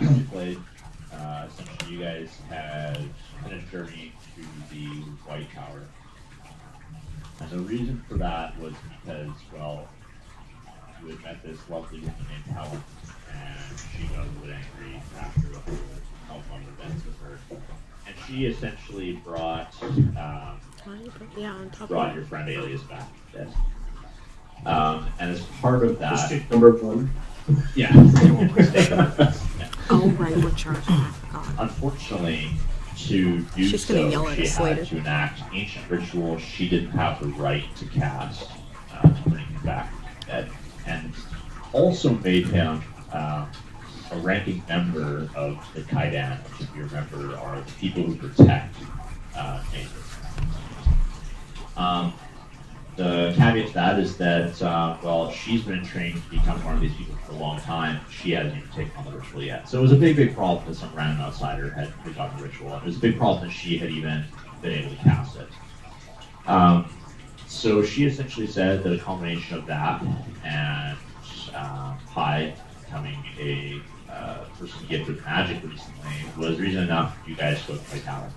last we played, uh, essentially you guys had had a journey to the White Tower. And the reason for that was because, well, you had met this lovely woman named Helen, and she got a little angry after the whole Elfon events with her. And she essentially brought um, Yeah, on top brought of your friend Aeleas back. Yes. Um, and as part of that, Mistake number one. yeah, mistake number one. Yeah. Oh, right, we're charging. Unfortunately, to do She's so, she had later. to enact ancient ritual she didn't have the right to cast uh, to bring him back dead, and also made him uh, a ranking member of the Kaidan, which, if you remember, are the people who protect uh. Um, the caveat to that is that, uh, well, she's been trained to become one of these people for a long time. She hasn't even taken on the ritual yet. So it was a big, big problem that some random outsider had, had gotten the ritual. It was a big problem that she had even been able to cast it. Um, so she essentially said that a combination of that and uh, Pye becoming a uh, person gifted with magic recently was reason enough for you guys to go tower.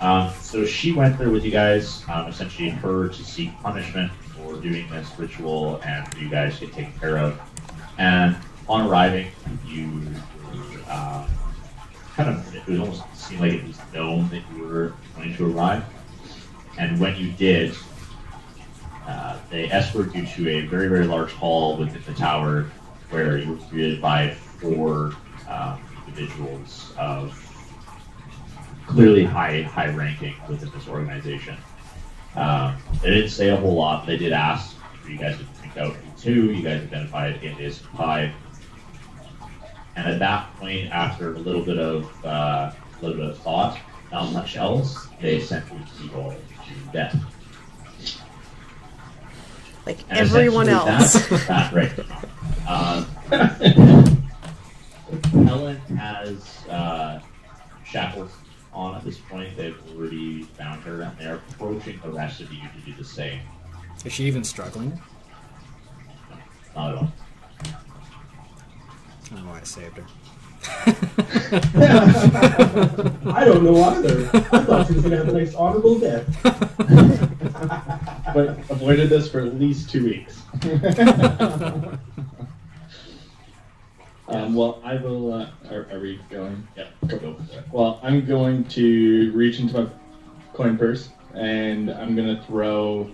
Um, so she went there with you guys, um, essentially her to seek punishment for doing this ritual and you guys get taken care of. And on arriving, you uh, kind of, it was almost seemed like it was known that you were going to arrive. And when you did, uh, they escorted you to a very, very large hall within the tower where you were greeted by four um, individuals of clearly high high ranking within this organization. Um, they didn't say a whole lot. They did ask for you guys to think out two. You guys identified it as five. And at that point, after a little bit of uh, a little bit of thought, not much else, they sent you people to death. Like And everyone else. That, that right. Um, Helen has uh, shackles on at this point. They've already found her, and they're approaching the rest of you to do the same. Is she even struggling? Not at all. I don't know why I saved her. I don't know either. I thought she was gonna have a nice honorable death. but avoided this for at least two weeks. Um, well, I will. Uh, are, are we going? Yeah. go for. Well, I'm going to reach into my coin purse and I'm gonna throw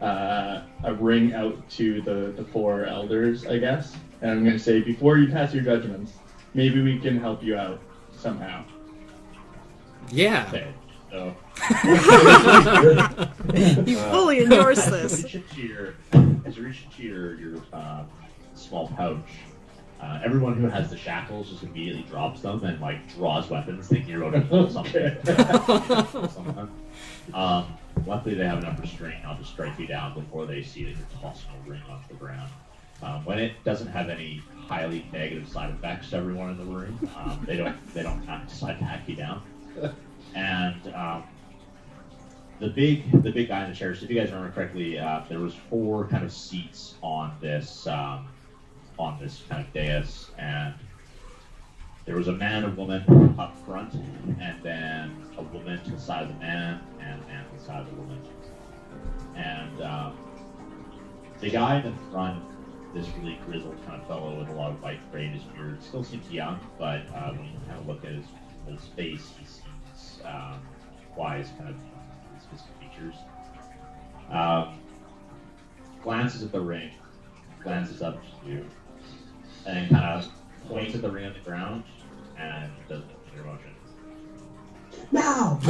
uh, a ring out to the, the four elders, I guess. And I'm gonna say, before you pass your judgments, maybe we can help you out somehow. Yeah. Okay, so you fully endorse this. you reach into your, as you reach into your, your uh, small pouch, uh, everyone who has the shackles just immediately drops them and like draws weapons, thinking you're about to pull something. Um, luckily, they have enough restraint not to strike you down before they see that you're tossing a ring off the ground. Um, when it doesn't have any highly negative side effects to everyone in the room, um, they don't they don't decide to hack you down. And um, the big the big guy in the chair. So if you guys remember correctly, uh, there was four kind of seats on this um, on this kind of dais, and there was a man, and a woman up front, and then a woman to the side of the man, and a man to the side of the woman. And um, the guy in the front, this really grizzled kind of fellow with a lot of white gray in his beard, still seems young, but uh, when you kind of look at his, his face, he seems um, wise, kind of physical features. Um, glances at the ring, glances up to you, and then kind of points at the ring on the ground and does your motion. Now!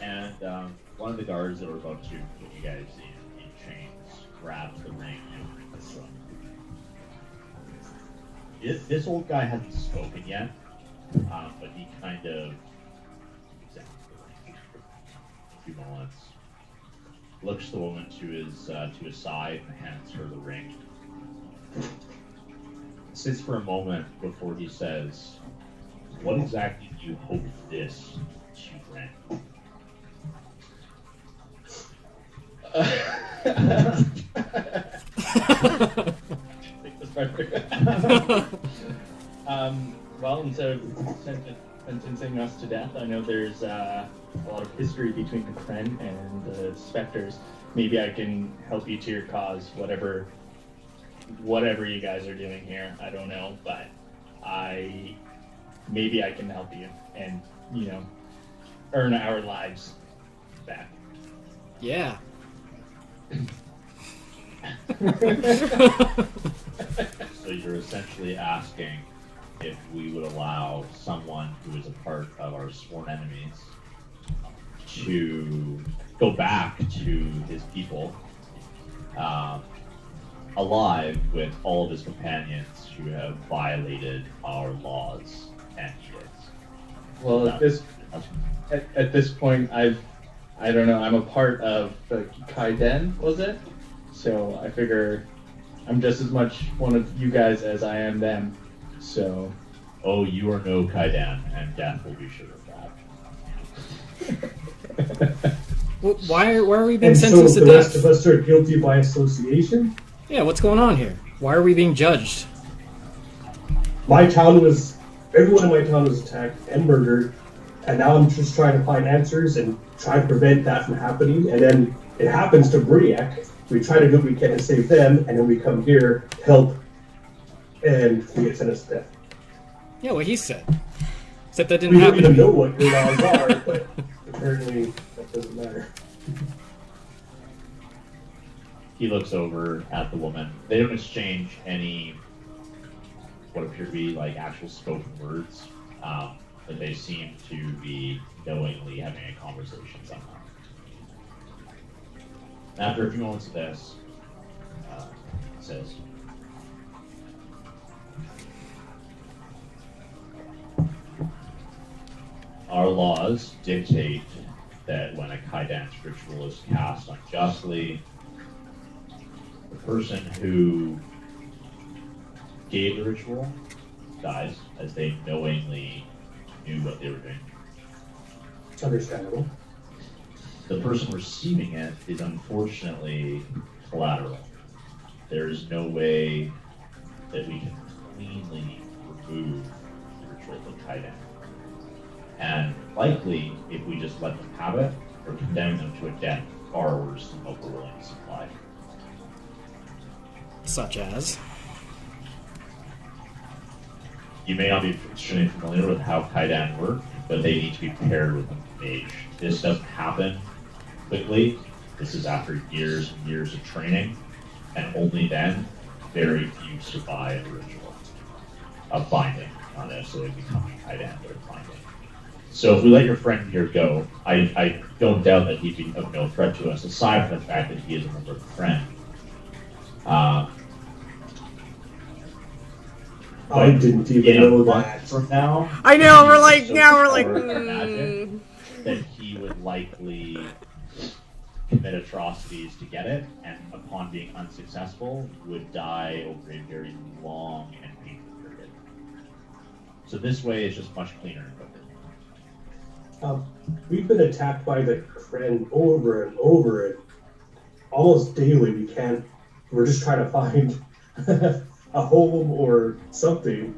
And um, one of the guards that were about to put you guys in, in chains grabs the ring and brings it. This, this old guy hasn't spoken yet, um, but he kind of examines the ring a few moments, Looks the woman to his uh, to his side and hands her the ring. Sits for a moment before he says, "What exactly do you hope this to grant?" um, well, instead of sentencing us to death, I know there's uh, a lot of history between the Kren and the Spectres. Maybe I can help you to your cause, whatever, whatever you guys are doing here. I don't know, but I maybe I can help you and you know earn our lives back. Yeah. So you're essentially asking if we would allow someone who is a part of our sworn enemies to go back to his people um, alive with all of his companions who have violated our laws and edicts. Well, at this at, at this point, I've I don't know. I'm a part of the Kaidan, was it? So I figure I'm just as much one of you guys as I am them. So Oh, you are no Kaidan, and death will be sure of that. Wh- Why are, why are we being And so sentenced the to rest of us are guilty by association. Yeah, what's going on here? Why are we being judged? My town was, everyone in my town was attacked and murdered, and now I'm just trying to find answers and try to prevent that from happening. And then it happens to Briac. We try to do what we can to save them, and then we come here, help, and we get sentenced to death. Yeah, what he said. Except that didn't We don't happen to even know what your laws are, but apparently that doesn't matter. He looks over at the woman. They don't exchange any what appear to be like actual spoken words, um, but they seem to be knowingly having a conversation somehow. After a few moments of this, uh, says, Our laws dictate that when a Kaidan's ritual is cast unjustly, the person who gave the ritual dies as they knowingly knew what they were doing. Understandable. The person receiving it is unfortunately collateral. There is no way that we can cleanly remove the ritual of Kaidan. And likely, if we just let them have it, or condemn them to a death far worse than what we're willing to supply. Such as. You may not be extremely familiar with how Kaidan work, but they need to be paired with a mage. This doesn't happen quickly. This is after years and years of training, and only then, very few survive the ritual of binding, on necessarily becoming Kaidan, but of binding. So if we let your friend here go, I, I don't doubt that he'd be of no threat to us, aside from the fact that he is a member of the friend. Uh, I didn't even in a know that. from now, I know. We're like so now. We're like. powerful in magic mm. that he would likely commit atrocities to get it, and upon being unsuccessful, would die over a very long and painful period. So this way is just much cleaner and quicker. Um, we've been attacked by the Kren over and over and almost daily. We can't. We're just trying to find a home or something,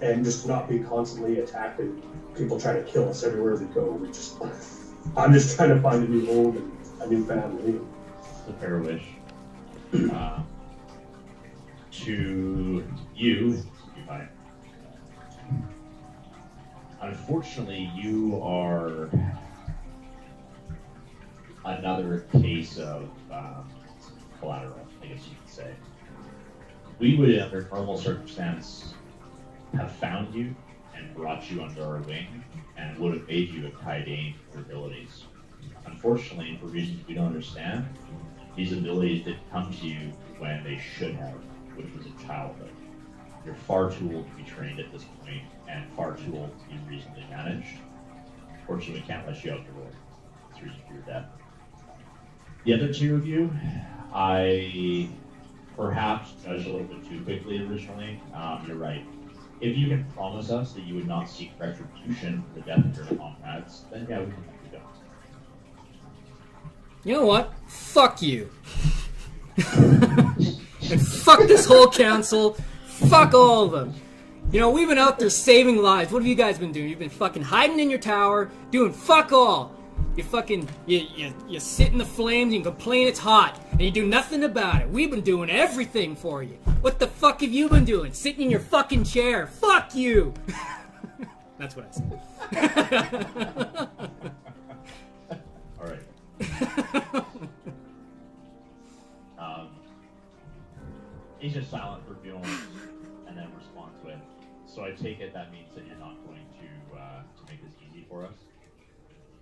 and just not be constantly attacked and people trying to kill us everywhere we go. We just. I'm just trying to find a new home and a new family. It's a fair wish. Uh, to you, you might. Unfortunately, you are another case of um, collateral, I guess you could say. We would, under normal circumstance, have found you and brought you under our wing and would have made you a Kaidane for abilities. Unfortunately, for reasons we don't understand, these abilities didn't come to you when they should have, which was in childhood. You're far too old to be trained at this point, and far too old to be reasonably managed. Fortunately, we can't let you out the door. Reason your death. The other two of you, I perhaps judged a little bit too quickly originally. Um, you're right. If you can promise us that you would not seek retribution for the death of your comrades, then yeah, we can let you go. You know what? Fuck you. and fuck this whole council. Fuck all of them. You know, we've been out there saving lives. What have you guys been doing? You've been fucking hiding in your tower, doing fuck all. You fucking, you, you, you sit in the flames, you complain it's hot, and you do nothing about it. We've been doing everything for you. What the fuck have you been doing? Sitting in your fucking chair. Fuck you! That's what I said. All right. um, he's just silent for a few moments "So I take it that means that you're not going to uh, to make this easy for us."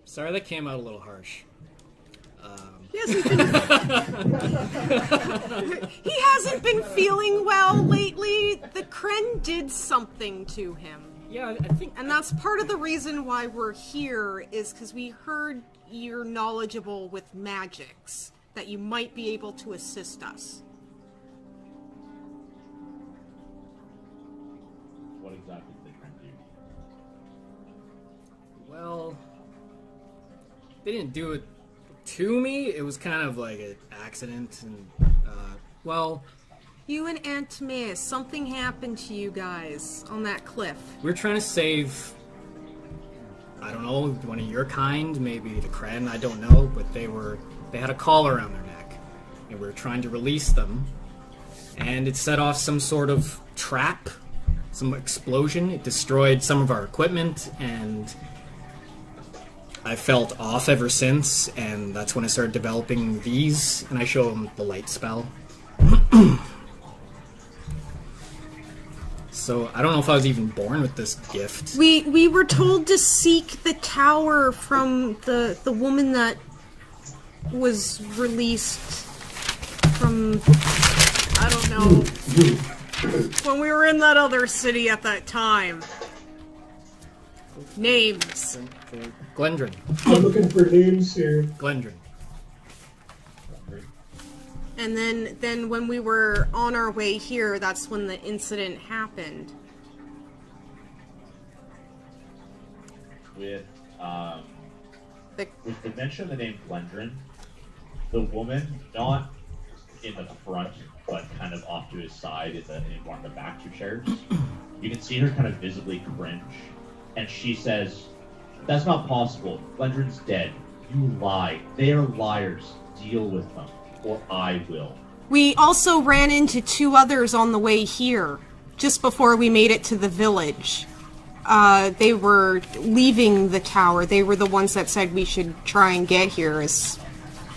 Sorry, that came out a little harsh. Um, He he hasn't been feeling well lately. The Kren did something to him. yeah, I think And that's part of the reason why we're here is because we heard you're knowledgeable with magics, that you might be able to assist us. Exactly did the Kren do? Well, they didn't do it to me. It was kind of like an accident, and uh, well, You and Antimais, something happened to you guys on that cliff. We're trying to save. I don't know, one of your kind, maybe the Kren. I don't know, but they were they had a collar around their neck, and we were trying to release them, and it set off some sort of trap, some explosion. It destroyed some of our equipment, and I felt off ever since, and that's when I started developing these, and I show them the light spell. so I don't know if I was even born with this gift. We we were told to seek the tower from the the woman that was released from I don't know when we were in that other city at that time. Names. Glendron. I'm looking for names here. Glendron. And then then when we were on our way here, that's when the incident happened. With um, The, with the mention of the name Glendron, the woman not in the front, but kind of off to his side in, the, in one of the back two chairs. You can see her kind of visibly cringe, and she says, "That's not possible. Glendron's dead. You lie. They are liars. Deal with them, or I will." we also ran into two others on the way here, just before we made it to the village. Uh, they were leaving the tower. They were the ones that said we should try and get here. As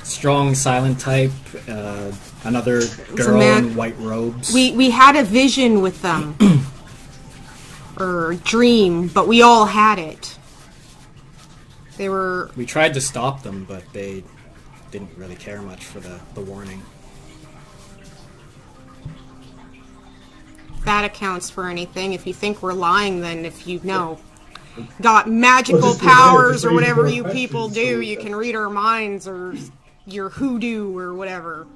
Strong silent type. Uh, another a girl in white robes. we we had a vision with them, or dream, but we all had it. They were we tried to stop them, but they didn't really care much for the, the warning. that accounts for anything. If you think we're lying, then if you know got magical Well, just be honest, powers or whatever you people do, so you can read our minds or your hoodoo or whatever.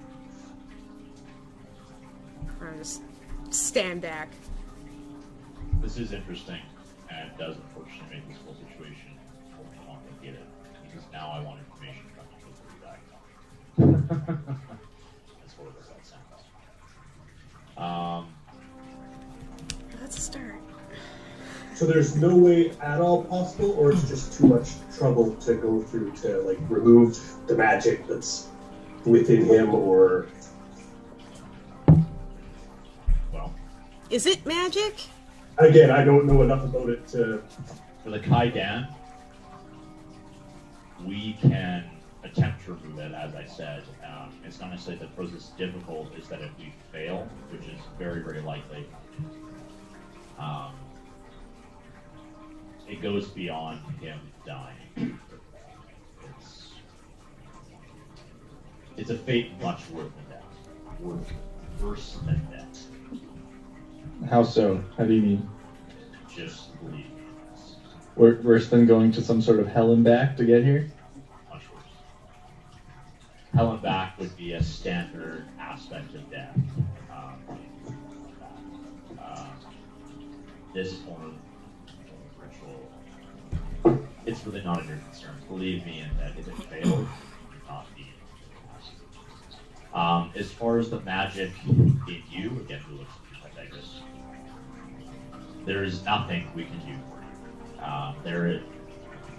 Stand back. This is interesting, and it does unfortunately make this whole situation more complicated because now I want information from you before you die. That's what it that sounds. Um, That's a start. So there's no way at all possible, or it's just too much trouble to go through to like remove the magic that's within him, or Is it magic? again, I don't know enough about it to. for the Kaidan, we can attempt to remove it, as I said. Um, it's not necessarily that the process is difficult, is that if we fail, which is very, very likely, um, it goes beyond him dying. It's, it's a fate much worse than death. Worse, worse than death. How so? How do you mean? Just believe me. It's Wor- Worse than going to some sort of hell and back to get here? much worse. Hell and back would be a standard aspect of death. Um, uh, this form of ritual, it's really not in your concern. Believe me, in that if it fails, not be. Um, as far as the magic in you, again, who looks like this? There is nothing we can do for you. Um, there,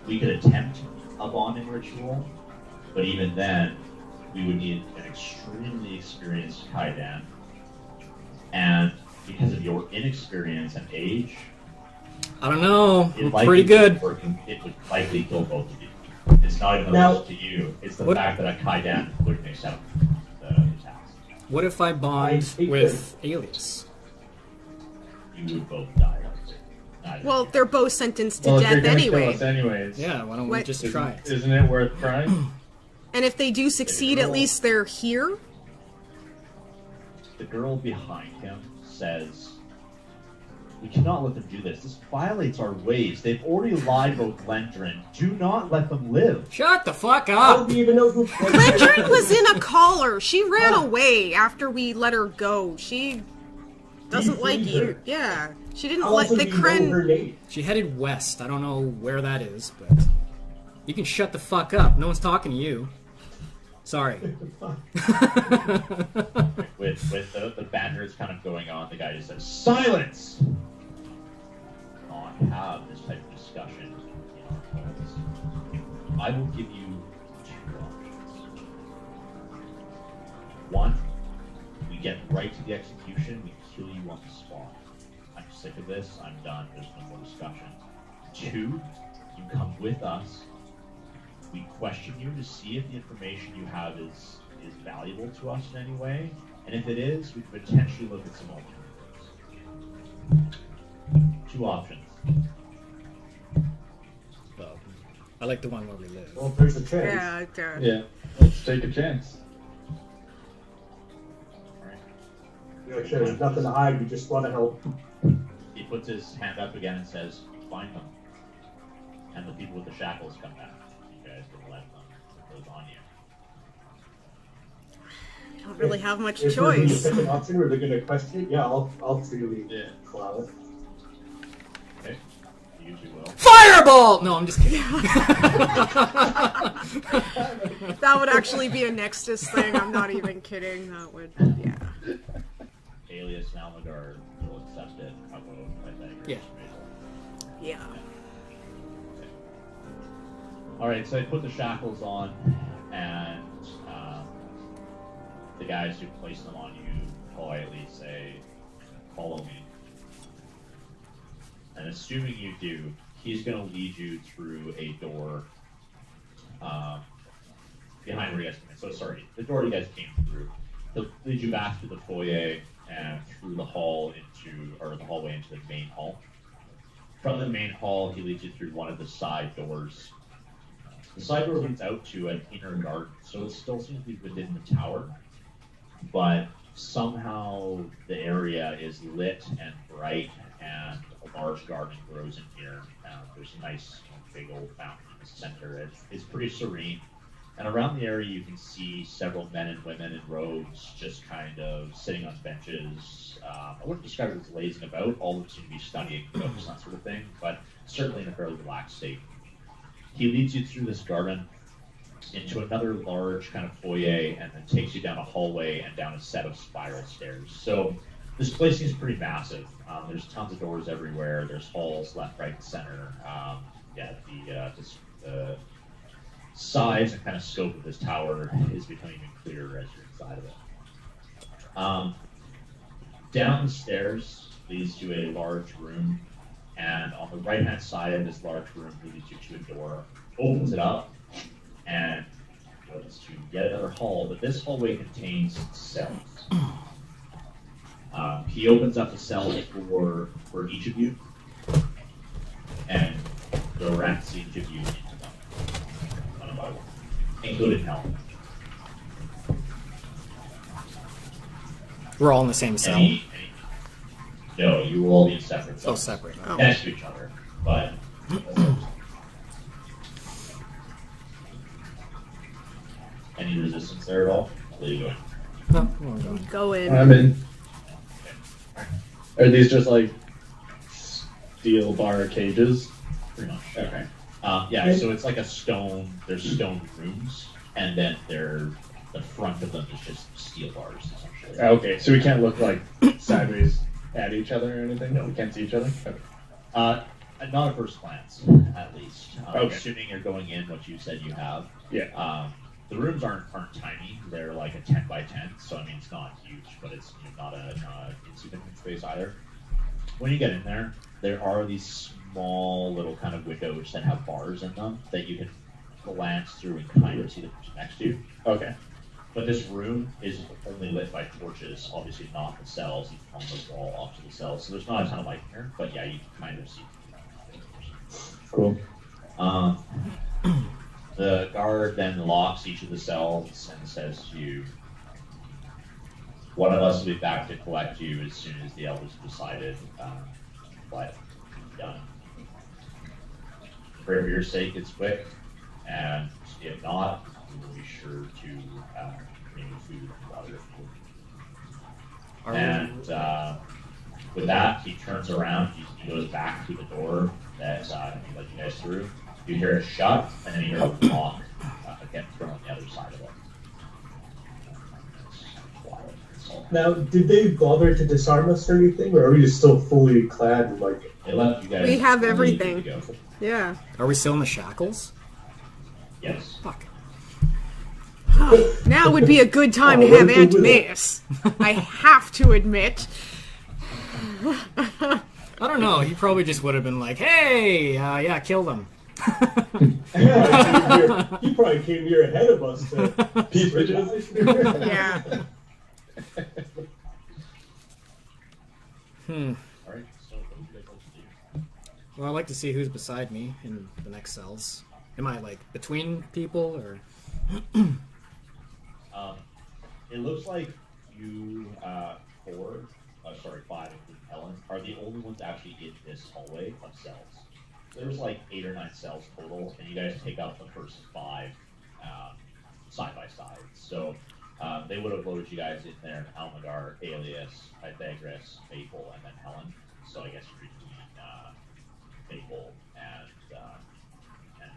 we could attempt a bonding ritual, but even then, we would need an extremely experienced Kaidan. And because of your inexperience and age, I don't know. it We're pretty good. Working, it would likely kill both of you. It's not even Now- now, to you. It's the What- fact that a Kaidan wouldn't accept the, the task. What if I I bond think with Aeleas? You would both die. Neither Well, they're both sentenced to Well, death gonna kill anyway. us anyways, Yeah, why don't we just isn't, try it? isn't it worth trying? And if they do succeed, at least they're here. The girl behind him says, We cannot let them do this. This violates our ways. They've already lied about Glendron. Do not let them live. Shut the fuck How up! do you even know who Glendron was in a collar. She ran away after we let her go. She doesn't like you. Yeah, she didn't How like the do you know her Kren. She headed west. I don't know where that is, but you can shut the fuck up. No one's talking to you. Sorry. With with the, the banners kind of going on, the guy just says, Silence! Not have this type of discussion in our homes. I will give you two options. One, we get right to the execution, we kill you on the spot. I'm sick of this, I'm done, there's no more discussion. Two, you come with us, we question you to see if the information you have is is valuable to us in any way, and if it is, we could potentially look at some alternatives. Two options. Well, I like the one where we live. Well, there's a chance. Yeah, yeah. Yeah, let's take a chance. Like, there's nothing to hide. We just want to help. He puts his hand up again and says, "Find them." And the people with the shackles come back. You guys can let them put those on you. Don't really have much If we're going to choice. pick an option where they're going to question it, yeah, I'll, I'll freely Yeah. allow it. Okay. You usually will. Fireball! No, I'm just kidding. That would actually be a Nexus thing. I'm not even kidding. That would, yeah. Aeleas and Almagar will accept it. How about Pythagoras? Yeah. Yeah. All right, so I put the shackles on, and um, the guys who place them on you politely say, "Follow me." And assuming you do, he's going to lead you through a door um, behind where you guys came in. So sorry, the door you guys came through. He'll lead you back to the foyer and through the hall into, or the hallway into the main hall. From the main hall, he leads you through one of the side doors the side door leads out to an inner garden, so it still seems to be within the tower, but somehow the area is lit and bright, and a large garden grows in here. Uh, there's a nice big old fountain in the center. It's, it's pretty serene. And around the area, you can see several men and women in robes just kind of sitting on benches. Um, I wouldn't describe it as lazing about. All of them seem to be studying books, that sort of thing, but certainly in a fairly relaxed state. He leads you through this garden into another large kind of foyer and then takes you down a hallway and down a set of spiral stairs. So this place seems pretty massive. Um, there's tons of doors everywhere. There's halls left, right, and center. Um, yeah, the uh, this, the size and kind of scope of this tower is becoming even clearer as you're inside of it. Um, down the stairs leads to a large room and on the right hand side of this large room leads you to a door, opens it up, and goes to yet another hall. But this hallway contains cells. Um, he opens up the cell for for each of you, and directs each of you into them, one by one, including Helen. We're all in the same cell. Any, any, no, you will all be in separate Oh, separate. Oh. next to each other, but. Any resistance there at all? Where are you going? No, we're all going. Go in. I'm in. Are these just like steel bar cages? Pretty much. Okay. Um, yeah, so it's like a stone. There's stone rooms, and then they're the front of them is just steel bars essentially. Okay, so we can't look like sideways at each other or anything? No. We can't see each other. Okay. Uh, not at first glance, at least. Um, Okay. Assuming you're going in what you said you have. Yeah. Um, the rooms aren't aren't tiny. They're like a ten by ten, so I mean it's not huge, but it's you know, not a not a insignificant space either. When you get in there, there are these small little kind of windows that have bars in them that you can glance through and kind of see the person next to you. Okay. But this room is only lit by torches, obviously not the cells. You can almost wall off to the cells, so there's not a ton of light here. But yeah, you can kind of see. Cool. Um, the guard then locks each of the cells and says to you, "One of us will be back to collect you as soon as the elders have decided um, what done. For your sake, it's quick, and if not, we will be sure to uh, bring food and water. Are And uh, with that, he turns around. He, he goes back to the door that uh, he let you guys through. You hear it shut, and then you hear a lock uh, again thrown on the other side of it. Quiet. It's all- Now, did they bother to disarm us or anything, or are we just still fully clad in like? They left you guys. We have everything. Yeah. are we still in the shackles? Yes. Fuck. Now would be a good time Oh, to have what Aunt we? Miss. I have to admit. I don't know. He probably just would have been like, "Hey, uh, yeah, kill them." you probably came here ahead of us to Peace bitches. Yeah. Hmm. Well, I'd like to see who's beside me in the next cells. Am I like between people or? Um, it looks like you uh, four, uh, sorry, five, including Helen, are the only ones actually in this hallway of cells. There's like eight or nine cells total, and you guys take up the first five um, side by side. So um, they would have loaded you guys in there: Almagar, Aeleas, Pythagoras, Maple, and then Helen. So I guess you're Maple and uh, and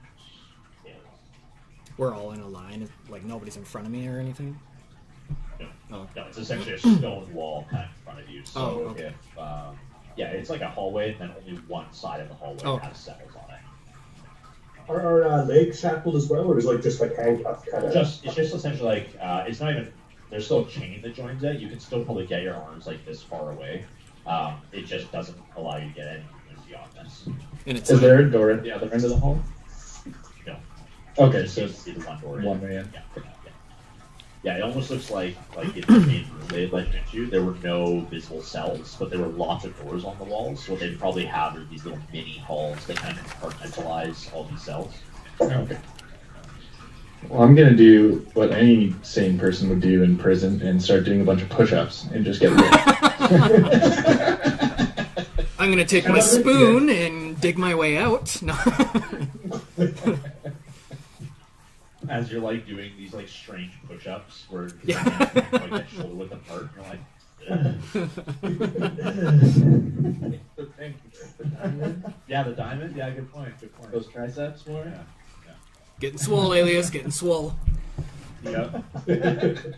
Aeleas. We're all in a line. Like nobody's in front of me or anything. No, Oh. no, it's essentially a stone wall kind of in front of you. So Oh, okay. if, um, yeah, it's like a hallway, and then only one side of the hallway Oh. has cells on it. Are our uh, legs shackled as well, or is it like just like handcuffed kind of? Just it's just essentially like uh, it's not even there's still a chain that joins it. You can still probably get your arms like this far away. Um, it just doesn't allow you to get any movement beyond this. And it's Is there a door at the other end of the hall? No. Okay, so it's see the one door. one way in. Yeah, yeah. Yeah, it almost looks like like in the main room they had let you into, there were no visible cells, but there were lots of doors on the walls. So what they probably have are these little mini halls that kind of compartmentalize all these cells. Okay. Well, I'm gonna do what any sane person would do in prison and start doing a bunch of push-ups and just get ripped. I'm gonna take my Another- spoon and dig my way out. No. As you're like doing these like strange push-ups where your Yeah. hands are, like that shoulder width apart, you're like. Yeah, the diamond. Yeah, good point. Good point. Those triceps more. Yeah. getting swole, Aeleas. Getting swole. Yep.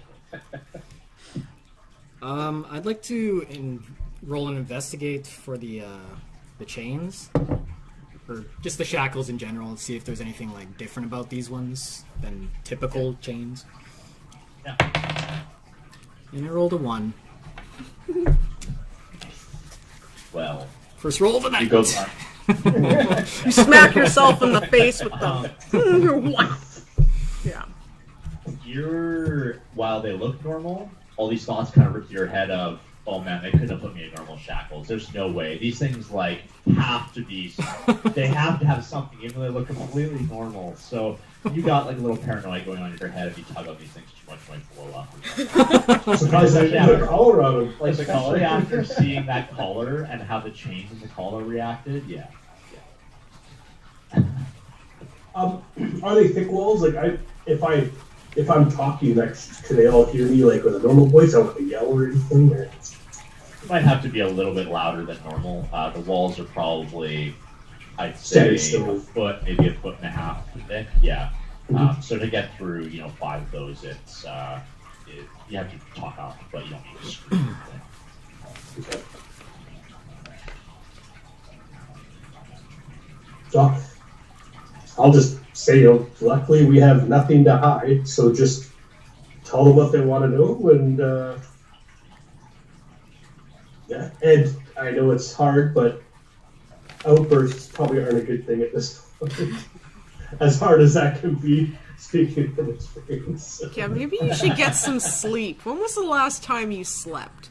Um, I'd like to in, roll and investigate for the uh, the chains, or just the shackles in general, and see if there's anything like different about these ones than typical chains. Yeah. And I rolled a one. Well, First roll of the You night. go. You smack yourself in the face with them. Wow. yeah. you're while they look normal, all these thoughts kind of rip your head of, oh man, they couldn't have put me in normal shackles. There's no way. These things like have to be. they have to have something, even though they look completely normal. So you got like a little paranoia going on in your head if you tug on these things too much, you might blow up. Surprised I didn't put a collar on him. Like especially after seeing that collar and how the chains in the collar reacted, yeah. Um, are they thick walls? Like I, if I, if I'm talking, like, can they all hear me like with a normal voice? I want to yell or anything. Or... It might have to be a little bit louder than normal. Uh, the walls are probably, I'd say, a foot, maybe a foot and a half thick. Yeah. Mm-hmm. Um, so to get through, you know, five of those, it's uh, it, you have to talk up, but you don't need to scream. okay. So I'll just say, you know, luckily we have nothing to hide, so just tell them what they want to know, and uh, yeah. And I know it's hard, but outbursts probably aren't a good thing at this point. as hard as that can be, speaking from experience. Yeah, maybe you should get some sleep. When was the last time you slept?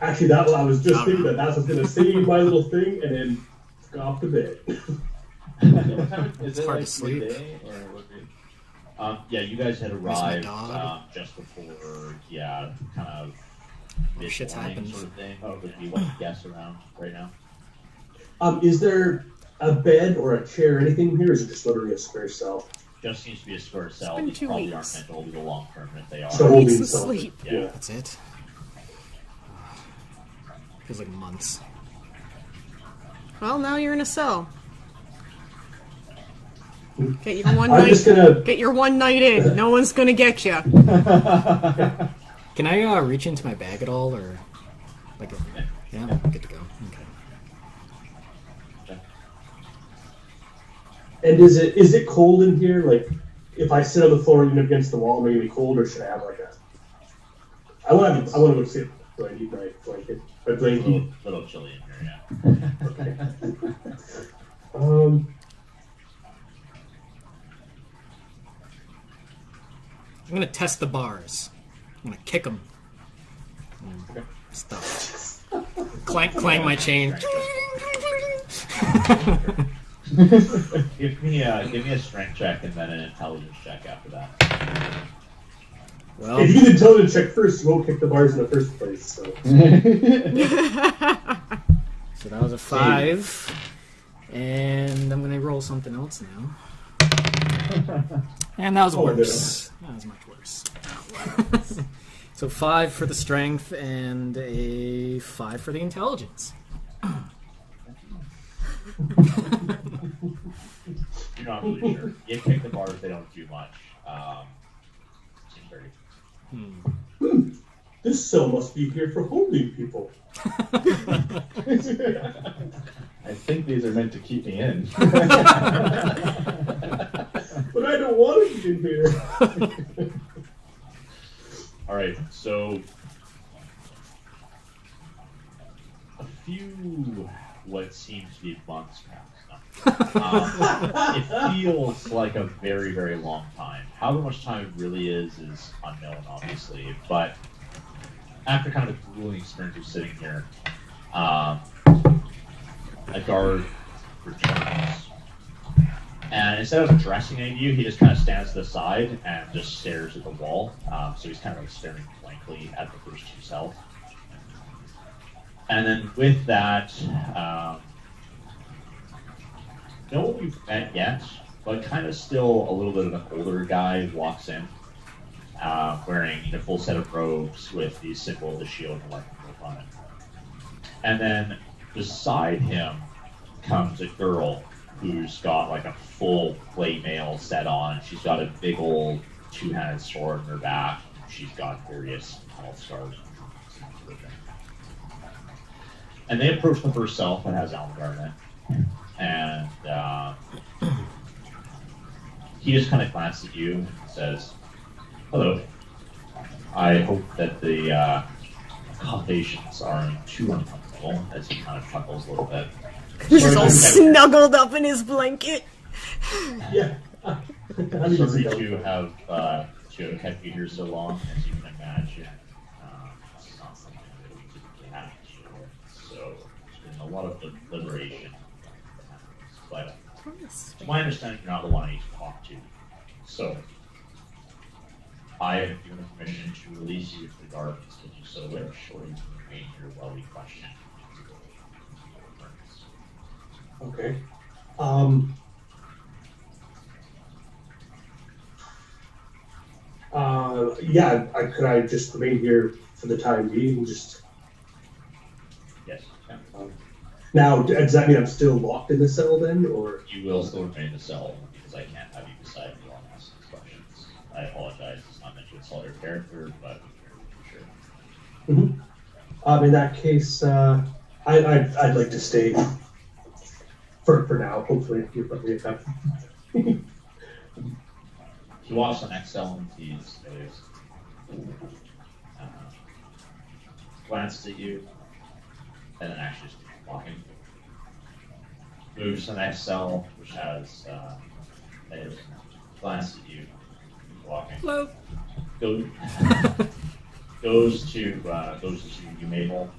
Actually, that I was just thinking that that's what's gonna say my little thing, and then go off to bed. Is It's hard to sleep. midday, or what do you- Um, yeah, you guys had arrived dog? um, just before, yeah, kind of Oh, shit's mid-morning happened. sort of thing. Oh, would be what guests around right now. Um, is there a bed or a chair, or anything here, or is it just literally a square cell? Just seems to be a square cell. been These two probably weeks. aren't meant to hold you the long term if they are. So Need holding some something. sleep. Yeah. That's it. Feels like months. Well, now you're in a cell. Get your one I'm night. just gonna. Get your one night in. No one's gonna get you. Can I uh, reach into my bag at all, or like, yeah, I'm good to go. Okay. And is it is it cold in here? Like, if I sit on the floor even against the wall, am I gonna be cold, or should I have like a? I want to. I want to go sit. Do I need my blanket? My blanket. A little, blanket. little chilly in here, yeah. Okay. um. I'm gonna test the bars. I'm gonna kick them. Stop. clank, clang my chain. Give me a give me a strength check and then an intelligence check after that. well, If you can intelligence check first, you won't kick the bars in the first place. So. so that was a five, and I'm gonna roll something else now. And that was Oh, worse. That was much worse. so five for the strength and a five for the intelligence. You're not really sure. You kick the bars, they don't do much. Um, seems Hmm. This cell must be here for holding people. I think these are meant to keep me in. But I don't want to be in here. All right, so a few what seems to be months now. Um, it feels like a very, very long time. However much time it really is is unknown, obviously. But after kind of a grueling experience of sitting here, um, a guard returns. And instead of addressing any of you, he just kind of stands to the side and just stares at the wall. Um, so he's kind of like staring blankly at the first two cells. And then with that, um, no one we've met yet, but kind of still a little bit of an older guy walks in, uh, wearing a full set of robes with the symbol of the shield and weapon on it. And then beside him comes a girl who's got like a full plate mail set on. She's got a big old two-handed sword in her back. She's got various small scars. And they approach the first cell that has Almagar in it. And uh, he just kind of glances at you and says, Hello. I hope that the uh, accommodations aren't too uncomfortable as he kind of chuckles a little bit. He's all snuggled up in his blanket. Yeah. I mean, Sorry it's- to have uh, to have kept you here so long, as you can imagine. Um, it's not something that we typically have to So there's been a lot of deliberation. But to my understanding, you're not the one I need to talk to. So I have given permission to release you to the gardens if you so wish, or you can remain here while we question. Okay. Um. Uh, yeah, I, could I just remain here for the time being? Just Yes. um, now, does that mean I'm still locked in the cell then, or You will still remain in the cell because I can't have you beside me while I'm asking these questions. I apologize. It's not meant to insult your character, but sure. um, in that case, uh, I, I'd, I'd like to stay for for now. Hopefully, we we have. He walks the next cell and sees those. Uh, glances at you, and then actually just keeps walking. Moves to the next cell, which has uh, a glances at you, keeps walking. Hello. Go, goes to uh, goes to you, Maple.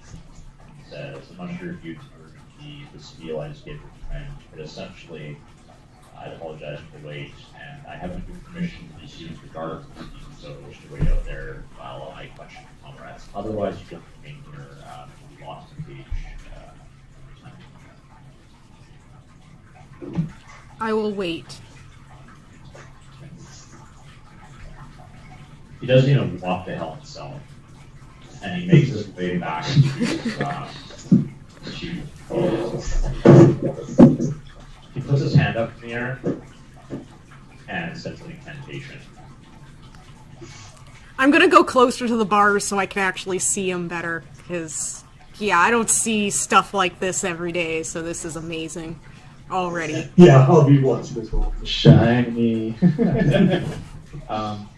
Says, "I'm not sure if you heard the the spiel I just gave your friend, but essentially, I apologize for the wait, and I haven't given permission to receive the guard, so I wish to wait out there while I question comrades. Otherwise, you can remain here, uh, lost in cage. Uh, I will wait. He doesn't even walk the hill himself, and he makes his way back to, uh, to He puts his hand up in the air and says an incantation. I'm gonna go closer to the bars so I can actually see him better. Because, yeah, I don't see stuff like this every day, so this is amazing already. Yeah, I'll be watching as well. Shiny. Um,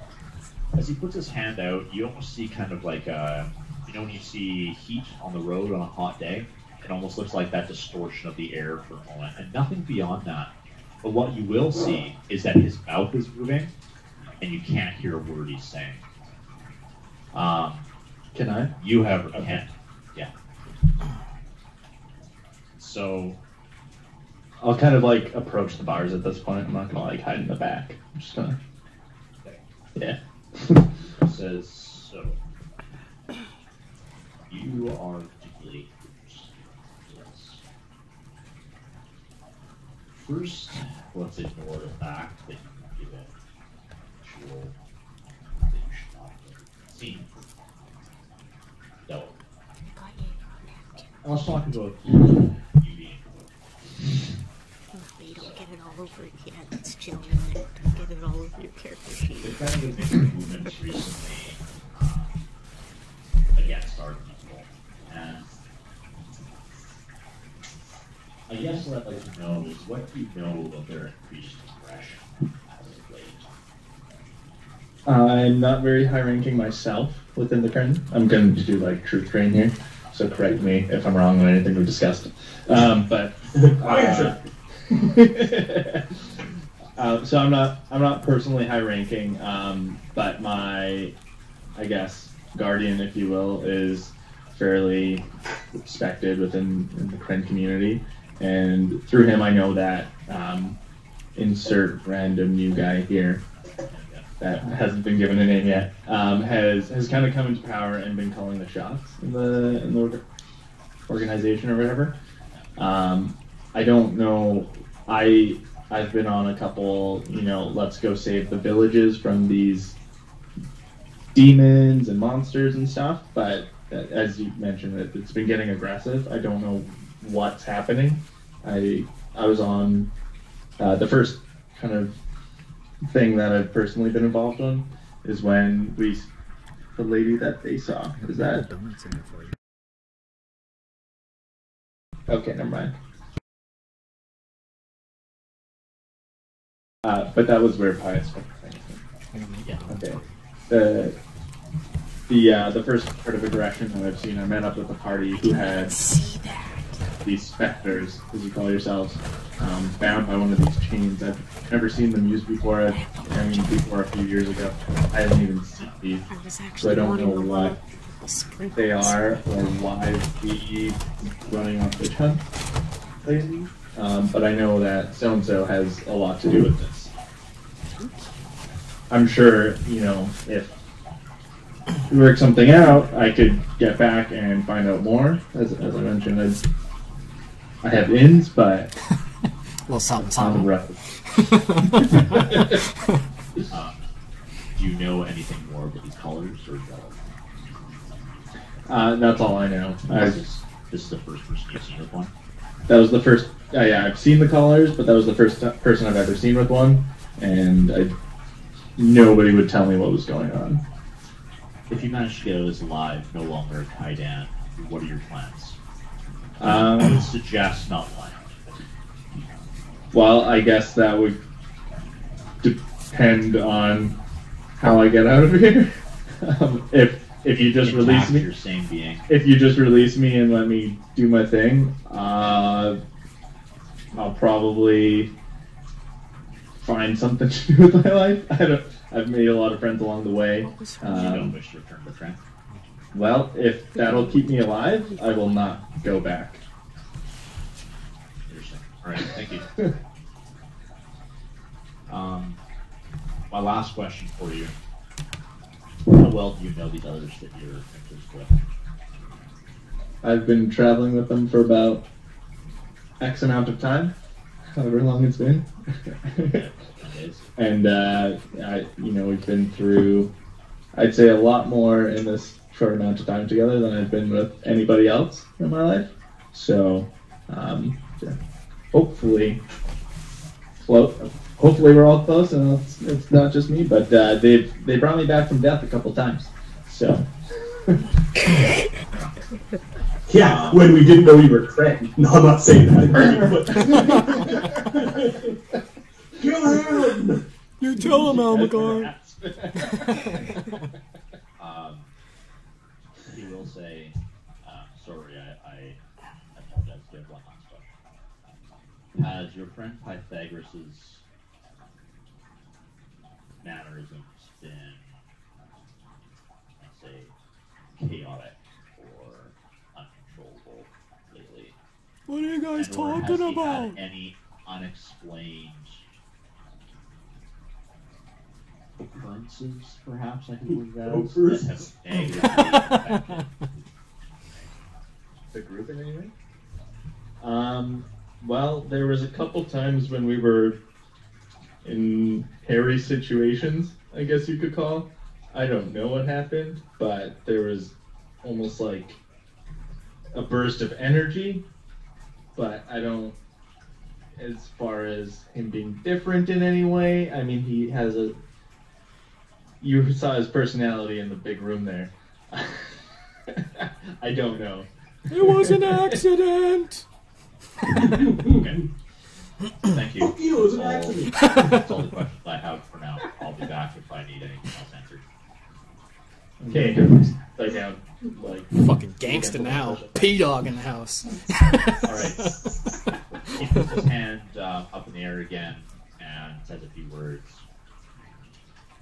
as he puts his hand out, you almost see kind of like a, you know, when you see heat on the road on a hot day, it almost looks like that distortion of the air for a moment, and nothing beyond that. But what you will see is that his mouth is moving, and you can't hear a word he's saying. Um, Can I? you have a can, yeah. So I'll kind of like approach the bars at this point. I'm not gonna like hide in the back. I'm just gonna. Yeah. says so. You are particularly yes. First, let's ignore the fact that you give it that you should not have seen. No. I was talking about you being You don't get it all over again. It's chill in there. Don't get it all over your character sheet. They've kind of movements recently um, against our people. And I guess what I'd like to know is what do you know about their increased aggression as of late? I'm not very high ranking myself within the Kren. I'm going to do like truth train here, so correct me if I'm wrong on anything we've discussed. Um, but uh, uh, so I'm not I'm not personally high ranking, um, but my I guess guardian, if you will, is fairly respected within in the Kren community, and through him I know that um, insert random new guy here that hasn't been given a name yet, um, has has kind of come into power and been calling the shots in the in the organization or whatever. Um, I don't know. I I've been on a couple, you know, let's go save the villages from these demons and monsters and stuff. But as you mentioned, it, it's been getting aggressive. I don't know what's happening. I I was on uh, the first kind of thing that I've personally been involved on is when we, the lady that they saw, is that in okay? Never mind. Uh, but that was where pious Yeah. Okay. The the uh, the first part of aggression that I've seen, I met up with a party who had? These specters, as you call yourselves, um, bound by one of these chains. I've never seen them used before. I, mean, before a few years ago, I haven't even seen these. I So I don't know what the they are or why we running on fish hunt lately. Um, but I know that so and so has a lot to do with this. I'm sure, you know, if we work something out, I could get back and find out more. As, as I mentioned, I'd, I have ins, but A little something, I'm something. rough. Um, do you know anything more about these colors or? Uh, that's all I know. This I, is, this is the first person you've seen with one. that was the first. Uh, yeah, I've seen the colors, but that was the first t- person I've ever seen with one, and I, nobody would tell me what was going on. If you manage to get out as alive, no longer a Kaidan, what are your plans? I Um, would suggest not lying. well, I guess that would depend on how I get out of here. um, if if you just release me, Your same being. if you just release me and let me do my thing, uh, I'll probably find something to do with my life. I don't. I've made a lot of friends along the way. You don't wish to return to. Well, if that'll keep me alive, I will not go back. All right, thank you. Um, my last question for you: How well do you know these others that you're interested with? I've been traveling with them for about X amount of time, however long it's been. And uh, I, you know, we've been through, I'd say, a lot more in this short amount of time together than I've been with anybody else in my life. So, um, yeah, hopefully, float. Hopefully, we're all close, and it's, it's not just me. But uh, they they brought me back from death a couple times. So, Yeah, when we didn't know you were Craig. No, I'm not saying that. but- Kill him! You tell him, Almagar. Will say, uh, sorry, I, I, I apologize. We have one last question. Has your friend Pythagoras' mannerisms been, let's say, chaotic or uncontrollable lately? What are you guys And talking he about? Had any unexplained occurrences, perhaps I could word that as, that have negatively affected the group in any way? Um, well, there was a couple times when we were in hairy situations, I guess you could call. I don't know what happened, but there was almost like a burst of energy, but I don't. As far as him being different in any way, I mean, he has a. You saw his personality in the big room there. I don't know. It was an accident. Okay. Thank you. Fuck you, it was an All- accident. That's all the questions I have for now. I'll be back if I need anything else answered. Okay, lay down. Like Fucking gangsta now. P dog in the house. All right. He puts his hand uh, up in the air again and says a few words.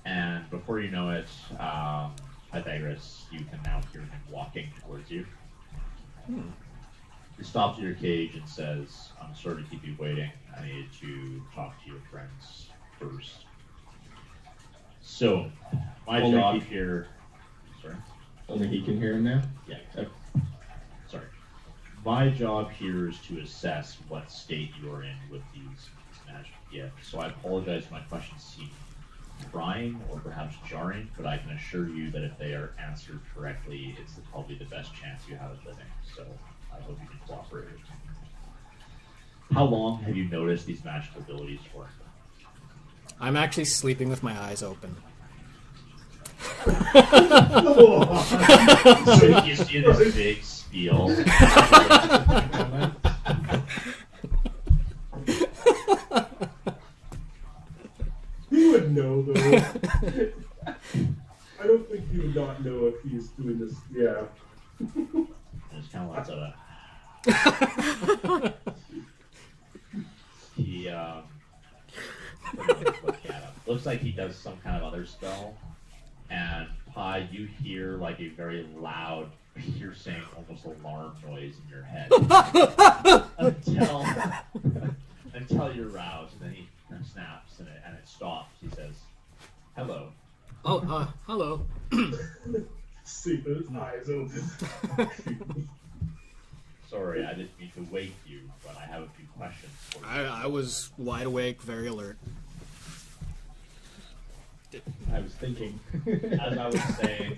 And before you know it, um, Pythagoras, you can now hear him walking towards you. He stops at your cage and says, I'm sorry to keep you waiting. I need to talk to your friends first. So, my Only job he- here. Sorry? only he can hear him now. Yeah. Okay. Sorry. My job here is to assess what state you are in with these, these magic gifts. So I apologize if my questions seem prying or perhaps jarring, but I can assure you that if they are answered correctly, it's the, probably the best chance you have of living. So I hope you can cooperate with me. How long have you noticed these magical abilities for? I'm actually sleeping with my eyes open. So you see this big spiel. He would know though. I don't think he would not know if he's doing this. Yeah. And it's kind of like that. he um. look at him. Looks like he does some kind of other spell, and Pye, you hear like a very loud, piercing, almost alarm noise in your head until until you're roused, and then he snaps and it and it stops. He says, "Hello." Oh, uh, hello. Sleep with his eyes open. Sorry, I didn't mean to wake you, but I have a few questions for you. I, I was wide awake, very alert. I was thinking. As I was saying,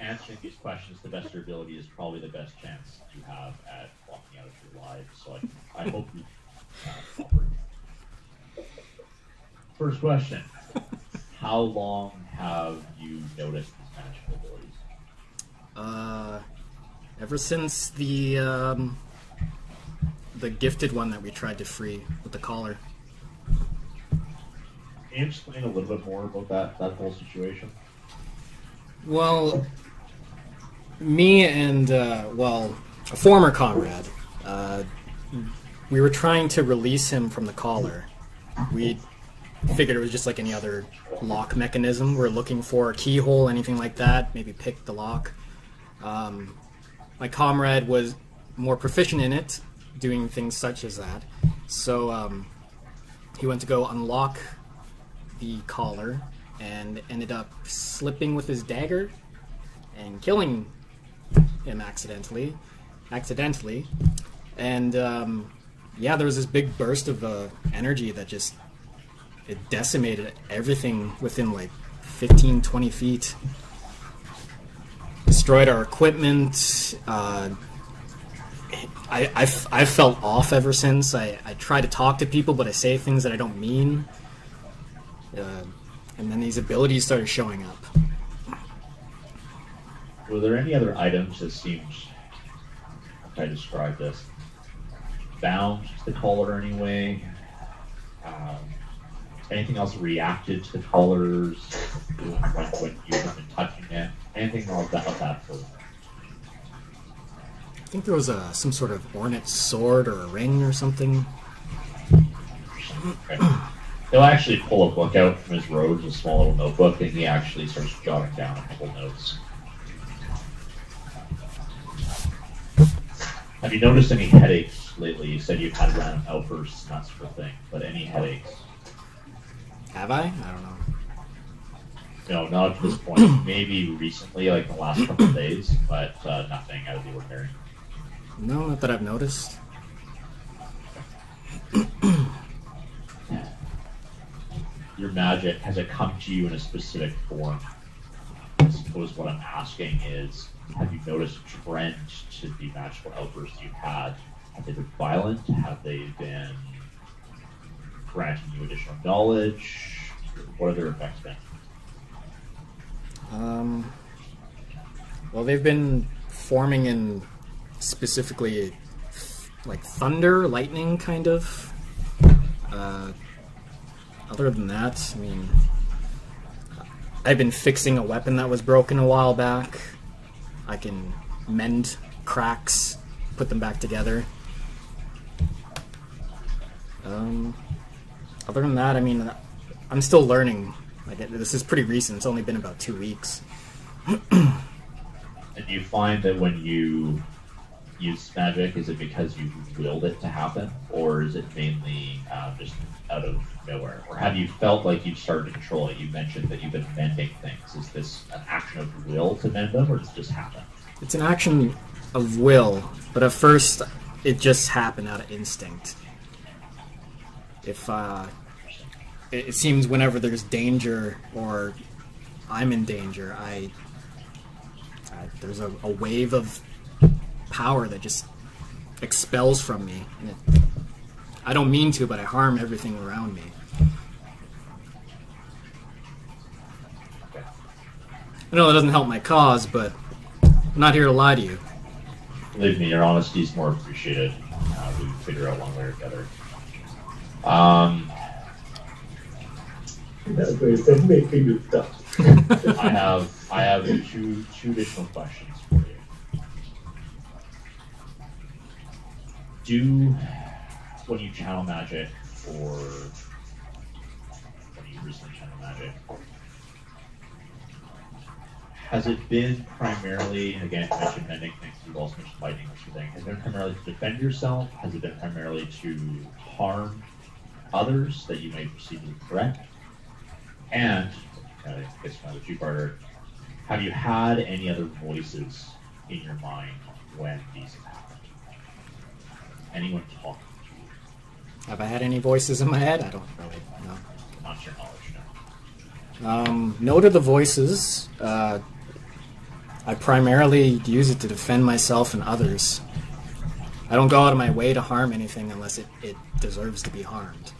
answering these questions to the best of your ability is probably the best chance you have at walking out of your life. So I, I hope you uh. First question: How long have you noticed these magical abilities? Uh, ever since the um, the gifted one that we tried to free with the collar. Can you explain a little bit more about that that whole situation? Well, me and uh, well, a former comrade, uh, we were trying to release him from the collar. We figured it was just like any other lock mechanism. We're looking for a keyhole, anything like that. Maybe pick the lock. Um, my comrade was more proficient in it, doing things such as that. So um, he went to go unlock the collar and ended up slipping with his dagger and killing him accidentally. Accidentally. And um, yeah, there was this big burst of uh, energy that just it decimated everything within like 15, 20 feet. Destroyed our equipment. Uh, I, I've, I've felt off ever since. I, I try to talk to people, but I say things that I don't mean. Uh, and then these abilities started showing up. Were there any other items that seemed, can I describe this, bound to the collar anyway? Um, anything else reacted to the collars when, when you been touching it? Anything like that? Like that for, I think there was a some sort of ornate sword or a ring or something. okay. He'll actually pull a book out from his robes, a small little notebook, and he actually starts jotting down a couple notes. Have you noticed any headaches lately? You said you've had random outbursts, and that sort of thing, but any headaches? Have I? I don't know. No, not at this point. Maybe recently, like the last couple of days, but uh, nothing out of the ordinary. No, not that I've noticed. Your magic has it come to you in a specific form? I suppose what I'm asking is, have you noticed a trend to the magical outbursts you've had? Have they been violent? Have they been granting you additional knowledge? What are their effects been? Um, well, they've been forming in specifically like thunder, lightning, kind of. Uh, other than that, I mean, I've been fixing a weapon that was broken a while back. I can mend cracks, put them back together. Um, other than that, I mean, I'm still learning. Like this is pretty recent. It's only been about two weeks. And you find that when you use magic, is it because you willed it to happen, or is it mainly uh, just out of nowhere? Or have you felt like you've started to control it? You mentioned that you've been mending things. Is this an action of will to mend them, or does it just happen? It's an action of will, but at first it just happened out of instinct. If uh, it, it seems whenever there's danger or I'm in danger, I, there's a, a wave of power that just expels from me. And it, I don't mean to, but I harm everything around me. I know that doesn't help my cause, but I'm not here to lie to you. Believe me, your honesty is more appreciated. Uh, we can figure out one way or the other. Um, That's what he said, make me do stuff. I have I have two two additional questions for you. Do when you channel magic or when you recently channel magic, has it been primarily again you mentioned mending things, you've also mentioned fighting or something. Has it been primarily to defend yourself? Has it been primarily to harm others that you may perceive as a threat? And I guess another two-parter. Have you had any other voices in your mind when these have happened? Anyone you? Have I had any voices in my head? I don't really know. Not your knowledge, no. Um, no to the voices. Uh, I primarily use it to defend myself and others. I don't go out of my way to harm anything unless it, it deserves to be harmed.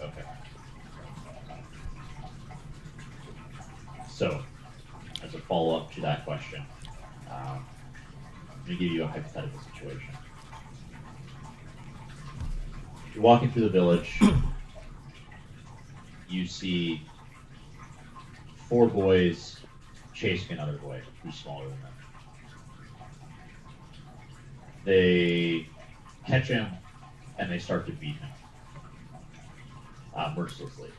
Okay. So, as a follow-up to that question, Let me give you a hypothetical situation. You're walking through the village. you see four boys chasing another boy who's smaller than them. They catch him and they start to beat him uh, mercilessly.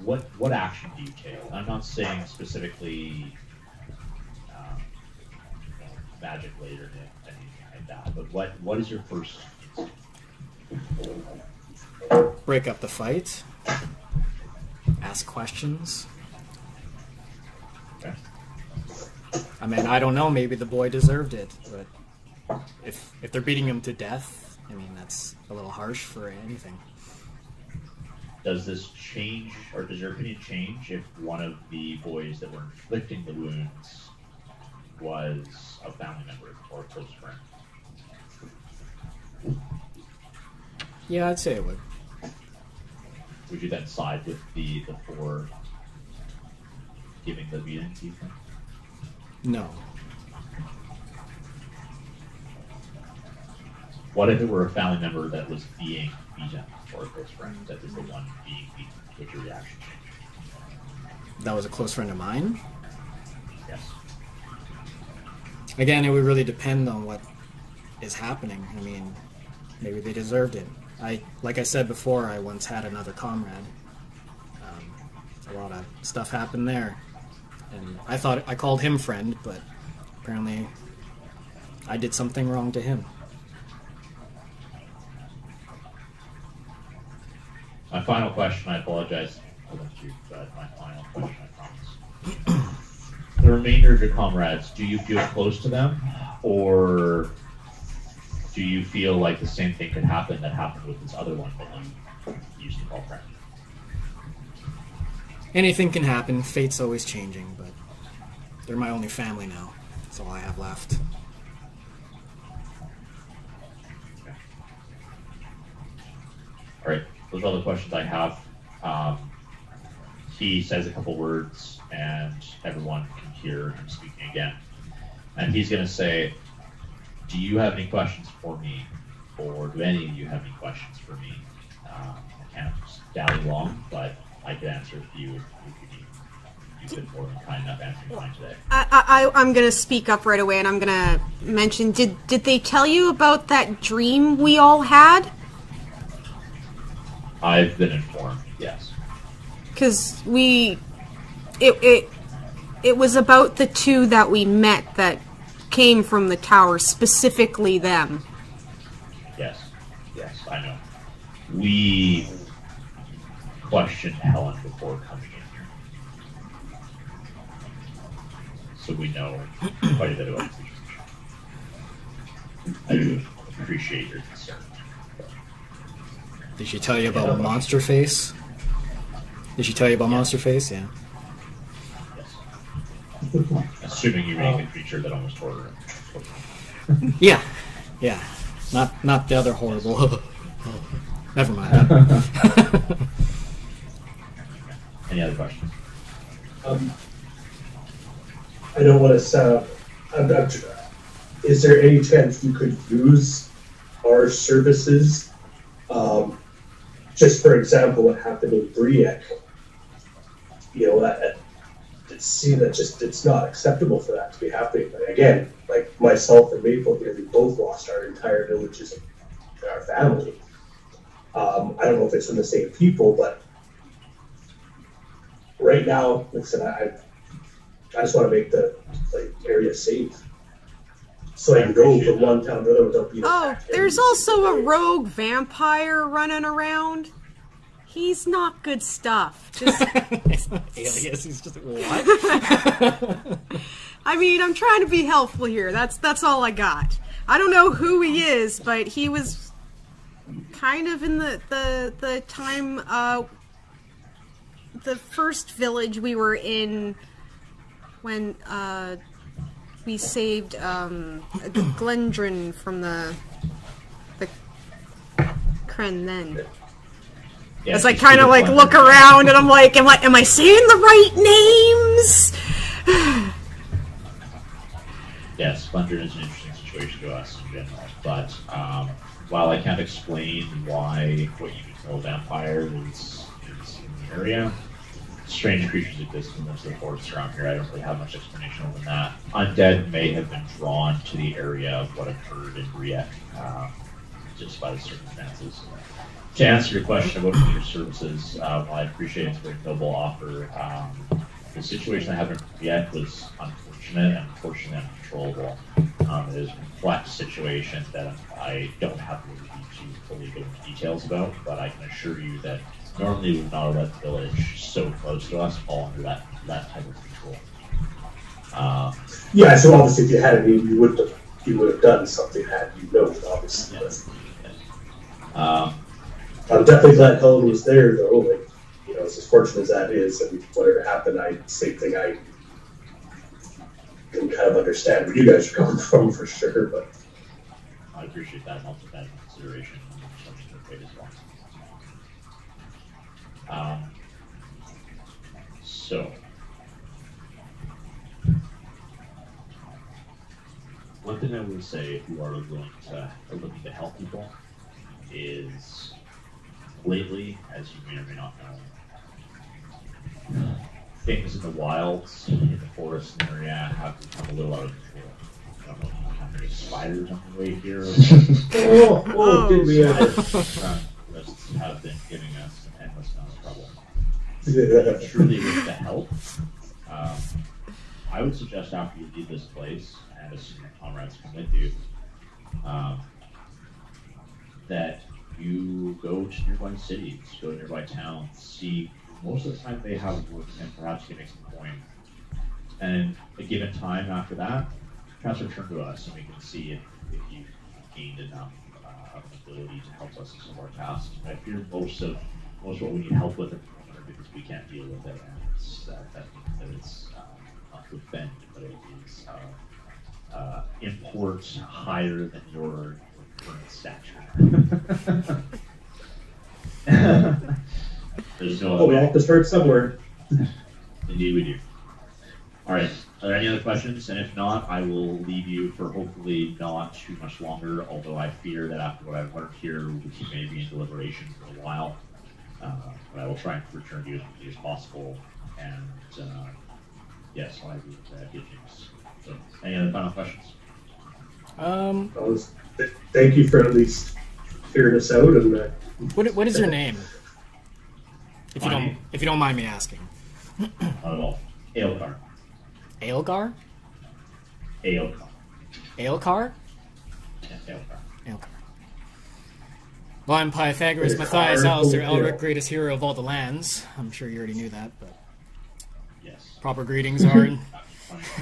What what action do you take? I'm not saying specifically magic later or anything like that, but what what is your first? Break up the fight. Ask questions. Okay. I mean, I don't know. Maybe the boy deserved it, but if if they're beating him to death, I mean, that's a little harsh for anything. Does this change, or does your opinion change if one of the boys that were inflicting the wounds was a family member or a close friend? Yeah, I'd say it would. Would you then side with the the four giving the beating to you? think? No. What if it were a family member that was being beaten or a close friend that was the one being beaten? Your reaction? That was a close friend of mine. Yes. Again, it would really depend on what is happening. I mean, maybe they deserved it. I, like I said before, I once had another comrade. Um, a lot of stuff happened there, and I thought I called him friend, but apparently, I did something wrong to him. My final question, I apologize for that you, but my final question, I promise. the remainder of your comrades, do you feel close to them, or do you feel like the same thing could happen that happened with this other one that you used to call friend? Anything can happen. Fate's always changing, but they're my only family now. That's all I have left. All right, those are all the questions I have. Um, he says a couple words, and everyone can hear him speaking again. And he's going to say, Do you have any questions for me? Or do any of you have any questions for me? Um, I can't dally long, but I could answer a few if you need. You've been more than kind enough answering mine today. I, I, I'm gonna speak up right away, and I'm gonna mention. Did did they tell you about that dream we all had? I've been informed, yes. Because we, it it it was about the two that we met that came from the tower, specifically them. Yes, yes, I know. We questioned Helen before coming in here. So we know quite a bit about the. I do appreciate your concern. Did she tell you about Monster Face? Did she tell you about Monster Face? Yeah. Yes. Assuming you make a creature that almost tore her. Yeah. Yeah. Not not the other horrible. oh, Never mind. Any other questions? Um, I don't want to sound. I'm, I'm, is there any chance you could use our services? Um, just for example, what happened in Briek. You know, that, it seems that just it's not acceptable for that to be happening. But again, like myself and Maple here, we both lost our entire villages and our family. Um, I don't know if it's from the same people, but right now, like I said, I, I just want to make the like area safe, so I can go from one town to another without being. Oh, there's also a rogue vampire running around. He's not good stuff. Just, Aeleas. He's just what? I mean, I'm trying to be helpful here. That's that's all I got. I don't know who he is, but he was kind of in the the the time uh the first village we were in when uh we saved um Glendron from the the Kren then. Yeah, As I kind of like look around and I'm like, am I am I saying the right names? yes, Splinter is an interesting situation to us in general. But um, while I can't explain why what you call vampire is, is in the area, strange creatures exist in most of the forests around here. I don't really have much explanation other than that. Undead may have been drawn to the area of what occurred in Briek, uh, just by the circumstances. To answer your question about your services, uh, while I appreciate it's a very noble offer, um, the situation I have in Briek was unfortunate and unfortunately uncontrollable. Um, it is a complex situation that I don't have the ability to fully go into details about, but I can assure you that normally we would not let the village so close to us fall under that, that type of control. Uh, Yeah, so obviously if you had need, you would have you would have done something had you known, obviously. yes. Um, I'm definitely glad Helen was there, though. Like, you know, as fortunate as that is, and whatever happened, I same thing. I can kind of understand where you guys are coming from for sure. But I appreciate that I'll take that into consideration. Um, so. One thing I would say if you are willing to, looking to help people is lately, as you may or may not know, things in the wilds, in the forest area have become a little out of control. I don't know if you have any spiders on the way here. oh, oh, did we ever? Lists have been giving us an endless amount of trouble. Yeah. Truly wish to help, um, I would suggest after you leave this place, and assuming your comrades come with you, um, that you go to nearby cities, go to nearby towns, see. Most of the time they have work and perhaps getting some coin. And a given time after that, perhaps return to us and we can see if, if you've gained enough uh, ability to help us in some of our tasks. I fear most of most of what we need help with at the because we can't deal with it, and it's, that, that that it's uh, not to offend, but it is uh, uh, import higher than your, your stature. There's no Oh, we have to start somewhere. Indeed, we do. All right. Are there any other questions? And if not, I will leave you for hopefully not too much longer. Although I fear that after what I've learned here, we may be in deliberation for a while. Uh, but I will try and return to you as quickly as possible. And uh, yes, I'll have you uh, get James. So, any other final questions? Um, I was, th- thank you for at least figuring us out. And uh, what what is your name? If you My don't name? if you don't mind me asking. Not at all. Aelcar. Aelgar? Aelcar. Aelcar? Yeah, Aelcar. Aelcar. Well, I'm Pythagoras Matthias Alistair. Elric, greatest hero of all the lands. I'm sure you already knew that, but Yes. proper greetings are in.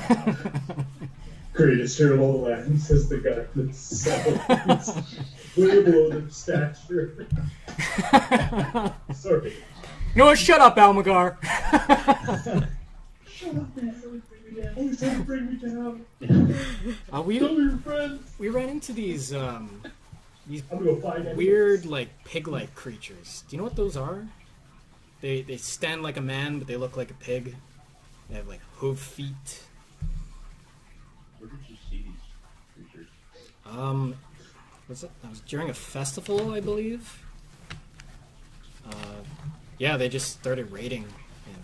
greatest hero of all the land, says the guy that's so way below the stature. Sorry. no, what? Shut up, Almagar. Shut up, man. Always trying to bring me down. uh, we Tell me your friends. we ran into these um, these I'm gonna go find enemies. weird like pig-like creatures. Do you know what those are? They they stand like a man, but they look like a pig. They have like hoof feet. Where did you see these creatures? Um, was it? That was during a festival, I believe. Uh, yeah, they just started raiding and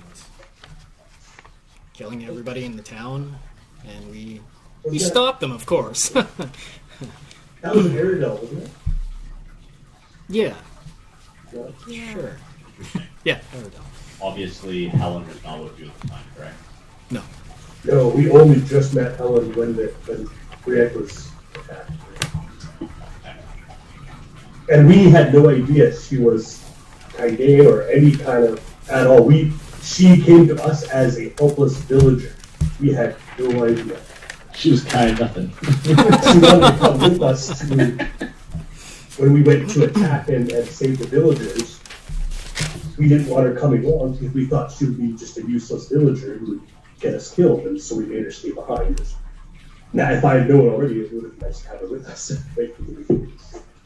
killing everybody in the town, and we we Was that- stopped them, of course. That was an Aerodel, wasn't it? yeah, Yeah. Yeah. sure. Yeah, Aerodel. Obviously, Helen was not with you at the time, correct? No. No, we only just met Helen when the when Brienne was attacked. And we had no idea she was Kaide or any kind of at all. We she came to us as a helpless villager. We had no idea. She was kind of nothing. She wanted to come with us to when we went to attack and, and save the villagers. We didn't want her coming along because we thought she would be just a useless villager who would get us killed, and so we made her stay behind. Now, if I had known already, it would have been nice to have her with us. Wait for the-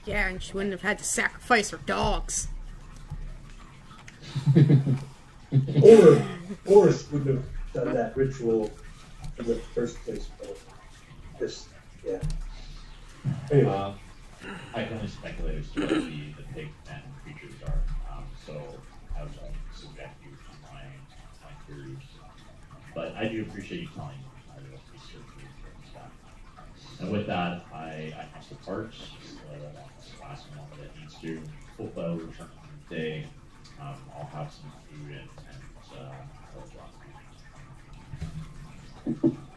Yeah, and she wouldn't have had to sacrifice her dogs. or, or wouldn't have done that ritual in the first place. But Just yeah. Anyway, Um, I can only speculate as to what the, the pig and creatures are. Um, so I would like to subject you to my, my theories. But I do appreciate you telling me. I will research and stuff. And with that, I, I must depart. Uh, that's the last one that needs to of the day. Um, I'll have some food and, and uh, I'll.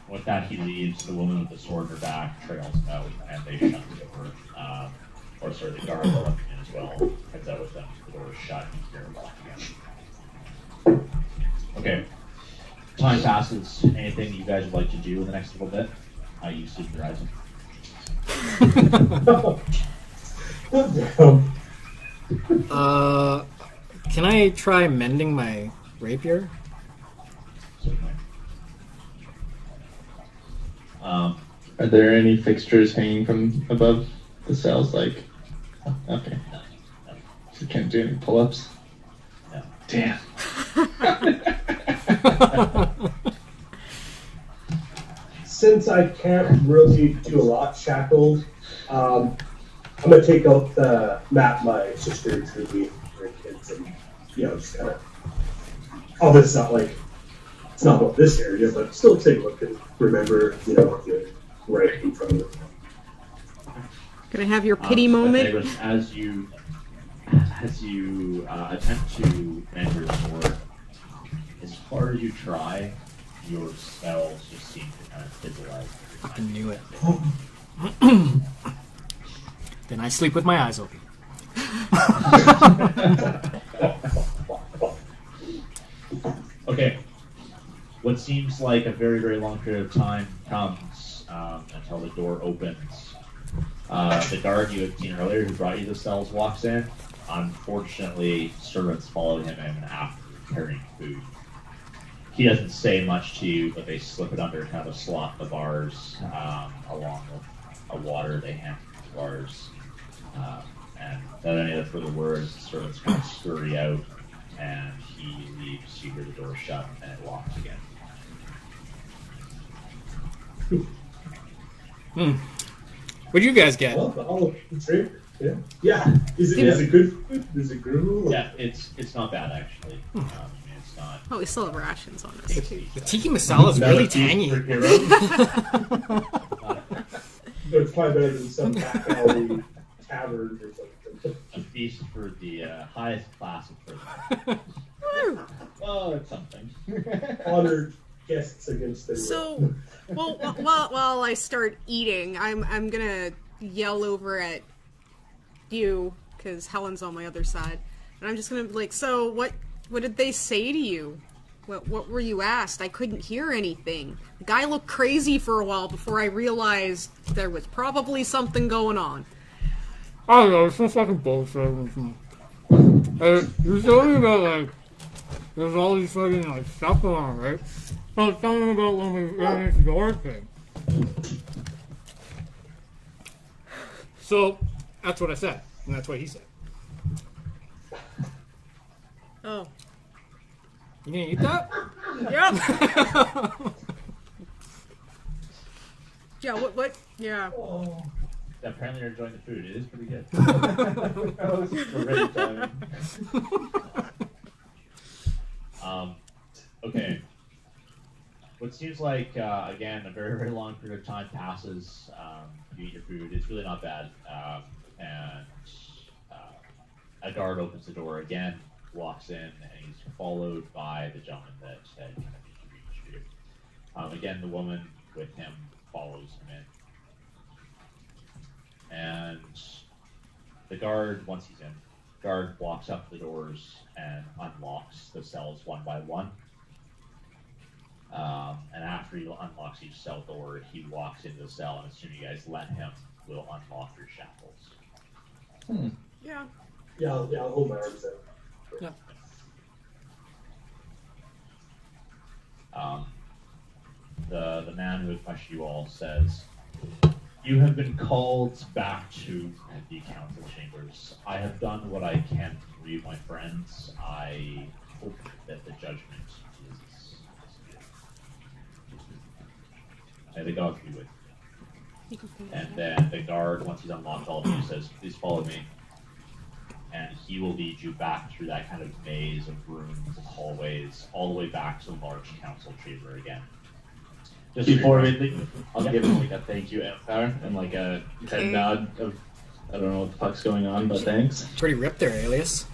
With that, he leaves. The woman with the sword in her back trails out, and they shut the door. Um, or sorry, the guard let in as well. Heads out with them. The door is shut. and They're. Okay. Time passes. Anything you guys would like to do in the next little bit? I use Super Horizon. Uh, can I try mending my rapier? Um, Are there any fixtures hanging from above the cells? Like, oh, okay, no, no, so can't do any pull-ups. no. Damn. since I can't really do a lot shackled, um, I'm gonna take out the map my sister drew me for kids and you know just kind of. Oh, this is not like it's not about this area, but still take a look and remember, you know, what you're right in front of it. Gonna have your Um, pity but moment. Davis, as you as you uh, attempt to mend your sword, as hard as you try, your spells just seem to kind of fizzle out. I knew it. then I sleep with my eyes open. Okay. What seems like a very, very long period of time comes um, until the door opens. Uh, the guard you had seen earlier who brought you the cells walks in. Unfortunately, servants follow him in after carrying food. He doesn't say much to you, but they slip it under kind of a slot the bars, um, along with a water they hand the bars. Um, and without any other further words, the servants kind of scurry out, and he leaves. You hear the door shut, and it locks again. What'd you guys get? Well, the whole yeah, yeah. Is it, is it good? Is it gruel? Yeah, it's it's not bad actually. Um, I mean, it's not. Oh, we still have rations on us too. The tikka masala is really tangy. for. But it's probably better than some back alley tavern or something. a feast for the uh, highest class of prisoners. oh, it's something. Honored guests against the So, well, while while I start eating, I'm I'm gonna yell over at you because Helen's on my other side, and I'm just gonna be like, so what? What did they say to you? What What were you asked? I couldn't hear anything. The guy looked crazy for a while before I realized there was probably something going on. I don't know, it's some fucking bullshit. Hey, you told me about like there's all these fucking like stuff going on, right? So tell me about when we ran into the thing. So that's what I said, and that's what he said. Oh, You gonna eat that? yeah, yeah. What? What? Yeah. Apparently, you're enjoying the food. It is pretty good. Already done. Um, okay. What seems like uh, again a very very long period of time passes. Um, you eat your food. It's really not bad. Um, and uh, a guard opens the door again, walks in, and he's followed by the gentleman that had kind of introduced you. Um, again, the woman with him follows him in, and the guard once he's in guard walks up the doors and unlocks the cells one by one. Um, and after he unlocks each cell door, he walks into the cell, and as soon as you guys let him, we'll unlock your shackles. Hmm. Yeah. Yeah, I'll, yeah, I'll hold my arms out. Um, the the man who had you all says, "You have been called back to the council chambers. I have done what I can for you, my friends. I hope that the judgment is." May the gods be with you. And then the guard, once he's unlocked all of you, says, "Please follow me." And he will lead you back through that kind of maze of rooms and hallways, all the way back to the large council chamber again. Just Before we leave, I'll give him like a thank you empire and like a Okay. head nod of I don't know what the fuck's going on, but thanks. Pretty ripped there, Aeleas.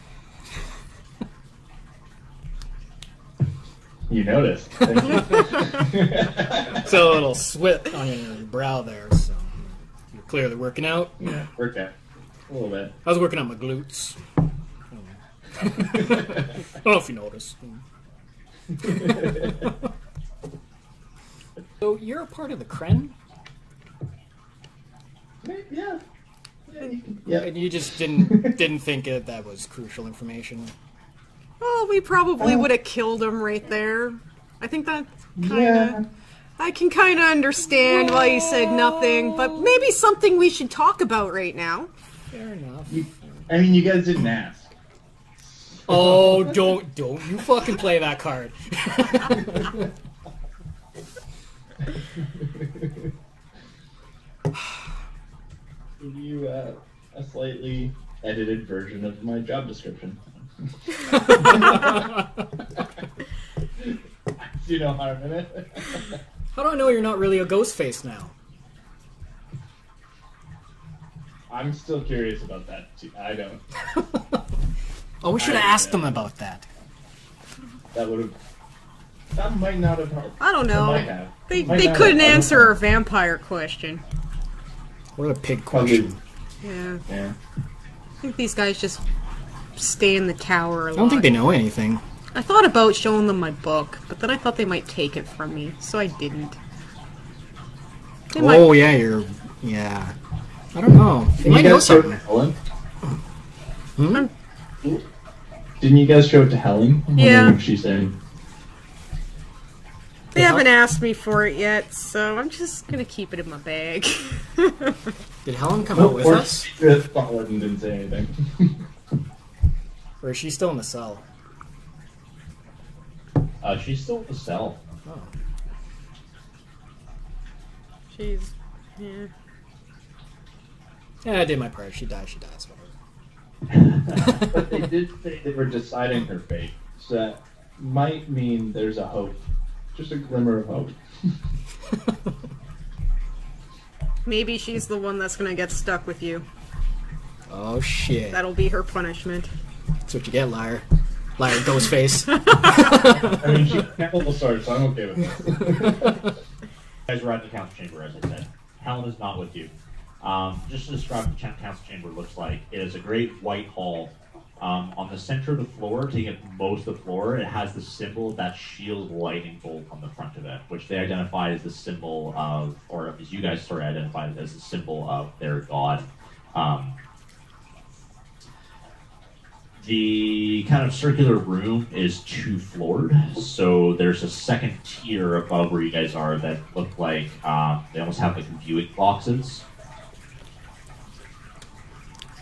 You noticed. Thank you. So a little sweat on your brow there, so you're clearly working out. yeah, worked out a little bit. I was working on my glutes. I don't know if you noticed. So you're a part of the Kren, yeah. Yeah, you can, yeah. and you just didn't didn't think that that was crucial information. Well, we probably uh, would have killed him right there. I think that kind of. Yeah. I can kind of understand why you said nothing, but maybe something we should talk about right now. Fair enough. You, I mean, you guys didn't ask. Oh, don't don't you fucking play that card. Give you uh, a slightly edited version of my job description. See no harm in it. How do I know you're not really a ghost face now? I'm still curious about that. Too. I don't. Oh, we should have asked them about that. That would have. That might not have helped. I don't know. might have. They, Might they couldn't have. answer our vampire question. What a pig oh, question. Yeah, Yeah. I think these guys just stay in the tower a I lot. don't think they know anything. I thought about showing them my book, but then I thought they might take it from me, so I didn't. They might- Oh yeah, you're yeah. I don't know. They Didn't might you know guys show it to something. Helen? Hmm? Didn't you guys show it to Helen? Yeah. what she's saying. They haven't asked me for it yet, so I'm just gonna keep it in my bag. Did Helen come out with us, Just followed and didn't say anything. or is she still in the cell? Uh, she's still in the cell. Oh. She's, yeah. Yeah, I did my part. She dies. She dies. But they did say they were deciding her fate, so that might mean there's a hope, just a glimmer of hope. Maybe she's the one that's gonna get stuck with you. Oh shit! That'll be her punishment. That's what you get, liar. Liar, ghost face. I mean, she can't hold the sword, so I'm okay with this. You guys were at the council chamber, as I said. Helen is not with you. Um, just to describe what the council chamber looks like, it is a great white hall. Um, on the center of the floor, taking up most of the floor, it has the symbol of that shield lightning bolt on the front of it, which they identify as the symbol of, or as you guys sort of identified as the symbol of their god. Um, the kind of circular room is two floored, so there's a second tier above where you guys are that look like um, they almost have like viewing boxes.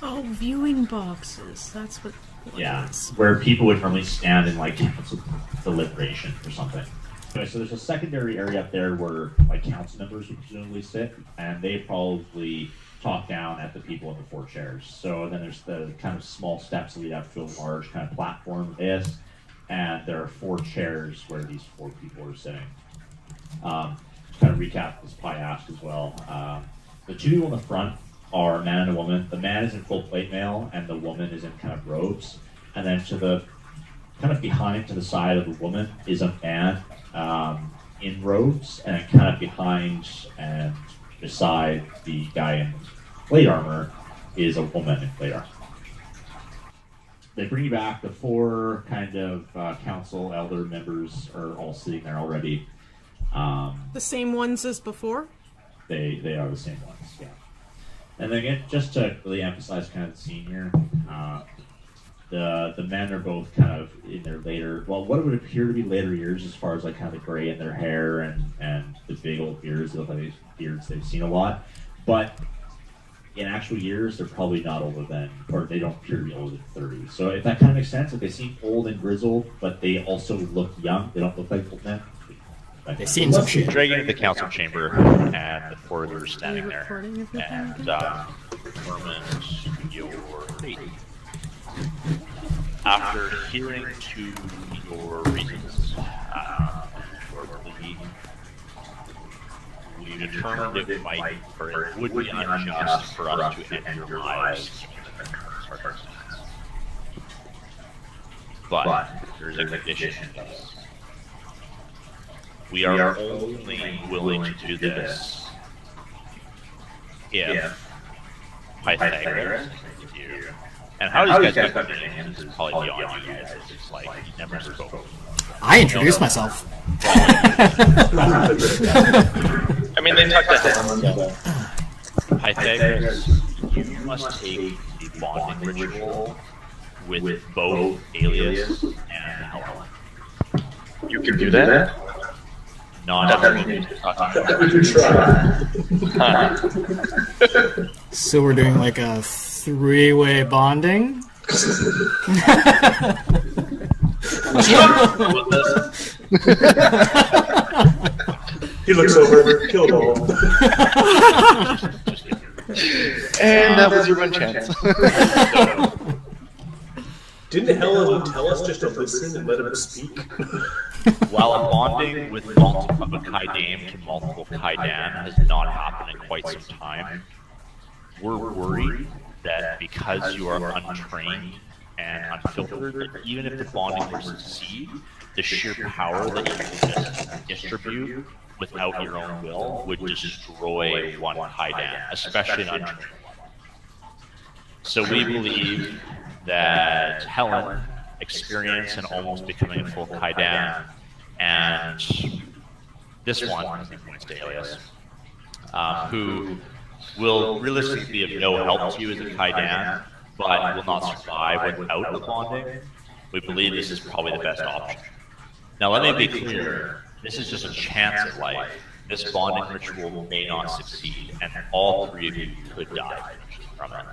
Oh, viewing boxes. That's what. what Yeah, where people would normally stand in like council deliberation or something. Anyway, so there's a secondary area up there where like council members would presumably sit, and they probably talk down at the people in the four chairs. So then there's the kind of small steps that lead up to a large kind of platform dais, and there are four chairs where these four people are sitting. Um, to kind of recap this Pye asked as well. Um, the two people in the front are a man and a woman. The man is in full plate mail, and the woman is in kind of robes. And then to the kind of behind, to the side of the woman, is a man um, in robes, and kind of behind and beside the guy in plate armor is a woman in plate armor. They bring you back. The four kind of uh, council elder members are all sitting there already. Um, The same ones as before? they they are the same ones, yeah. And then again, just to really emphasize kind of the scene here, uh, the the men are both kind of in their later, well, what would appear to be later years as far as like kind of the gray in their hair and and the big old beards. They look like these beards they've seen a lot, but in actual years, they're probably not older than, or they don't appear to be older than 30. So if that kind of makes sense, if they seem old and grizzled, but they also look young, they don't look like old men. They seen some shit. Dragging into the council chamber, and the four of you are standing there. And determine your fate. After hearing to your reasons uh, we determined it might, or it would be unjust for us to end your lives. But there's a condition to. We are only willing to do this if Pythagoras is with you. And how these guys got their names is probably beyond you guys. It's just like you never spoke. I introduced myself. I mean, they talked to Helen, so. Pythagoras, you must take the bonding ritual with both Aeleas and Helen. You can do that? Huh. So we're doing like a three-way bonding. He looks over, killed all. And that was your one chance. Didn't Helen tell us just to listen and let him speak? While a bonding with multiple of a Kaidan to multiple Kaidan has not happened in quite some time, we're worried that because you are untrained and unfiltered, that even if the bonding were to succeed, the sheer power that you can just distribute without your own will would destroy one Kaidan, especially an untrained one. So we believe that Helen experienced and almost becoming a full Kaidan, and this one, points to Aeleas, um, who will realistically be of no help to you as a Kaidan, but will not survive without the bonding. We believe this is probably the best option. Now, let me be clear. This is just a chance at life. This bonding ritual may not succeed, and all three of you could die from it.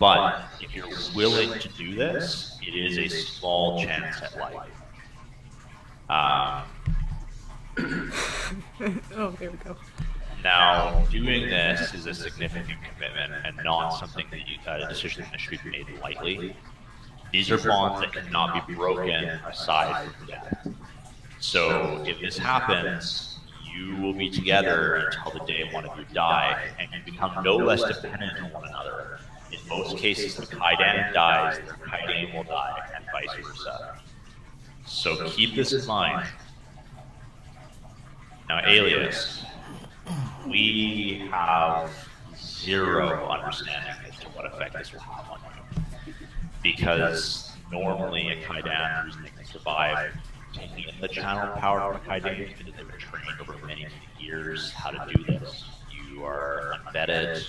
But if you're willing to do this, it is a small chance at life. Um, Oh, there we go. now, doing this is a significant commitment and not something that you, uh, a decision that should be made lightly. These are bonds that cannot be broken aside from death. So, if this happens, you will be together until the day one of you die, and you become no less dependent on one another. In most cases, the Kaidan dies, the Kaidan will die, and vice versa. So keep this in mind. Now, Aeleas, we have zero understanding as to what effect this will have on you. Because normally a Kaidan who's they can survive taking in the channel power from a Kaidan they've been trained over many years how to do this. You are unvetted,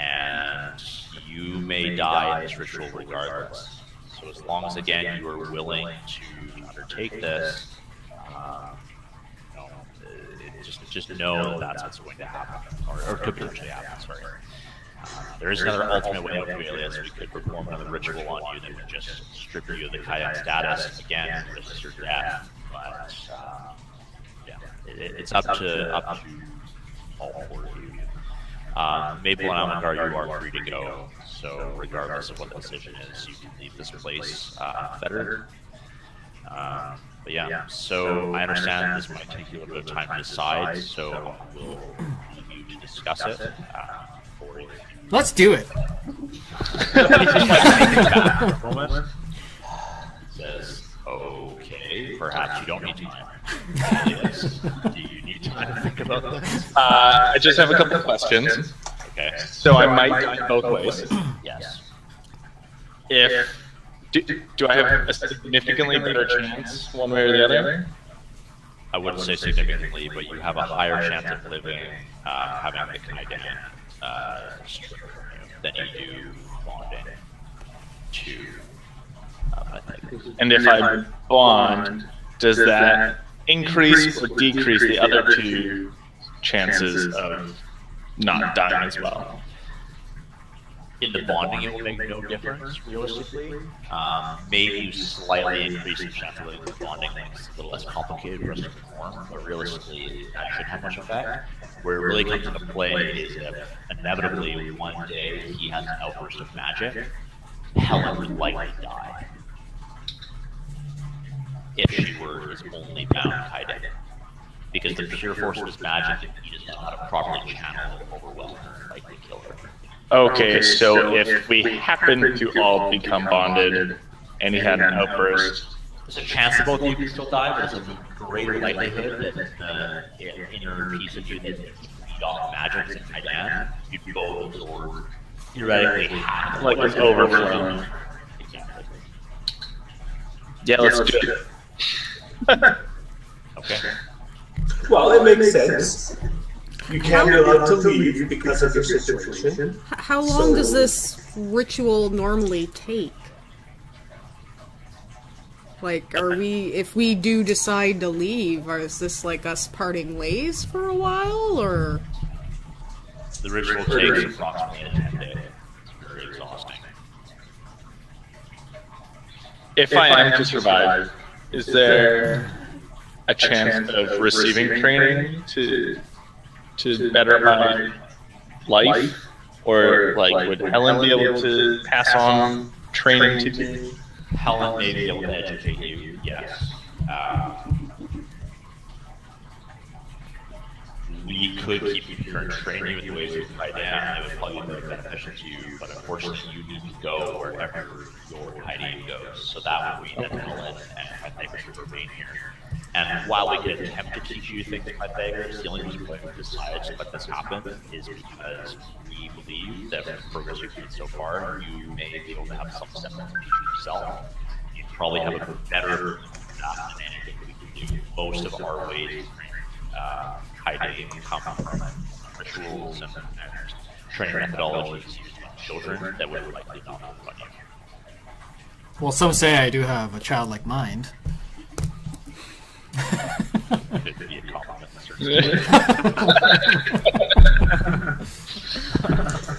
and you may die in this ritual regardless. So as long as again you are willing to undertake this, um, you know, just just know that that's what's going to happen, or, or could potentially happen. Sorry. Uh, there is another alternate way out to Aeleas. We could perform another ritual on you that would just strip you of the Kayak status again, risk your death. But uh, yeah, it, it's up to up to all four of you. Uh, Maple and Almagar, you are free to go. So regardless of what the decision is, you can leave this place uh, unfettered. Um, but yeah, so I understand this might take you a little bit of time to decide. So we'll leave you to discuss it. Uh, for Let's do it. says, okay, perhaps you don't need time. Yes. Do you need time to think about this? Uh, I just have a couple of questions. Okay. So I might die both ways. Yes. If do, do I have a significantly better chance one way or the other? I wouldn't say significantly, but you have a higher chance of living, uh, having the Kaidan uh, stripped from you than you do bonding to. Uh, And if I bond, does that increase or decrease the other two chances of not dying as well? in the bonding, it will make no difference realistically. Um, maybe you slightly increase the chance of the bonding, it's a little less complicated for us to perform, but realistically, that shouldn't have much effect. Where it really comes into play is if inevitably one day he has an outburst of magic, Helen would likely die if she were his only bound titan. Because the pure force of his magic, if he does not know how to properly channel it, overwhelm her, and likely kill her. Okay, so if we happen to all become bonded and he had an outburst, There's a chance that both of you can still die, but there's a greater likelihood that uh, the inner piece of you that feed off magic and Tidan, you'd both absorb theoretically half. like it's overflowing. Exactly. Yeah, let's do it. Okay. Well, it makes sense. You can't be allowed to leave because of your situation. H- How long does this ritual normally take? Like, are we, if we do decide to leave, or is this like us parting ways for a while, or? The ritual takes approximately a 10 day. Very exhausting. If I am to survive, is there a chance of receiving training to to better my life, or like would Helen be able to pass on training to me? Helen may be able to educate you, yes. Um, we could keep you here current training with the ways of Tidan, it would probably be beneficial to you, but unfortunately you need to go wherever your hiding goes. So that would mean that Helen and Pythagoras would remain here. And while we could attempt to teach you things like Pythagoras, the only reason we decided to let this happen is because we believe that from the progress you've made so far, you may be able to have some semblance of teaching yourself. You probably have a better that than anything we can do. Most of our ways uh, hiding come from rituals and, and training methodologies used on children that would likely not work on you. Well, some say I do have a childlike mind. Could be a compliment. certainly.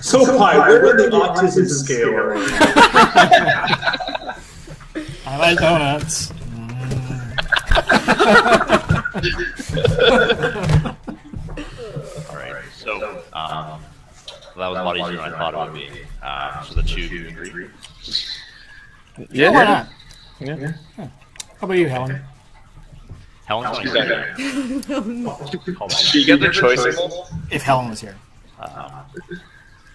So, Pye, where on the autism scale? I like donuts. Mm. All right. So um, that was a lot easier than I thought it would be. Um, so the two do agree. Yeah, why not? Yeah. How about you, Helen? Helen's She's going better. to call Do you get the choice in? If Helen was here. Um,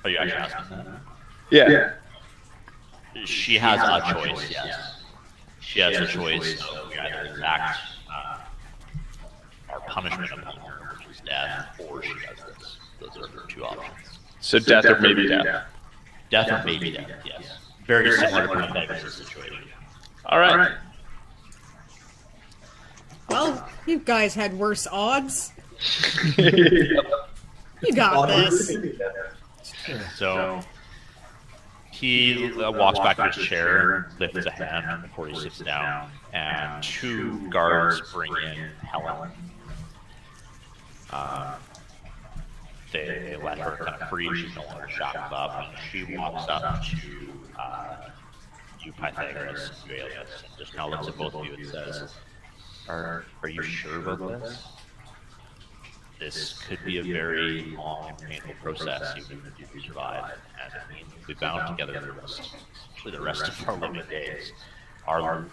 are you actually asking that? Yeah. She has a choice, yes. She has a choice of we either exact uh, our punishment upon her, which is death, or she does this. Those are her two options. So death or maybe death. Death or maybe death, yes. Very similar to Pythagoras' situation. All right. Well, you guys had worse odds. You got this. So he uh, walks back to his chair, lifts a hand before he sits down, and two guards bring in Helen. Um, they, they let her kind of free. She's no longer shackled up, and she walks up to uh, you, Pythagoras, you, and just of looks at both of you and says, "Are are you sure about this?" this could be a very long and painful process, even if you survive. And be bound together for the rest, for the rest of our living days. Our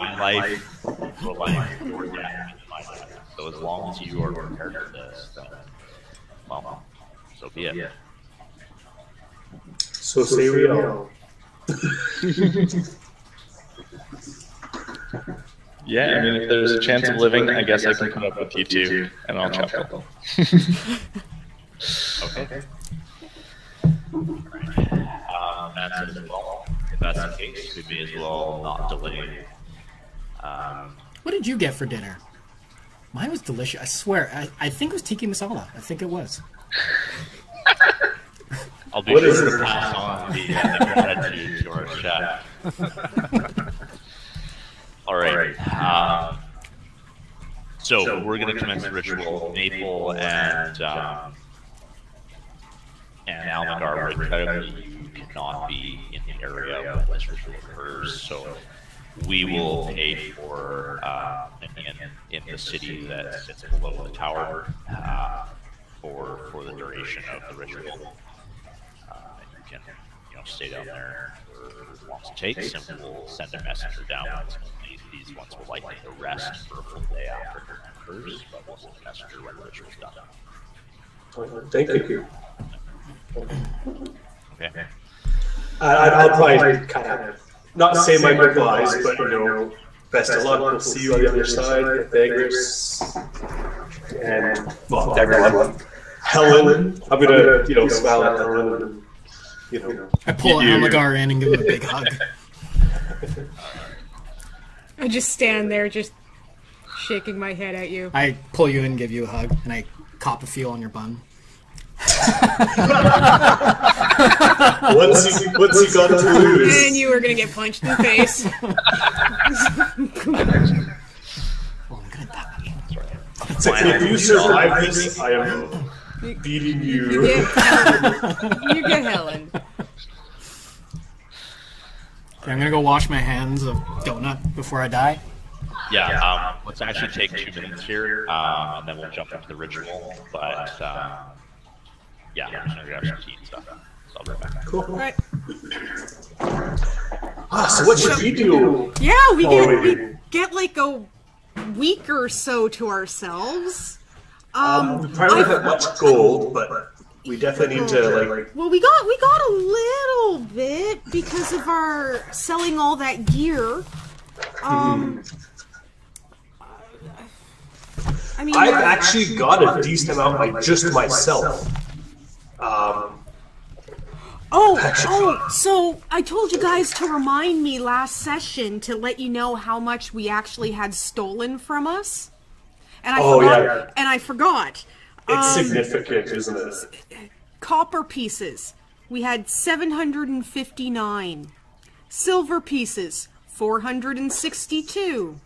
life, life, your death, my life. So as long as you are prepared for this, then, well, so be it. So say we all. Yeah, I mean, if there's a chance of living, I guess I can put up with you two, and I'll chuckle. Okay. Um, that's it as well. If that's the case, we may as well not delay. Um, What did you get for dinner? Mine was delicious. I swear. I, I think it was tikka masala. I think it was. I'll be What sure to pass on the, uh, gratitude to our chef. All right. Um, so we're going to commence the ritual. Maple and um, and Almagar would incredibly you cannot be in the area when this ritual occurs. So we will pay for uh, in, in the city that sits below the tower uh, for for the duration of the ritual. And you can you know stay down there for as long as it takes, and we'll send a messenger down. These, these ones will likely to rest for a full day after it occurs, but we'll send a messenger when the ritual's done. Thank you. Okay. I, I'll probably kind of not say my goodbyes, but you know, best of luck. We'll see you on the other side, Pythagoras, and well, everyone. Helen, I'm gonna you know smile at Helen and you know. I pull You- Almagar in and give him a big hug. I just stand there, just shaking my head at you. I pull you in and give you a hug, and I cop a feel on your bum. Once you once you got to lose, And you were gonna get punched in the face. Oh, I'm gonna die. if you survive this, I am beating You you. get Helen. You get Helen. Okay, I'm gonna go wash my hands of donut before I die. Yeah, um, let's actually take two minutes here, um, and then we'll jump into the ritual. But um, yeah, I'm just gonna grab some tea and stuff. So I'll be right back. Right. Ah, so what should we do? Yeah, we Oh, get wait, we get like a week or so to ourselves. Um, we probably don't have much gold, but we definitely need to like. Well, we got we got a little bit because of our selling all that gear. Um, I mean, I've actually got a decent amount by just myself. Um, Oh, oh, so I told you guys to remind me last session to let you know how much we actually had stolen from us. And I Oh, forgot yeah. and I forgot. it's Um, significant, isn't it? copper pieces. We had 759. Silver pieces 462.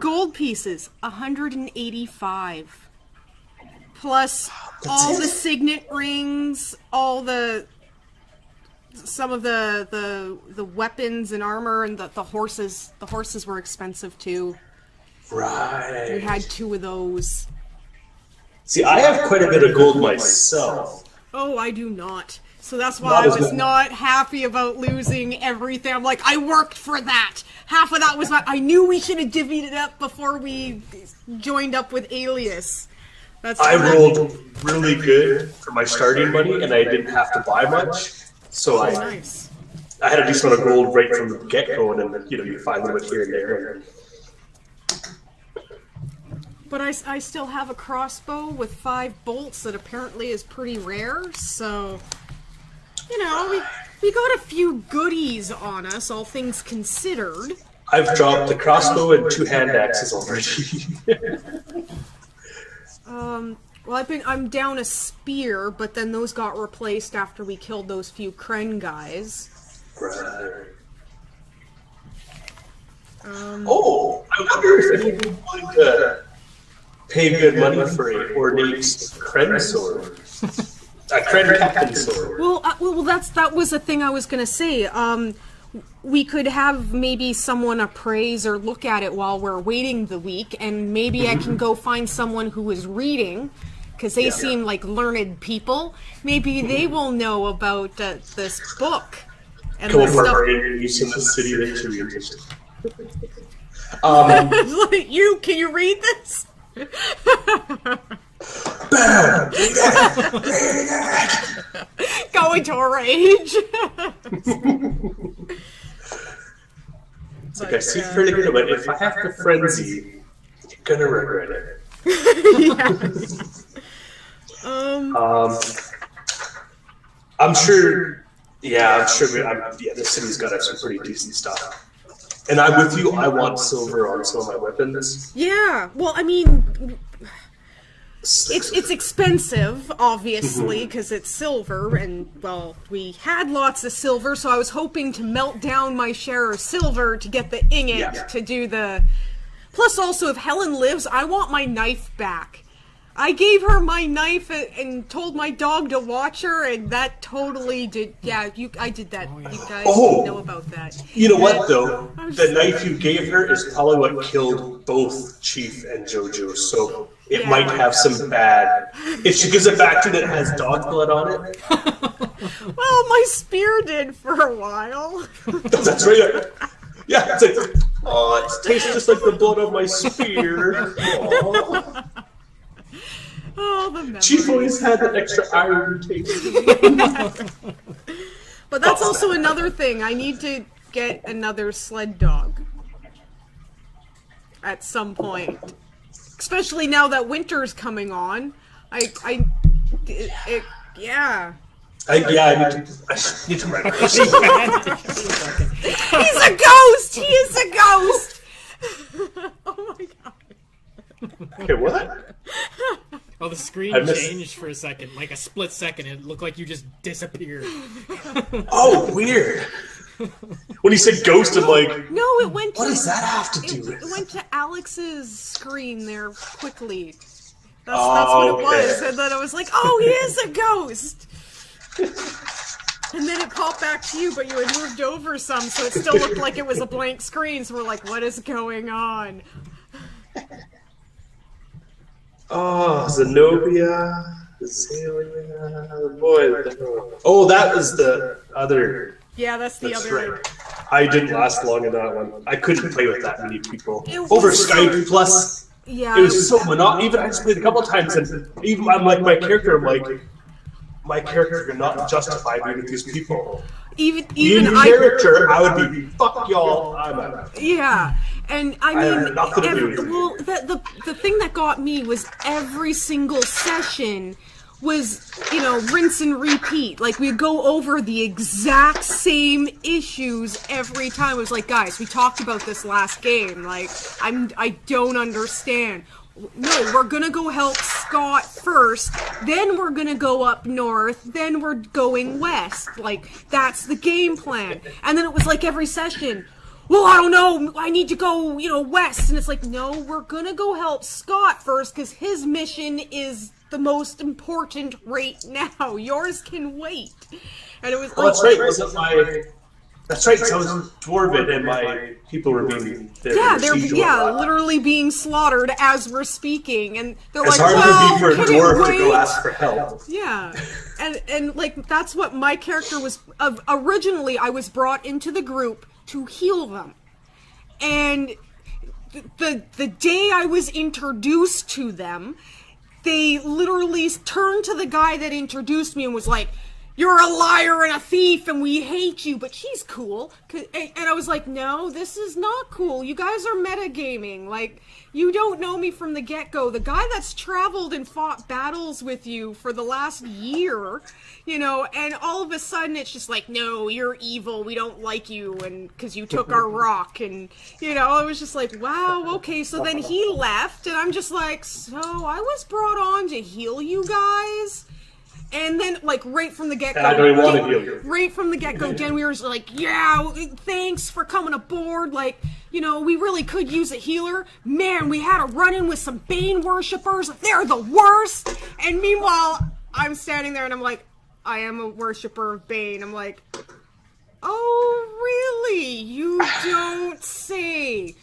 Gold pieces 185. Plus all the signet rings, all the some of the the the weapons and armor and the, the horses. The horses were expensive too. We had two of those. See, I have quite a bit of gold myself. Oh, I do not. So that's why Not I was not happy about losing everything. I'm like, I worked for that. Half of that was my. I knew we should have divvied it up before we joined up with Aeleas. That's I rolled really good for my starting money, and I didn't have to buy much. So Oh, I, nice. I had a decent amount of gold right from the get go, and then you know you find a little bit here and there. But I, I still have a crossbow with five bolts that apparently is pretty rare. So, you know, we we got a few goodies on us, all things considered. I've dropped the crossbow and two hand axes already. Um, well, I've been I'm down a spear, but then those got replaced after we killed those few Kren guys. Right. Um, Oh, I wonder if anyone would uh, pay good money for a ornate Kren sword. A Kren captain sword. Well, uh, well, well, that's that was a thing I was gonna say. Um, we could have maybe someone appraise or look at it while we're waiting the week, and maybe I can go find someone who is reading, because they seem like learned people. Maybe they will know about uh, this book and Come the over stuff. our enemies in the city that too interested. Um, you can you read this? Go into a rage. it's like I see pretty good, but if I have to frenzy, you're gonna regret it. um, Um, I'm sure. Yeah, I'm sure. We, I'm, yeah, the city's got some pretty decent stuff. And I'm with you. I want silver on some of my weapons. yeah. Well, I mean, it's it's expensive, obviously, mm-hmm. because it's silver, and well, we had lots of silver, so I was hoping to melt down my share of silver to get the ingot Yeah. to do the. Plus, also, if Helen lives, I want my knife back. I gave her my knife and, and told my dog to watch her, and that totally did. Yeah, you. I did that. Oh, you guys Oh. know about that. You know what though? The just- knife you gave her is probably what killed both Chief and JoJo. So it Yeah. might have some bad. If she gives it back to you that has dog blood on it, Well, my spear did for a while. that's right. Yeah, it's like, oh, it tastes just like the blood of my spear. Aw. Oh, the memory. Chief always had that extra iron taste. But that's also another thing. I need to get another sled dog at some point, especially now that winter's coming on. I, I, it, it yeah. I, yeah, I need to, I need to write this. He's a ghost. He is a ghost. oh my god. Okay, what? Oh, the screen I changed for a second, like a split second. It looked like you just disappeared. Oh, weird. When he said ghost, I'm like, No, it went. what to, does that have to It, do it with? went to Alex's screen there quickly. That's, that's Oh, what it oh, was. okay. And then I was like, oh, he is a ghost. And then it popped back to you, but you had moved over some, so it still looked like it was a blank screen. So we're like, what is going on? Oh, Zenobia, Azalea, boy. the- Oh, that was the other. Yeah, that's the That's other. right. I didn't last long in that one. I couldn't play with that many people over Skype. Plus, Yeah. it was so monotonous. Even I just played a couple times, and even I'm like my character. I'm like, my character cannot justify being with these people. even even a I. character, I would be fuck y'all. I'm out. Yeah, and I I mean, do every, well, the, the the thing that got me was every single session was you know rinse and repeat. Like we go over the exact same issues every time. It was like, guys, we talked about this last game. Like I'm I don't understand. No, we're gonna go help Scott first, then we're gonna go up north, then we're going west. Like, that's the game plan. And then it was like every session, well, I don't know, I need to go, you know, west. And it's like, no, we're gonna go help Scott first, because his mission is the most important right now. Yours can wait. And it was Oh, like, that's right. Wasn't my? That's right. 'cause I was dwarven, and my people were being. Yeah, they're yeah, literally being slaughtered as we're speaking, and they're It's like, hard "Well, to be for a dwarf to go wait?" ask for help. Yeah, and and like that's what my character was. Uh, originally, I was brought into the group to heal them, and th- the the day I was introduced to them, they literally turned to the guy that introduced me and was like. You're a liar and a thief, and we hate you. But she's cool and I was like, "No, this is not cool. You guys are metagaming. Like, you don't know me from the get go. The guy that's traveled and fought battles with you for the last year, you know, and all of a sudden it's just like, no, you're evil. We don't like you, and because you took our rock, and you know, I was just like, wow, okay. So then he left, and I'm just like, so I was brought on to heal you guys. And then, like, right from the get go, And I don't even want to heal you. right from the get go, Jen Weaver's like, yeah, thanks for coming aboard. Like, you know, we really could use a healer. Man, we had a run in with some Bane worshippers. They're the worst. And meanwhile, I'm standing there and I'm like, I am a worshiper of Bane. I'm like, oh, really? You don't say.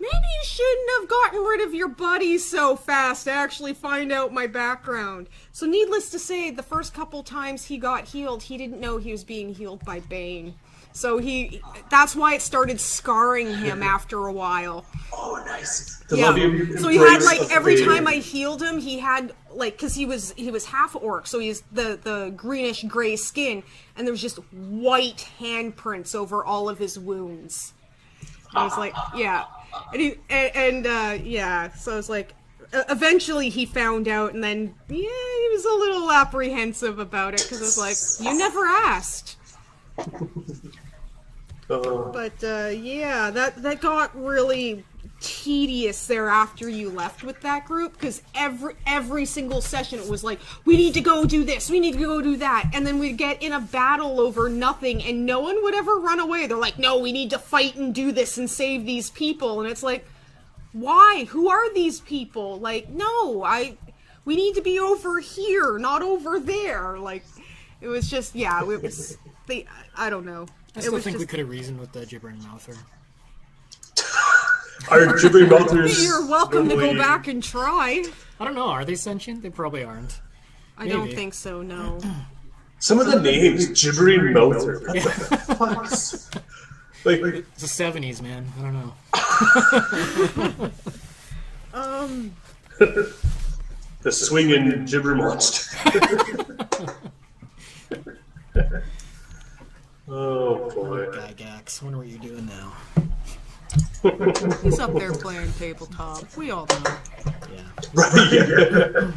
Maybe you shouldn't have gotten rid of your buddy so fast to actually find out my background. So, needless to say, the first couple times he got healed, he didn't know he was being healed by Bane. So he that's why it started scarring him after a while. Oh, nice. The Yeah. loving So he had like every Bane. time I healed him, he had like because he was he was half orc, so he's the the greenish gray skin, and there was just white handprints over all of his wounds. I was like, yeah, and he and, and uh, yeah, so I was like. Eventually, he found out, and then yeah, he was a little apprehensive about it because I was like, "You never asked." Oh. But uh, yeah, that that got really tedious there after you left with that group because every every single session it was like we need to go do this we need to go do that and then we'd get in a battle over nothing and no one would ever run away they're like no we need to fight and do this and save these people and it's like why who are these people like no i we need to be over here, not over there. Like, it was just, yeah, it was, they, I don't know. I It still think we could have reasoned with the gibbering mouther. Our gibbering mouthers. You're welcome to go back and try. I don't know. Are they sentient? They probably aren't. I don't think so, no. Some of the names, gibbering mouther. What the fuck? Like, It's the '70s, man. I don't know. Um, the swinging gibber monster. oh boy. Gygax. Wonder what you're doing now. He's up there playing tabletop. We all know. Yeah. Right, yeah.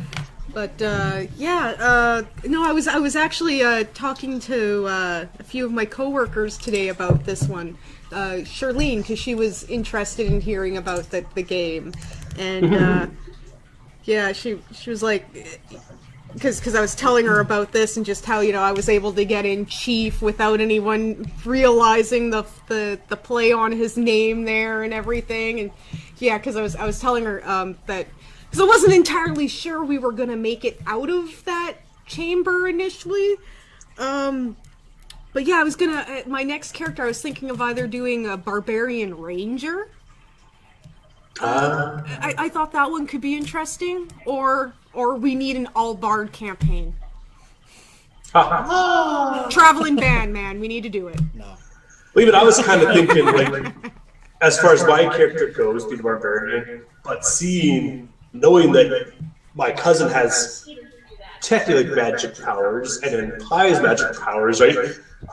But uh, yeah, uh, no, I was I was actually uh, talking to uh, a few of my coworkers today about this one, uh, Charlene, because she was interested in hearing about the, the game, and uh, yeah, she she was like, because because I was telling her about this and just how you know I was able to get in chief without anyone realizing the the the play on his name there and everything, and yeah, because I was I was telling her um, that because I wasn't entirely sure we were gonna make it out of that chamber initially. Um, but yeah, I was gonna my next character. I was thinking of either doing a barbarian ranger. Uh, I, I thought that one could be interesting, or or we need an all bard campaign. Traveling band, man, we need to do it. No. Well, even I was kind of thinking, like, as far as my character goes, being a barbarian, but seeing, knowing that my cousin has technically magic powers, and then Pye's magic powers, right?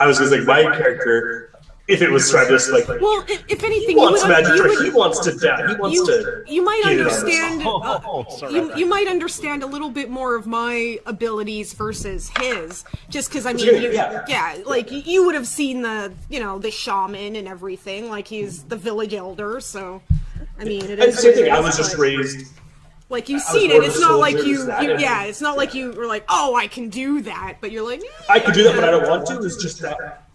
I was gonna say my character, if it was Travis, like, Well, if, if anything, he wants you would, magic, you, would- he wants to die, he wants you, to. you might get it on his- understand. uh, Oh, sorry you, you might understand a little bit more of my abilities versus his, just because I mean, Yeah, you, yeah. yeah, like y- you would have seen the, you know, the shaman and everything. Like he's the village elder, so I mean, it And is. same thing, I was just raised. Like you've seen it. It's not like you, you yeah. It's not like you were like, oh, I can do that. But you're like, I could do that, but I don't want to. It's just that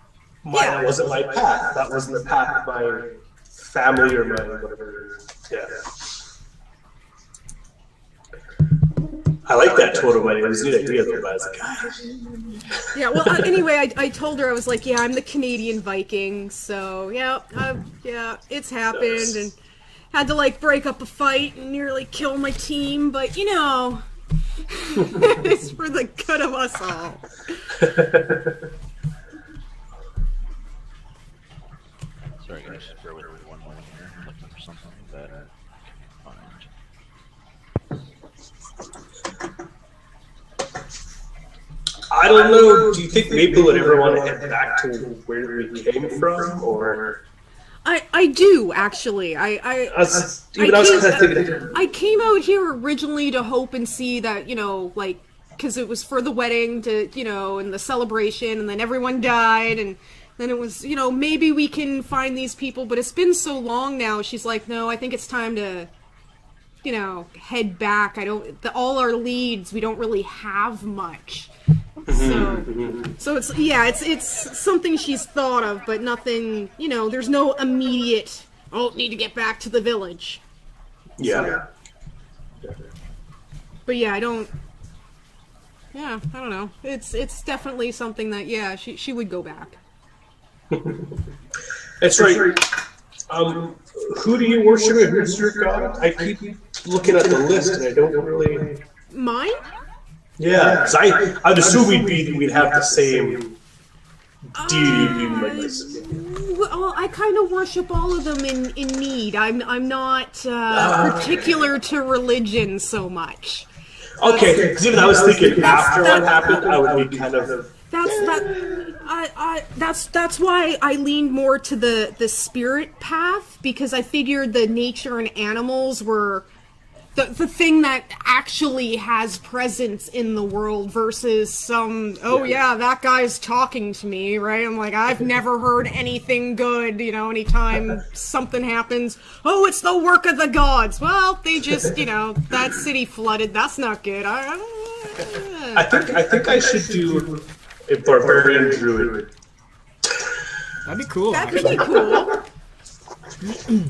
my, Yeah. that wasn't my path. That wasn't the path of my family or my whatever. Yeah. I like that totem idea. It was a neat idea, though. But I was like, "Ah, Yeah, well, uh, anyway, I, I told her I was like, yeah, I'm the Canadian Viking, so yeah, uh, yeah, it's happened, and had to like break up a fight and nearly kill my team, but you know, it's for the good of us all. Sorry, guys. Bear with me one moment here. I'm looking for something that I can find. I don't know. Do you think maybe would ever want to head back to where we came from, or I I do actually. I I us? Even I, came- kind of thinking. I came out here originally to hope and see that, you know, like, because it was for the wedding to, you know, and the celebration, and then everyone died, and then it was, you know, maybe we can find these people, but it's been so long now. She's like, no, I think it's time to, you know, head back. I don't, the, all our leads, we don't really have much. So, so it's yeah, it's it's something she's thought of, but nothing. You know, there's no immediate. Oh, need to get back to the village. Yeah. But yeah, I don't. Yeah, I don't know. It's it's definitely something that yeah, she she would go back. That's right. Um, who do you worship and who's your god? I keep looking at the list and I don't really. Mine? Yeah, because I I'd assume we'd be we'd have the same deity like this. Well, I kind of worship all of them in in need. I'm I'm not uh, particular to religion so much. Okay, because even I was thinking after what happened, I would be kind of. That's that. I, I that's that's why I leaned more to the the spirit path because I figured the nature and animals were the the thing that actually has presence in the world versus some oh yeah. that guy's talking to me right? I'm like I've never heard anything good you know anytime something happens. Oh it's the work of the gods. Well they just you know that city flooded. That's not good. I, I, I think I think I should do a barbarian druid. That'd be cool. that could actually. be cool.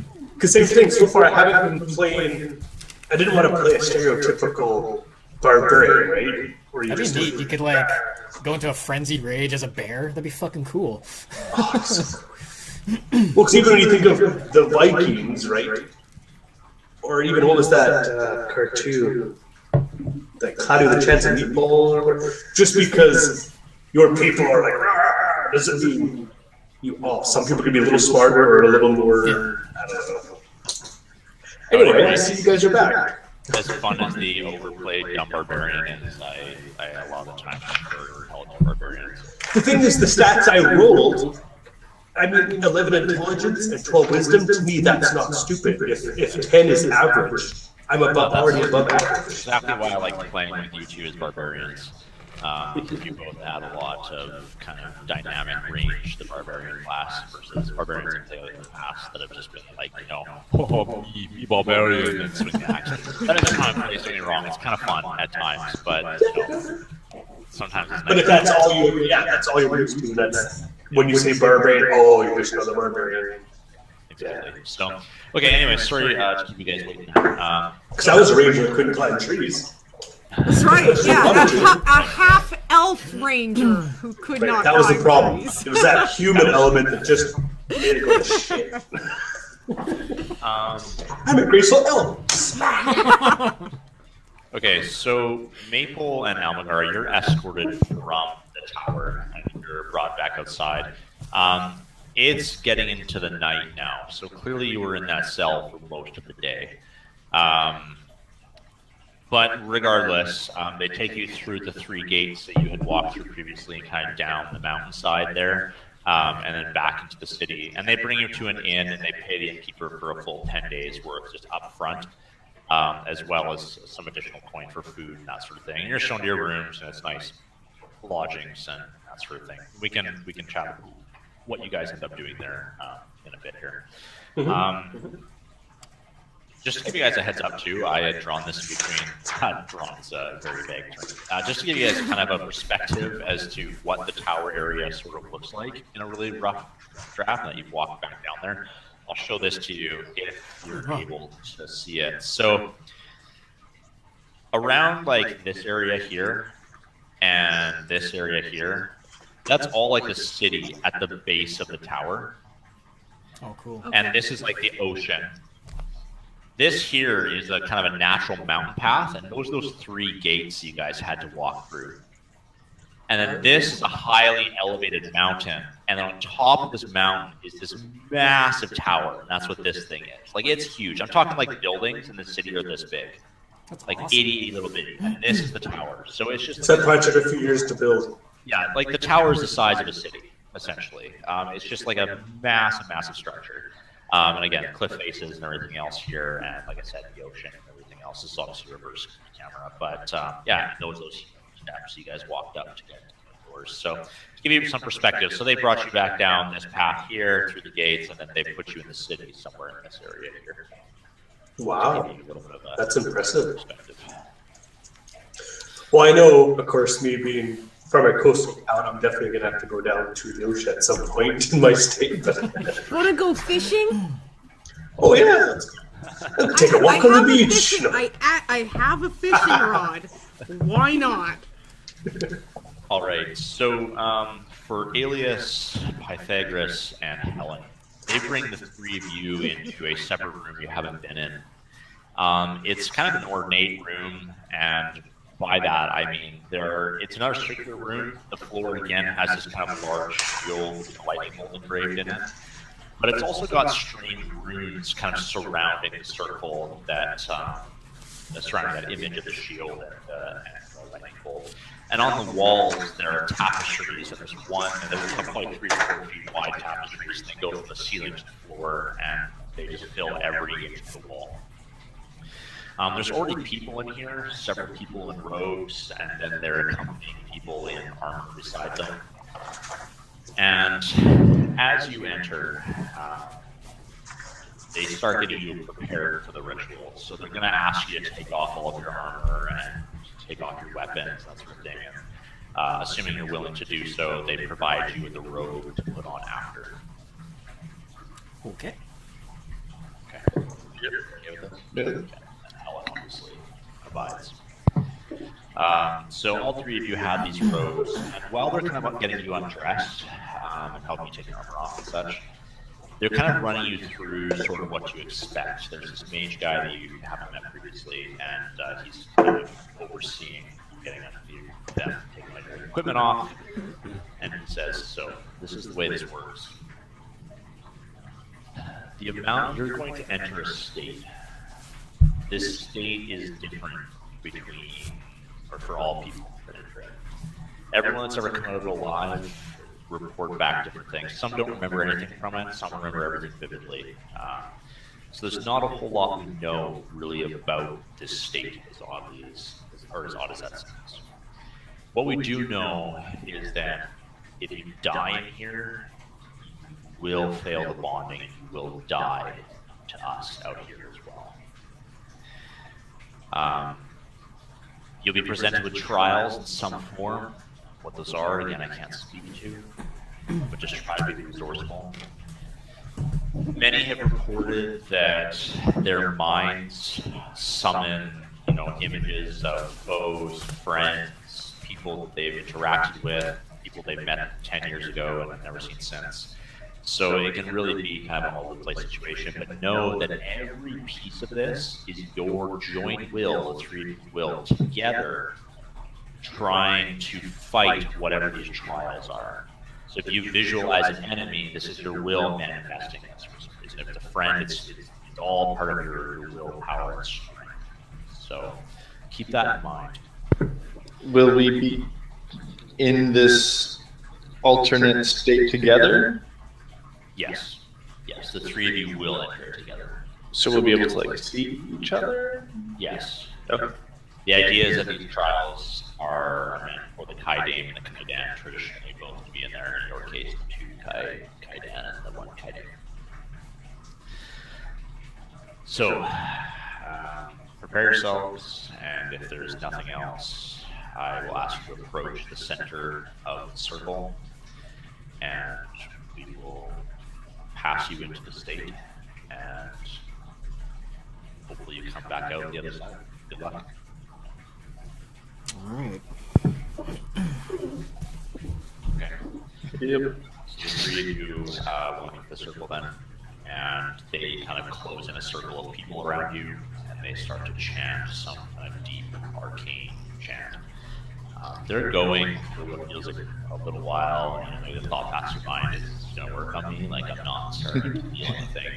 Because same thing. So far, I haven't been playing. I didn't want to play a stereotypical barbarian, right? Or you That'd just be neat. You could like go into a frenzied rage as a bear. That'd be fucking cool. well, because even when you think of the Vikings, right? Or even what was that uh, cartoon? Like Cloudy with a Chance of Meatball, or whatever. Just because your people are like, "Rawr," doesn't mean you all. Some people can be a little smarter or a little more. I don't know. Anyway, I see you guys are back. As fun as the overplayed dumb barbarian is, I, I a lot of the time prefer intelligent barbarians. The thing is, the stats I rolled. I mean, 11 intelligence and 12 wisdom, to me, that's not stupid. If, if 10 is average, I'm above, already above average. Exactly why I like playing with you two as barbarians. Um, because you both add a lot of kind of dynamic range to the barbarian class versus barbarians I've played in the past that have just been like, you know, oh, barbarian and swing the axe. That is kind of don't me wrong. It's kind of fun at times, but you know, sometimes it's nice. But if that's all you, yeah, that's all you're used to, that's when you say barbarian, oh, you're just another barbarian. Exactly. So, okay. Anyway, sorry uh, to keep you guys waiting. Um, Because I was a ranger couldn't climb trees. That's right. Yeah, a, ha- a half elf ranger who could Right, not. that was the problem. trees. It was that human element that just made it go to shit. um, I'm a graceful elf. Okay, so Maple and Almagar, you're escorted from the tower and you're brought back outside. Um, it's getting into the night now, so clearly you were in that cell for most of the day. Um, but regardless, um, they take you through the three gates that you had walked through previously and kind of down the mountainside there, um, and then back into the city. And they bring you to an inn and they pay the innkeeper for a full 10 days worth just up front um, as well as some additional coin for food and that sort of thing. And you're shown to your rooms, and it's nice lodgings and that sort of thing. We can we can chat about what you guys end up doing there um, in a bit here. Just to give you guys a heads up too, I had drawn this in between. Uh, drawn's a very vague term. Uh, just to give you guys kind of a perspective as to what the tower area sort of looks like in a really rough draft that you've walked back down there. I'll show this to you if you're able to see it. So around like this area here and this area here, that's all like the city at the base of the tower. Oh, cool. And this is like the ocean. This here is a kind of a natural mountain path, and those are those three gates you guys had to walk through. And then this is a highly elevated mountain, and on top of this mountain is this massive tower, and that's what this thing is. Like it's huge. I'm talking like buildings in the city are this big, That's like awesome. 80 little bitty, and this is the tower. So it's just That probably took a few years to build. yeah, like the tower is the size of a city, essentially. Um, it's just like a massive, massive structure. Um, and again, cliff faces and everything else here, and like I said, the ocean and everything else This is obviously reverse camera. But uh, yeah, those those steps you guys walked up to get to the doors. So to give you some perspective, so they brought you back down this path here through the gates, and then they put you in the city somewhere in this area here. Wow. Give you a little bit of a That's impressive. Well, I know, of course, me being from a coastal town, I'm definitely going to have to go down to the ocean at some point in my state. But Want to go fishing? oh yeah, let's take a walk I on the beach. fishing- I, I have a fishing rod. Why not? All right. So um, for Aeleas, Pythagoras, and Helen, they bring the three of you into a separate room you haven't been in. Um, it's kind of an ornate room, and by that I mean there. It's another circular room. The floor again has this kind of large shield with lightning bolt engraved in it, but it's also got strange runes kind of surrounding the circle that um, that surrounding that image of the shield and, uh, and the lightning bolt. And on the walls there are tapestries, and there's one, and there's like three or four feet wide tapestries, and they go from the ceiling to the floor, and they just fill every inch of the wall. Um, there's already people in here, several people in robes, and then there are accompanying people in armor beside them. And as you enter, uh, they start getting you prepared for the ritual. So they're going to ask you to take off all of your armor and take off your weapons, that sort of thing. And, uh, assuming you're willing to do so, they provide you with a robe to put on after. Okay. Okay. You're okay abides. Um, so all three of you have these robes, and while they're kind of getting you undressed um, and helping you take your armor off and such, they're kind of running you through sort of what you expect. There's this mage guy that you haven't met previously, and uh, he's kind of overseeing getting you, them taking like, their equipment off, and he says, "So this is the way this works. The amount you're going to enter a state. This state is different between or for all people. Everyone that's ever come it alive report back different things. Some don't remember anything from it. Some remember everything vividly. Uh, so there's not a whole lot we know really about this state, as oddly as, or as odd as that sounds. What we do know is that if you die in here, you will fail the bonding. You will die to us out here. Um, you'll be presented with trials in some form. What those are, again, I can't speak to, but just try to be resourceful. Many have reported that their minds summon, you know, images of foes, friends, people that they've interacted with, people they met 10 years ago and have never seen since. So it can really be kind of a all over the place situation, but know that every piece of this is your joint will, the three will, together trying to fight whatever these trials are. So if you visualize an enemy, this is your will manifesting this for some reason. If it's a friend, it's, it's all part of your, your willpower and strength. So keep that in mind. Will we be in this alternate state together? Yes. Yes, the three of you will enter together. So we'll be able to like see each other? Yes. Okay. The idea is that these trials are meant for the Kaidame and the Kaidan traditionally both to be in there. In your case, the two Kai, Kaidan and the one Kaidame. So, um, prepare yourselves, and if there's nothing else, I will ask you to approach the center of the circle, and we will pass you into the state, and hopefully you come back out the other side. Good luck. All right. Okay. Yep. So the three of you uh, walk into the circle then, and they kind of close in a circle of people around you, and they start to chant some kind of deep, arcane chant. They're going for what feels like a little while, and maybe the thought passes your mind is it's going to work on me, like I'm not starting to feel anything.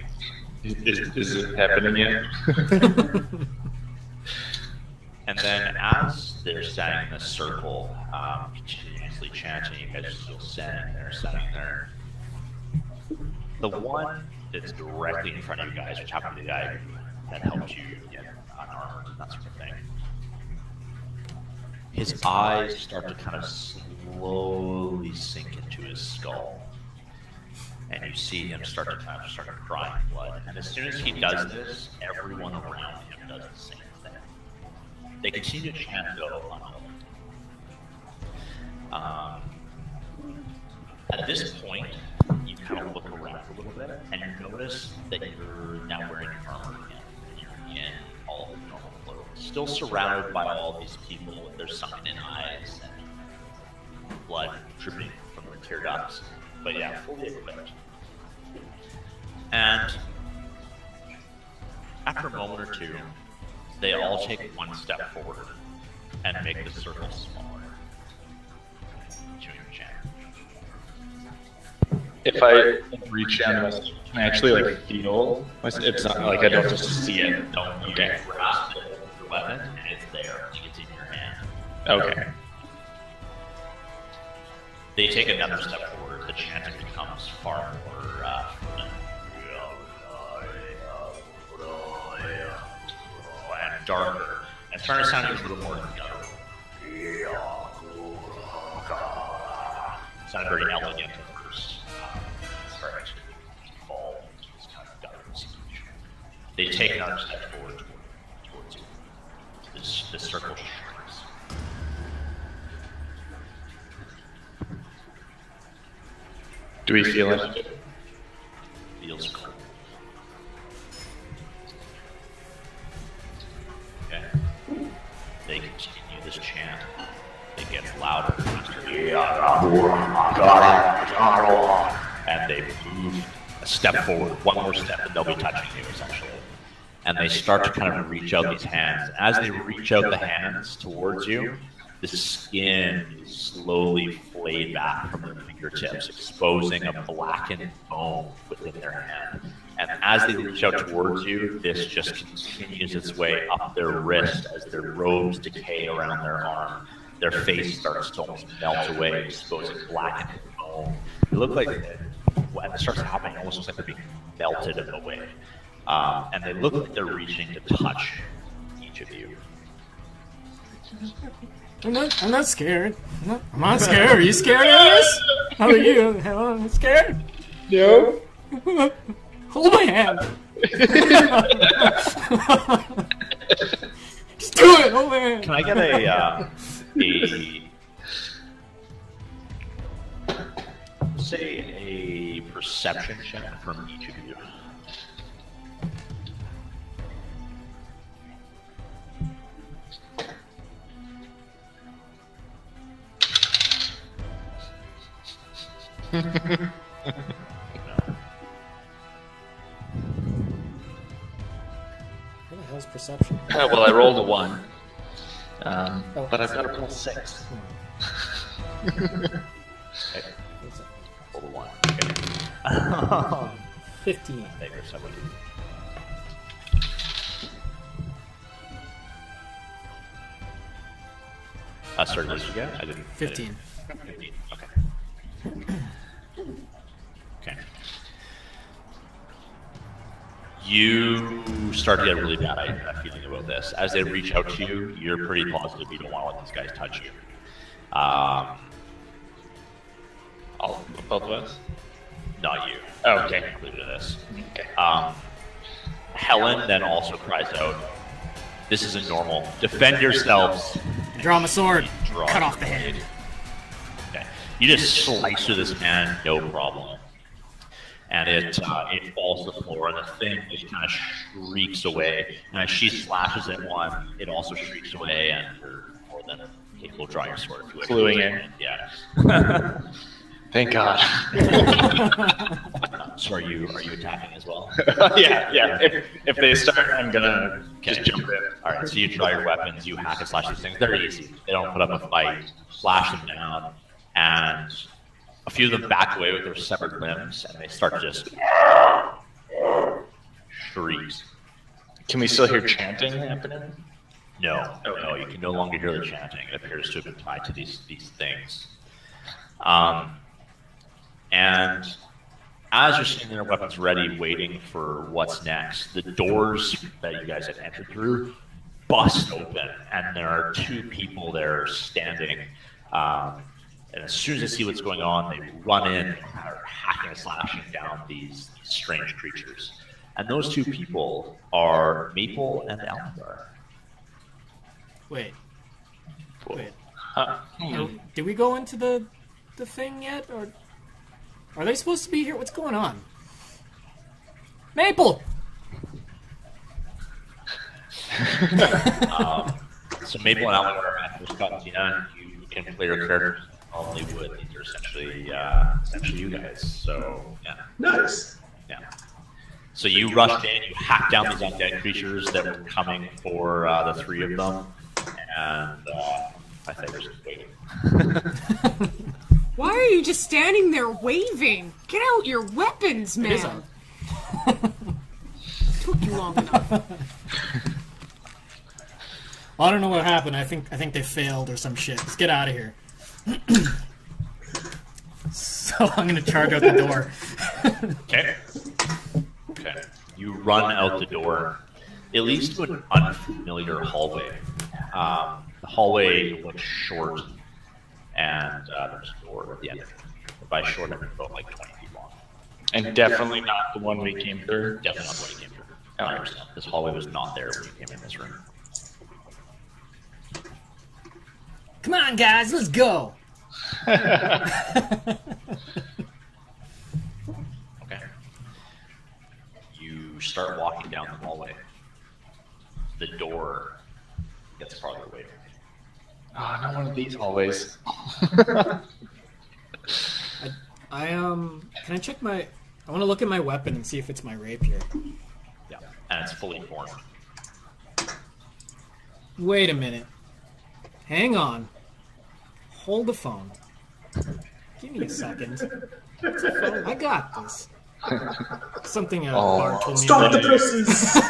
Is, is it happening yet? And then as they're standing in a circle, um, continuously chanting, you guys are still standing there, standing there. The one that's directly in front of you guys, which happened to be the guy that helped you get unarmed and that sort of thing, his eyes start to kind of slowly sink into his skull. And you see him start to kind of start crying blood. And as soon as he does this, everyone around him does the same thing they continue to chant go. Um, at this point, you kind of look around a little bit and you notice that you're now wearing armor Still surrounded by all these people with their sunken eyes and blood dripping from their tear ducts. But yeah, fully equipped. And after a moment or two, they all take one step forward and make the circle smaller. If I reach down, can I actually like feel? It's not like I don't just see it. Don't you Okay. grasp it weapon, and it's there. Like it's in your hand. Okay. They take another step forward. The chanting becomes far more uh, and darker, and starting to sound a little more guttural. Sounded very elegant at first. Um, starting to evolve into this kind of guttural speech. They take another step forward towards you. This, this circle shrinks. Do we feel it? feels cold. Okay. They continue this chant It gets louder. and they move a step forward, one more step, and they'll be touching you essentially. And they start to kind of reach out these hands. As they reach out the hands towards you, the skin slowly flayed back from their fingertips, exposing a blackened bone within their hand. And as they reach out towards you, this just continues its way up their wrist as their robes decay around their arm. Their face starts to almost melt away, exposing blackened bone. It looks like it starts happening, almost looks like they're being melted away. Um, and they look like they're reaching to touch each of you. I'm not, I'm not scared. I'm not, I'm not scared. Are you scared of this? How are you? Hello, I'm scared. No. Hold my hand. Just do it. Hold my hand. Can I get a uh, a say a perception check from each of you? What the hell's perception? well, I rolled a one, um, but I've got a plus six. Roll a one. Okay. 15. Thank you, somebody. Uh, sorry, what did you get? I didn't. I 15. didn't- 15. Okay. Okay. You start to get a really bad uh, feeling about this. As they reach out to you, you're pretty positive you don't want to let these guys touch you. Um, All both of us. not you. Oh, okay. You're Included in this. Okay. Um, Helen then also cries out, "This isn't normal. Defend yourselves." Draw my sword. Draw Cut off the head. Okay. You just slice through this man, no problem. And it uh, it falls to the floor, and the thing just kind of shrieks away. And as she slashes at one, it also shrieks away, and more than capable of drawing your sword. if you wish. Gluing it. Yeah. Thank God. so are you are you attacking as well? yeah, yeah. If, if they start, I'm gonna just jump in. All right, so you draw your weapons, you hack and slash these things. They're easy. They don't put up a fight. Slash them down, and a few of them back away with their severed limbs, and they start to just shrieks. Can we still hear chanting happening? No, no, you can no longer hear the chanting. It appears to have been tied to these these things. Um, and as you're sitting there, weapons ready, waiting for what's next, the doors that you guys had entered through bust open, and there are two people there standing. Um, and as soon as they see what's going on, they run in and are hacking and slashing down these, these strange creatures. And those two people are Maple and Almagar. Wait. Wait. Huh. Oh, did we go into the the thing yet, or are they supposed to be here? What's going on? Maple. Um, so Maple and Almagar at first got Zheena, you can play your characters normally would. These are essentially uh, essentially you guys. So yeah, Nice. yeah. So you rushed in, you hacked down these undead creatures that were coming for uh, the three of them, and uh, I think they're just waiting. Why are you just standing there waving? Get out your weapons, is man. Took you long enough. Well, I don't know what happened. I think I think they failed or some shit. Let's get out of here. So I'm gonna charge out the door. Okay. Okay. You run out the door. It leads to an unfamiliar hallway. Um, the hallway looks short, and uh, there's a door at the end. By short, I mean about like 20 feet long. And definitely not the one we came through. Definitely not the one he came through. 100%. This hallway was not there when you came in this room. Come on, guys, let's go. Okay. You start walking down the hallway. The door gets farther away from you. Oh, not one of these always. I um, can I check my? I want to look at my weapon and see if it's my rapier. Yeah, and it's fully formed. Wait a minute. Hang on. Hold the phone. Give me a second. Phone? I got this. Something uh, Oh. Bart told me. Stop the presses!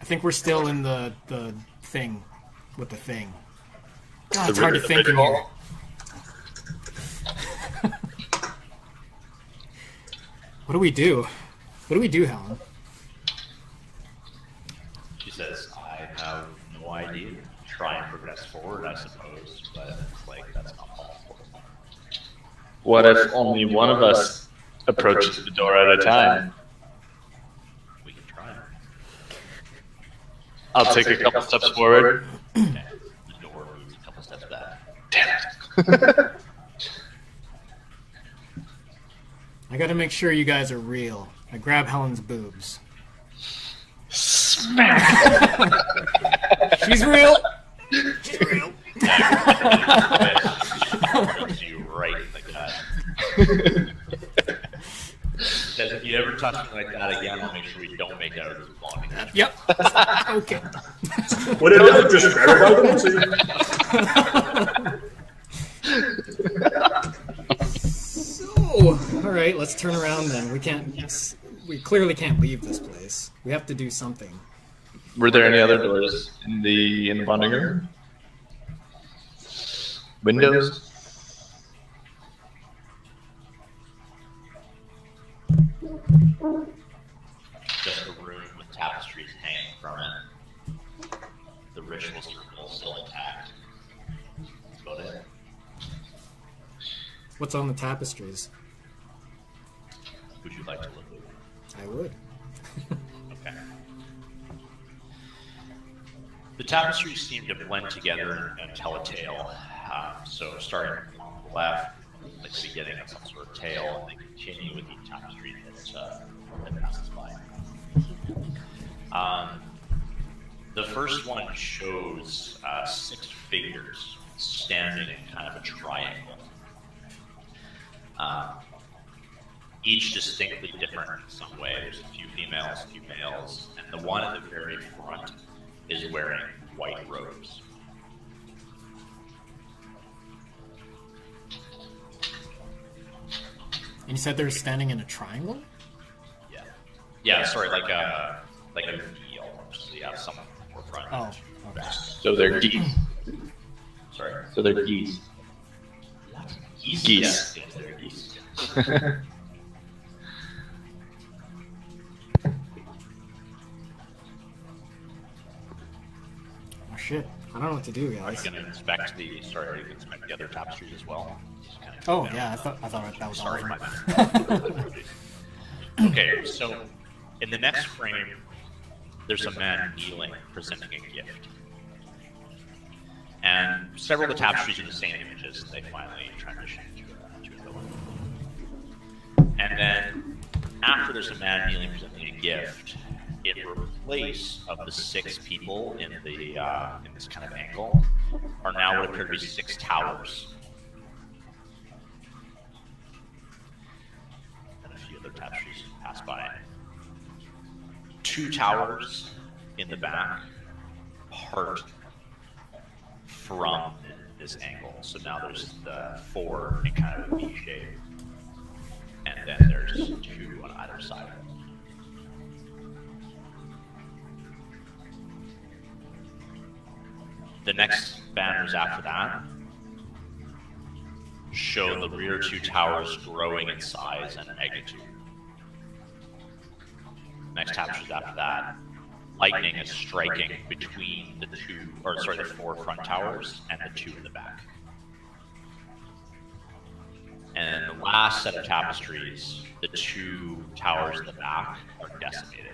I think we're still in the the thing with the thing. God, The it's hard to think in here. What do we do? What do we do, Helen? She says, I have no idea. Try and progress forward, I suppose, but it's like that's not possible. What if only one of us approaches the door at a time? We can try. I'll take a couple steps forward. Okay. The door moves a couple steps back. Damn it. I gotta make sure you guys are real. I grab Helen's boobs. Smack! She's real. Looks you right in the gut. Says if you ever touch me like that again, I'll make sure we don't make out as bonding. Yep. okay. Would it have just grab her by the So, all right, let's turn around then. We can't. We clearly can't leave this place. We have to do something. Were there any other doors in the in the bonding room? Windows? Just a room with tapestries hanging from it. The ritual circle still intact. That's about it. What's on the tapestries? Would you like to look at? I would. Okay. The tapestries seem to blend together and tell a tale. Uh, so, starting on the left, like the beginning of some sort of tale, and then continue with the tapestry that, uh, that passes by. Um, the first one shows uh, six figures standing in kind of a triangle. Um, each distinctly different in some way. There's a few females, a few males, and the one at the very front is wearing white robes. And you said they're standing in a triangle? Yeah. Yeah, sorry, like a like a V almost. So you have some forefront. Oh, okay. So they're geese. Sorry. So they're geese. Geese. Geese. Yes, yes, geese. shit. I don't know what to do, Are you guys. going to inspect the? Sorry, are you going to inspect the other tapestries as well? Kinda Oh yeah, I thought I thought that was Sorry, of my bad. okay, so in the next frame, there's a man kneeling, presenting a gift. And several of the tapestries are the same images, and they finally transition uh, to a, to a villain. And then, after there's a man kneeling, presenting a gift, in replace of the six people in the uh, in this kind of angle, are now what appear to be six towers and a few other tapestries pass by. Two towers in the back part from this angle. So now there's the four in kind of a V shape. And then there's two on either side. The next banners after that show the rear two towers growing in size and magnitude. Next tapestries after that, lightning is striking between the two, or sorry, the four front towers and the two in the back. And then the last set of tapestries, the two towers in the back are decimated.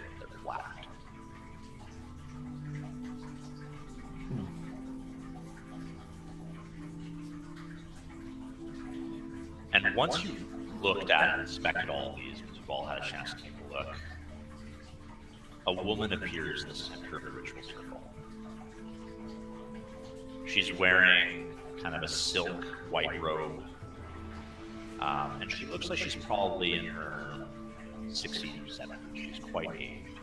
And once you've looked at and inspected all of these, because you've all had a chance to take a look, a woman appears in the center of the ritual circle. She's wearing kind of a silk white robe, um, and she looks like she's probably in her 60s or 70s. She's quite aged.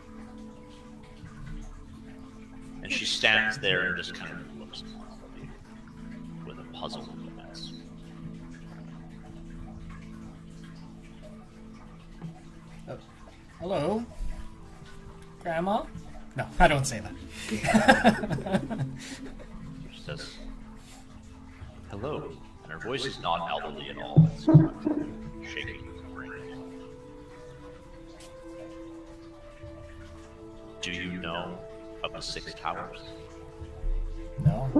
And she stands there and just kind of looks with a puzzled Hello? Grandma? No, I don't say that. She says, Hello. And her voice is not elderly at all. It's of. Do you know of the Six Towers? no?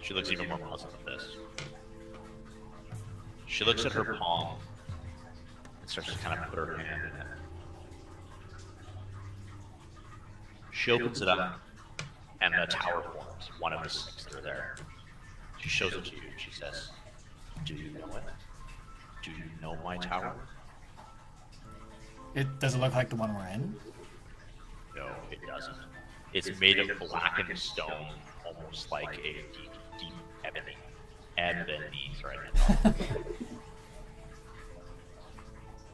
She looks even more puzzled at this. She looks at her palm and starts to kind of put her hand in it. She opens it up, and a tower forms. One of the six that are there. She shows it to you. She says, "Do you know it? Do you know my tower?" It does it look like the one we're in? No, it doesn't. It's made of blackened stone, almost like a deep, deep ebony. Ebony, right?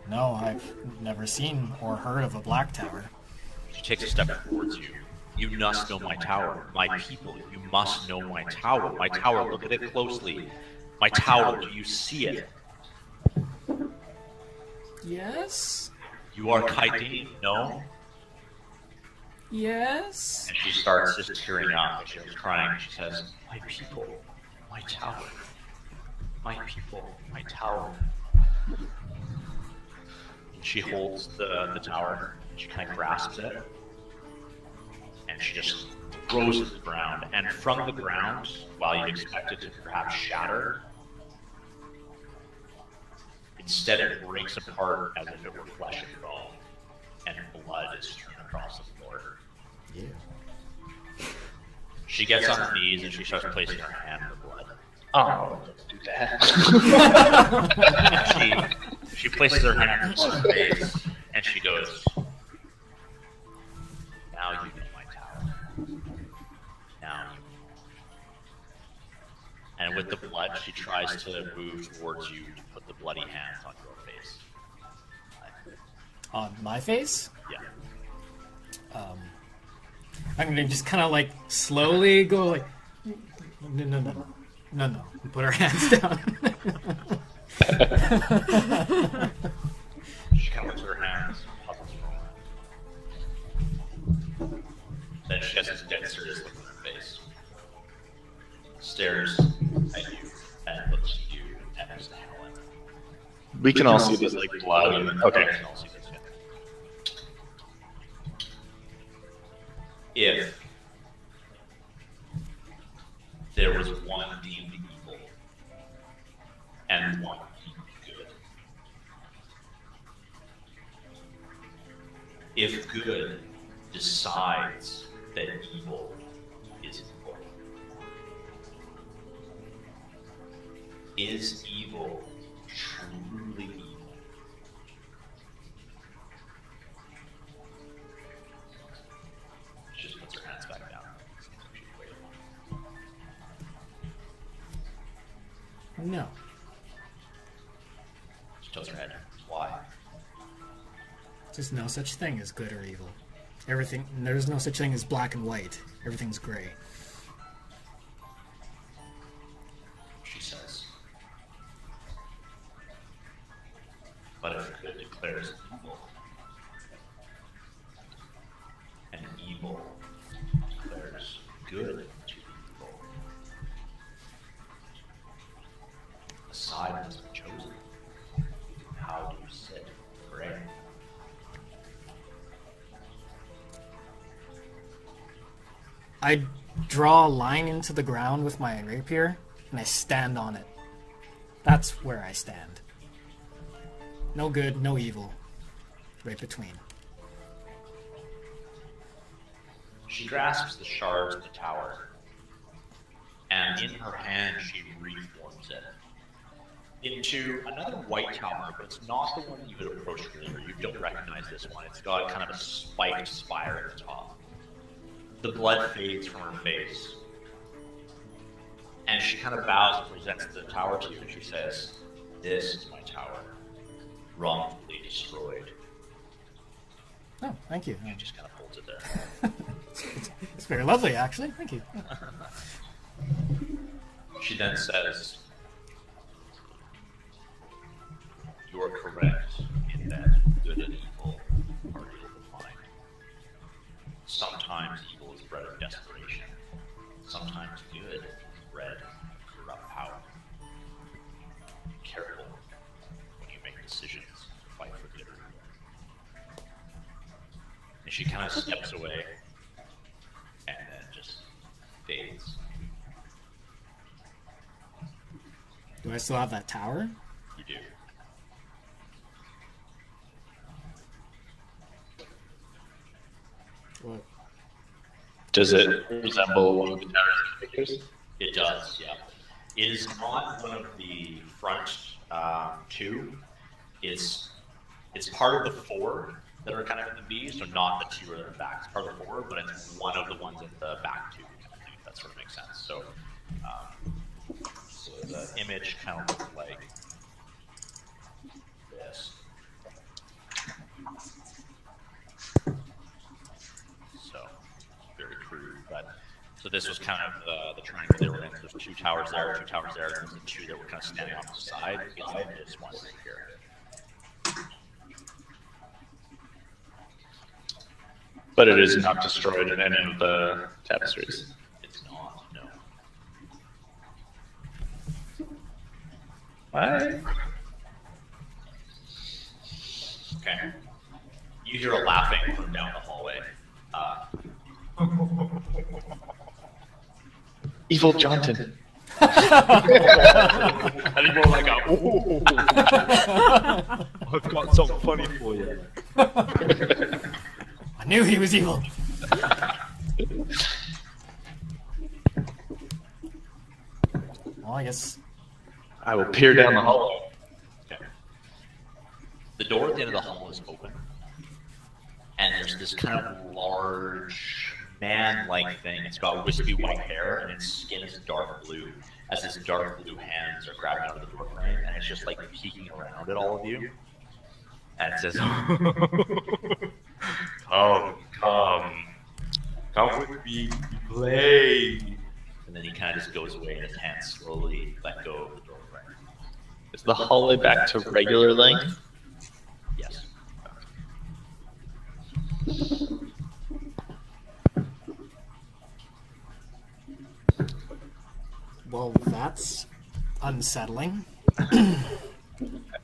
No, I've never seen or heard of a black tower. She takes a step towards you. You must know my tower, my people. You must know my tower. My tower. Look at it closely. My tower. Do you see it? Yes? You are Kaidan, no? Yes? And she starts just tearing up. She's crying. She says, "My people, my tower, my people, my tower." She holds the the tower. She kind of grasps it, and she just throws it to the ground. And from the ground, while you'd expect it to perhaps shatter, instead it breaks apart as if it were flesh and bone, and blood is strewn across the floor. Yeah. She gets on her knees and she starts placing her hand in the blood. Oh, don't do that. She she places her hand in her face and she goes, "Now you know my tower. Now." you know." And with the blood, she tries to move towards you to put the bloody hands on your face. On my face? Yeah. Um, I'm gonna just kind of like slowly go like, no, no, no, no, no, and put her hands down. She kind of looks at her hands, puzzles for a moment. Then she has this dead serious look on her face. Stares at you and looks at you and looks to Helen. We can all see this like blood. Okay. You can all see this, yeah. If there was one deemed evil and one good, if good decides that evil is evil, is evil truly evil? She just puts her hands back down. No. She tilts her head. Why? There's no such thing as good or evil. Everything. There's no such thing as black and white. Everything's gray. She says. But if good declares evil, and evil declares good to evil, a side I draw a line into the ground with my rapier, and I stand on it. That's where I stand. No good, no evil. Right between. She grasps the shard of the tower, and in her hand she reforms it. into another white tower, but it's not the one you would approach earlier. You don't recognize this one. It's got kind of a spiked spire at the top. The blood fades from her face. And she kind of bows and presents the tower to you, and she says, This is my tower, wrongfully destroyed. Oh, thank you. And just kind of holds it there. It's very lovely, actually. Thank you. She then says, You are correct in that good and evil are ill-defined. Sometimes evil is bred of desperation. Sometimes good is bred of corrupt power. Be careful when you make decisions to fight for good or. And she kind of steps away and then just fades. Do I still have that tower? You do. What? Does it resemble one of the towers in the pictures? It does, yeah. It is not one of the front um, two. It's it's part of the four that are kind of in the B, so not the two that are in the back. It's part of the four, but it's one of the ones in the back two. If that sort of makes sense. So, um, so the image kind of looks like this. So very crude, but so this was kind of uh, the triangle they were in. There's two towers there, two towers there, and the two that were kind of standing off the side. And this one right here. But it is not destroyed in any of the tapestries. It's not, no. What? Okay. You hear a laughing from down the hallway. Uh, Evil Johnton. I think more like a, ooh. I've got something funny for you. I knew he was evil. well, I guess. I will peer down the hallway. Okay. The door at the end of the hall is open, and there's this kind of large man-like thing. It's got wispy white hair, and its skin is dark blue. As its dark blue hands are grabbing out of the door frame, and it's just like peeking around at all of you. And it says, "Come, come, come with me, play." And then he kind of just goes away, and his hands slowly let go of the door frame. Is the hallway back to regular length? Yes. Well, that's unsettling.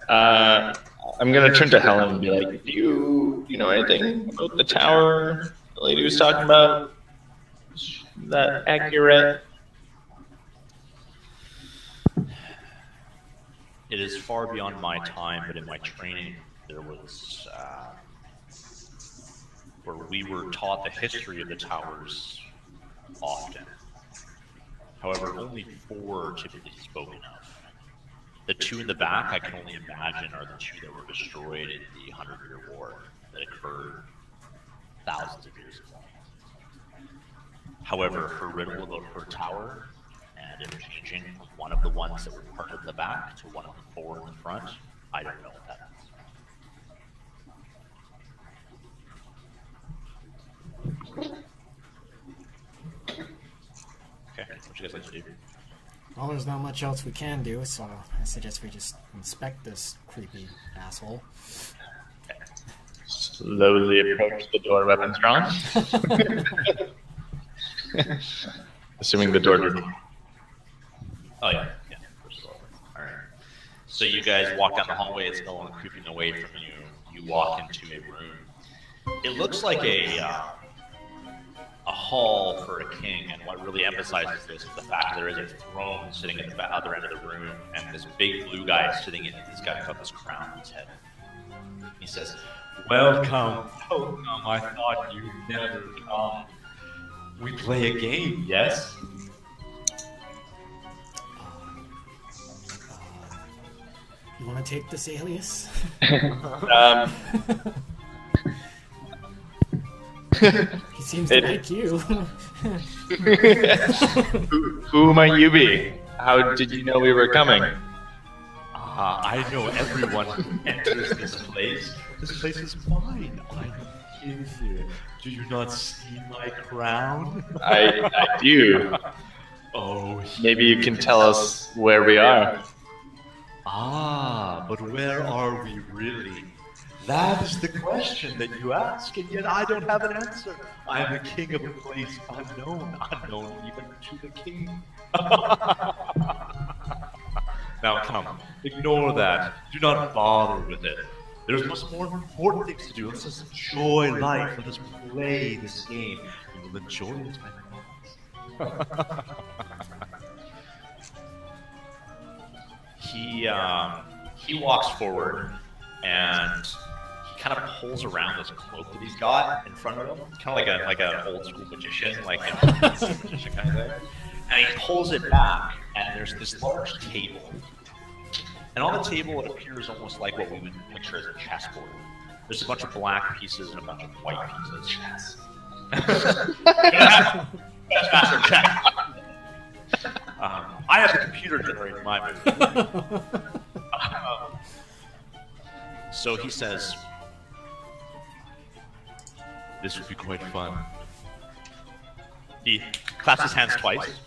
Uh, I'm gonna turn to Helen and be like, "Do you, do you know anything about the tower the lady was talking about? Is that accurate?" It is far beyond my time, but in my training, there was uh, where we were taught the history of the towers often. However, only four are typically spoken of. The two in the back, I can only imagine, are the two that were destroyed in the Hundred Year War that occurred thousands of years ago. However, her riddle about her tower and it changing one of the ones that were part of the back to one of the four in the front, I don't know what that is. Okay, what you guys like to? Well, there's not much else we can do, so I suggest we just inspect this creepy asshole. Slowly approach the door, weapons drawn. Assuming the door didn't. Oh yeah, yeah. First of all, all right. So you guys walk down the hallway. It's no one creeping away from you. You walk into a room. It looks like a uh, a hall for a king, and what really emphasizes this is the fact that there is a throne sitting at the other end of the room, and this big blue guy is sitting in it. This guy's got this crown on his head. He says, "Welcome, welcome. I thought you'd never come. We play a game, yes?" You want to take this Aeleas? Um, He seems to like you. who, who might you be? How did you know we were coming? Ah, I know everyone who enters this place. This place is mine. I'm here. Do you not see my crown? I, I do. Oh, Maybe you can tell us where we are. Ah, but where are we really? That is the question that you ask, and yet I don't have an answer. I am the king of a place unknown, unknown even to the king. now come, ignore that. Do not bother with it. There's much more important things to do. Let's just enjoy life. Let us play this game. We will enjoy it, he um, he walks forward and kind of pulls around this cloak that he's got in front of him, kind of like a like an old school magician, like a magician kind of thing. And he pulls it back, and there's this large table. And on the table, it appears almost like what we would picture as a chessboard. There's a bunch of black pieces and a bunch of white pieces. Chess. Master check. Um, I have the computer generating my move. Um, so he says, This would be quite fun. He claps his hands twice,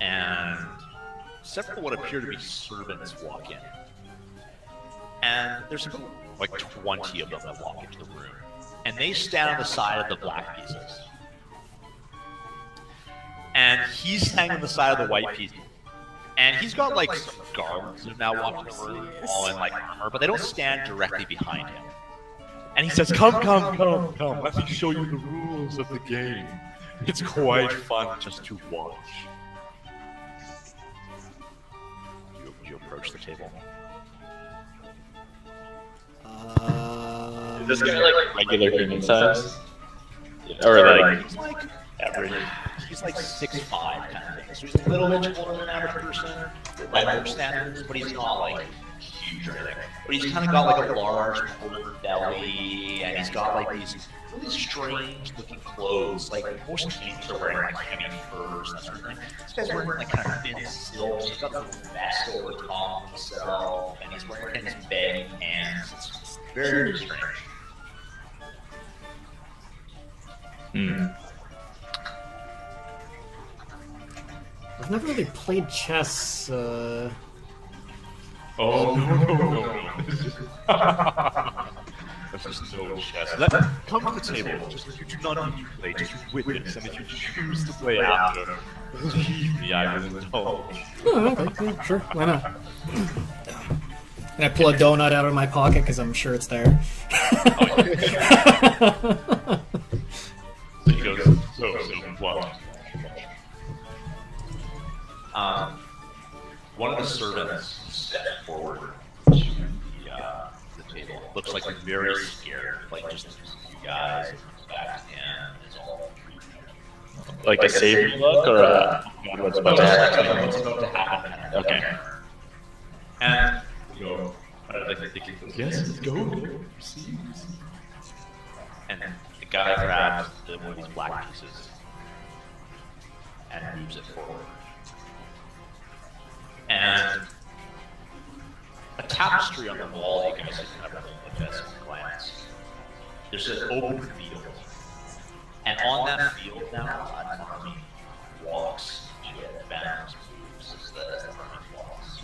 and several what appear to be servants walk in. And there's about like 20 of them that walk into the room. And they stand on the side of the black pieces. And he's standing on the side of the white pieces. And he's got like some guards who now walk in the room, all in like armor, but they don't stand directly behind him. And he says, Come, come, come, come, let me show you the rules of the game. It's quite fun just to watch. You, you approach the table. Um, Is this guy like regular human size? Or like He's like average. He's like six five kind of thing. So he's a little bit taller than an average person by their standards, but he's not like huge or anything. But he's kind of got like a large curved belly, and he's got like these really strange looking clothes. Like most kings are wearing like heavy furs and that sort of thing. This guy's wearing like kind of thin silk. He's got the vest over top of himself, and he's wearing his baggy pants. It's very strange. hmm. I've never really played chess. Uh, Oh no no no no! This is no chess. Let come to the table. Just you do not need to play. Just witness, and if you choose to play after, believe me, I will indulge. oh, okay, yeah, sure, why not? And I pull a donut out of my pocket because I'm sure it's there. So he goes, so so what? Um, one of the servants steps forward to the, uh, the table. Looks like he's very scared, like just you guys back and is all like a savior look or a what's about to happen? What's about to happen? Okay. And you go, uh, like, they can, yes, go, go, proceed. And the guy grabs the, one of these black pieces and moves it forward. And a tapestry on the wall, you guys can kind of look at at a glance. There's an open field. And on that field now, an army walks to it, bends, moves as the, army walks.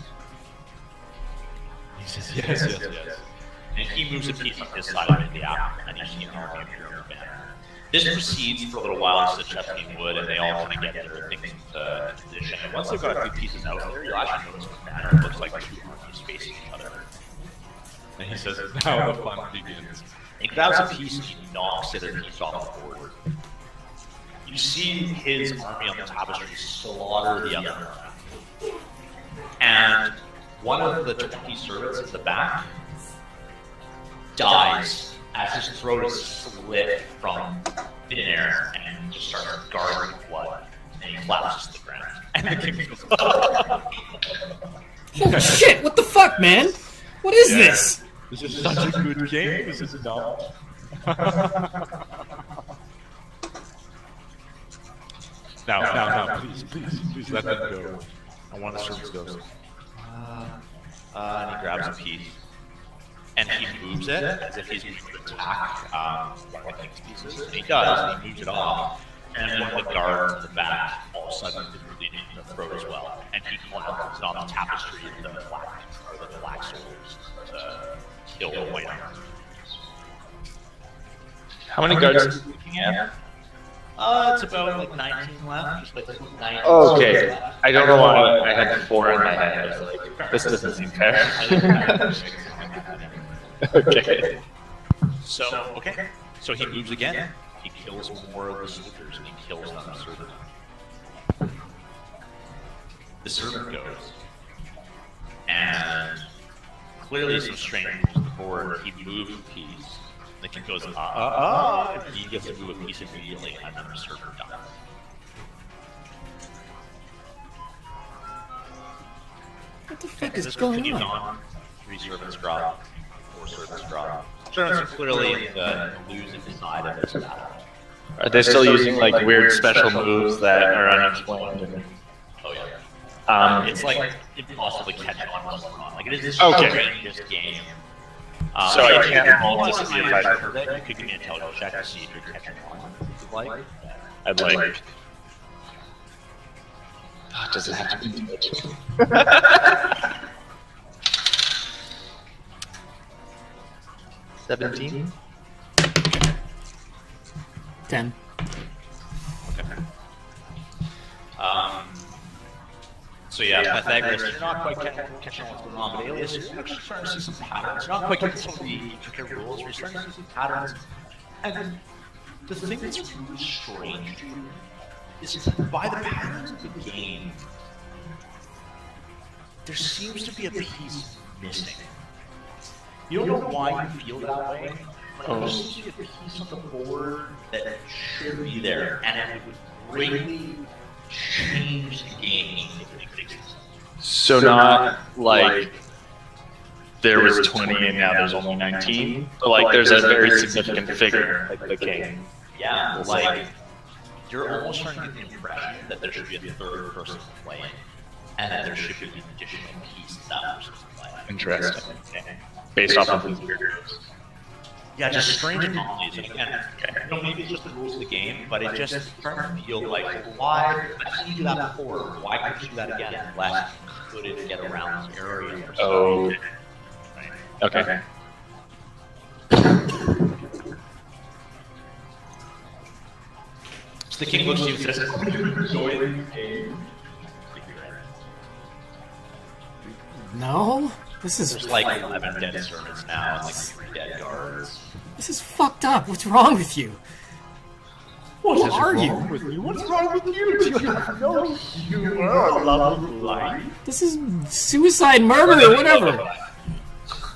He says, yes, yes, yes. yes. And he moves a piece on his side of the apple, and you see an army appear on the banner. This proceeds for a little while into the chestnut wood, and they all kind of get their things into position. And once they've got a few pieces out there, you'll actually notice the banner looks like two armies facing each other. And he says, now the fun begins. He grabs a piece, and he knocks it, and he's off the board. You see his army on the tapestry slaughter the other. And one of the 20 servants at the back dies as his throat is slit from thin air and just starts gargling blood. And he collapses to the ground. And the king goes, Holy shit! What the fuck, man? What is this? This is such a good game. This is dumb. now, now, now, please, please, please let them go. I want to serve those. Uh, uh, and he grabs a piece. And he moves it as if he's going to attack um, one of these pieces. And he does, and he moves it off. And one of the guards in the back all of a sudden is bleeding in the throat as well. And he collapses on the tapestry of the black, or the black soldiers to kill the white armor. How many guards are you looking at? Uh, it's about like 19 left. Just like 19 Oh, okay. I don't know why I had four in my head. I was like, this doesn't seem fair. okay. So, okay. So he moves again. He kills more of the soldiers and he kills them servant. The servant goes. And clearly some strange moves to the board. He moves a piece. The king goes, ah, ah, ah. He gets to move a piece immediately and then the servant dies. What the fuck is this going continues on? Three servants drop. Four servants drop. Servants are clearly the losing side of this battle. Are they still using like weird special moves that are unexplained? Oh yeah. Um, it's like impossible to catch on what's going on. Like it is this Okay. strangest game. Um, So I can't you're roll to not see if I- perfect, You could give me a intelligence check to see if you're catching on. If you'd like. I'd like. Oh, does it have to be intelligent? Seventeen. Ten. Um, so yeah, Pythagoras, you're not quite catching, catching what's going on, but Aeleas, you're actually starting to see some patterns. You're not quite getting some of the intricate rules, you're starting to see some patterns. And the thing that's really strange is that by the patterns of the game, there seems to be a piece missing. You don't know why you feel that way, but there seems to be a piece on the board that should be there, and it would greatly change the game if it existed. So not like there was twenty and now there's only nineteen. But like there's a very significant figure, like the king. Yeah, like you're almost trying to get the impression that there should be a third person playing, and that there should be an additional piece that person playing. Interesting. Based off of these weird. Yeah, just strange anomalies. And again, you know, maybe it's just the rules of the game, but it just starts to feel like, why? I seen you do that before. Why couldn't you do that again? Unless could it get around this area or? Oh. Right. Okay. So the king looks at you and says, "Enjoy the game." No? This is There's like 11 dead servants now and like three dead guards. this is fucked up. What's wrong with you? Who are you? with you? What's wrong with you? Do you have no humor or love of life? This is suicide, murder, or whatever.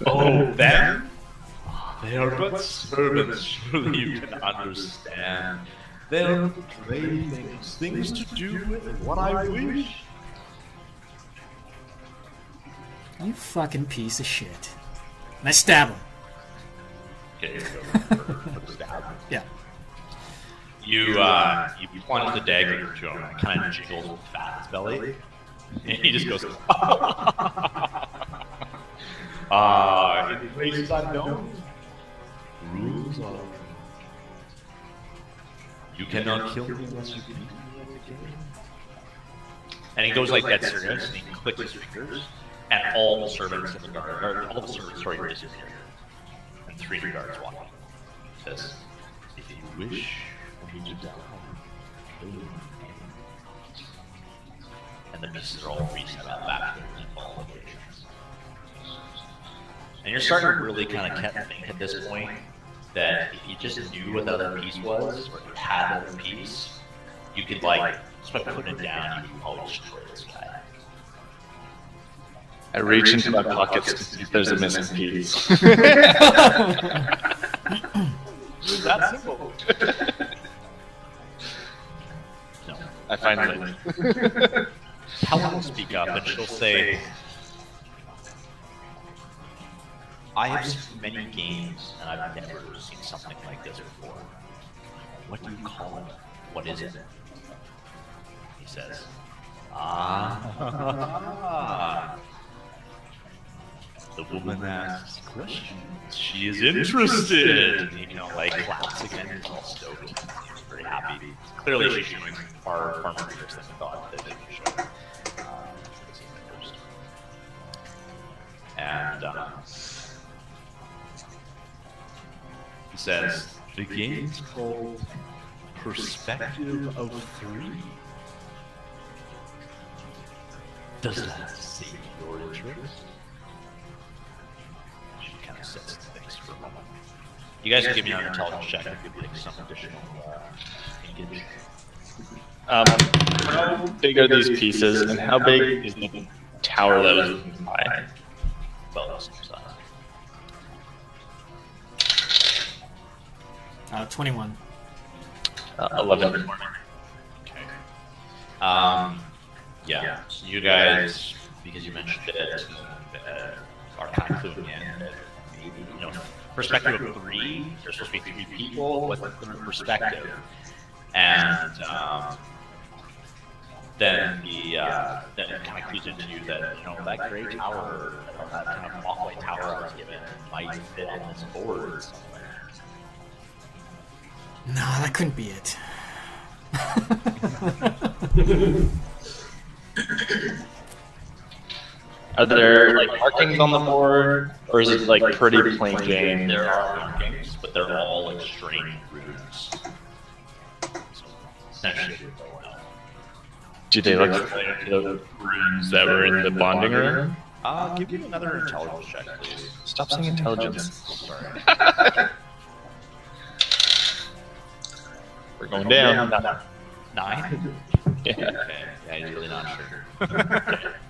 Oh, oh them? They are but servants, surely you can understand. They are playthings, things to do with what I wish. You fucking piece of shit. And I stab him. Okay, here we go. For the. Yeah. You, uh, you plunge the dagger into him, and it kind of jiggles with fat in his belly. And he just goes, Ah, in places unknown, rules are. You cannot kill me unless you beat me at the game. And he goes like that serious, and he clicks his fingers, and all the servants in the guard, or all the servants, sorry, disappear. And three guards walk in. Says, if you wish me to die. And the pieces are all reset up back to their locations. And you're starting to really kind of think at this point that if you just knew what the other piece was, or you had the other piece, you could like, just by putting it down, you could this guy. I reach into my pockets to see if there's a missing piece. It's that simple. no. I find it. Helen will speak up and she'll say, I have seen many games, and I've never seen something like this before. What do you call it? What is it? He says, Ah. The woman asks questions. She is interested. You know, like claps again. He's all stoked. Very happy. Clearly, she's showing far, far more interest than we thought that they would show. Um, should've seen that first. And um, he says, the game's called Perspective of Three. Does that seem your interest? She of sits and thinks for a moment. You guys can give me an intelligence check if you think some additional uh. Um, how big are these pieces, and how big is the tower that was by? Well, that's some size. Uh, 21. Uh, Eleven. Okay. Um, yeah. So you guys, because you mentioned it, uh, are kind of cluing in that maybe, you know, perspective of three, there's supposed to be three people with a third perspective. And um, then the uh, then it kind of clues into you that you know that gray tower, or that kind of off white tower I was given, might fit on this board somewhere. No, that couldn't be it. Are there like markings on the board, or is it like pretty plain game? There are markings, but they're all like strange runes. Essentially. Do they look familiar to the runes that were in the bonding room? Uh, give me another intelligence check, please. Stop saying intelligence. Sorry. We're going down. Nine? Yeah. Okay, yeah, he's really not sure.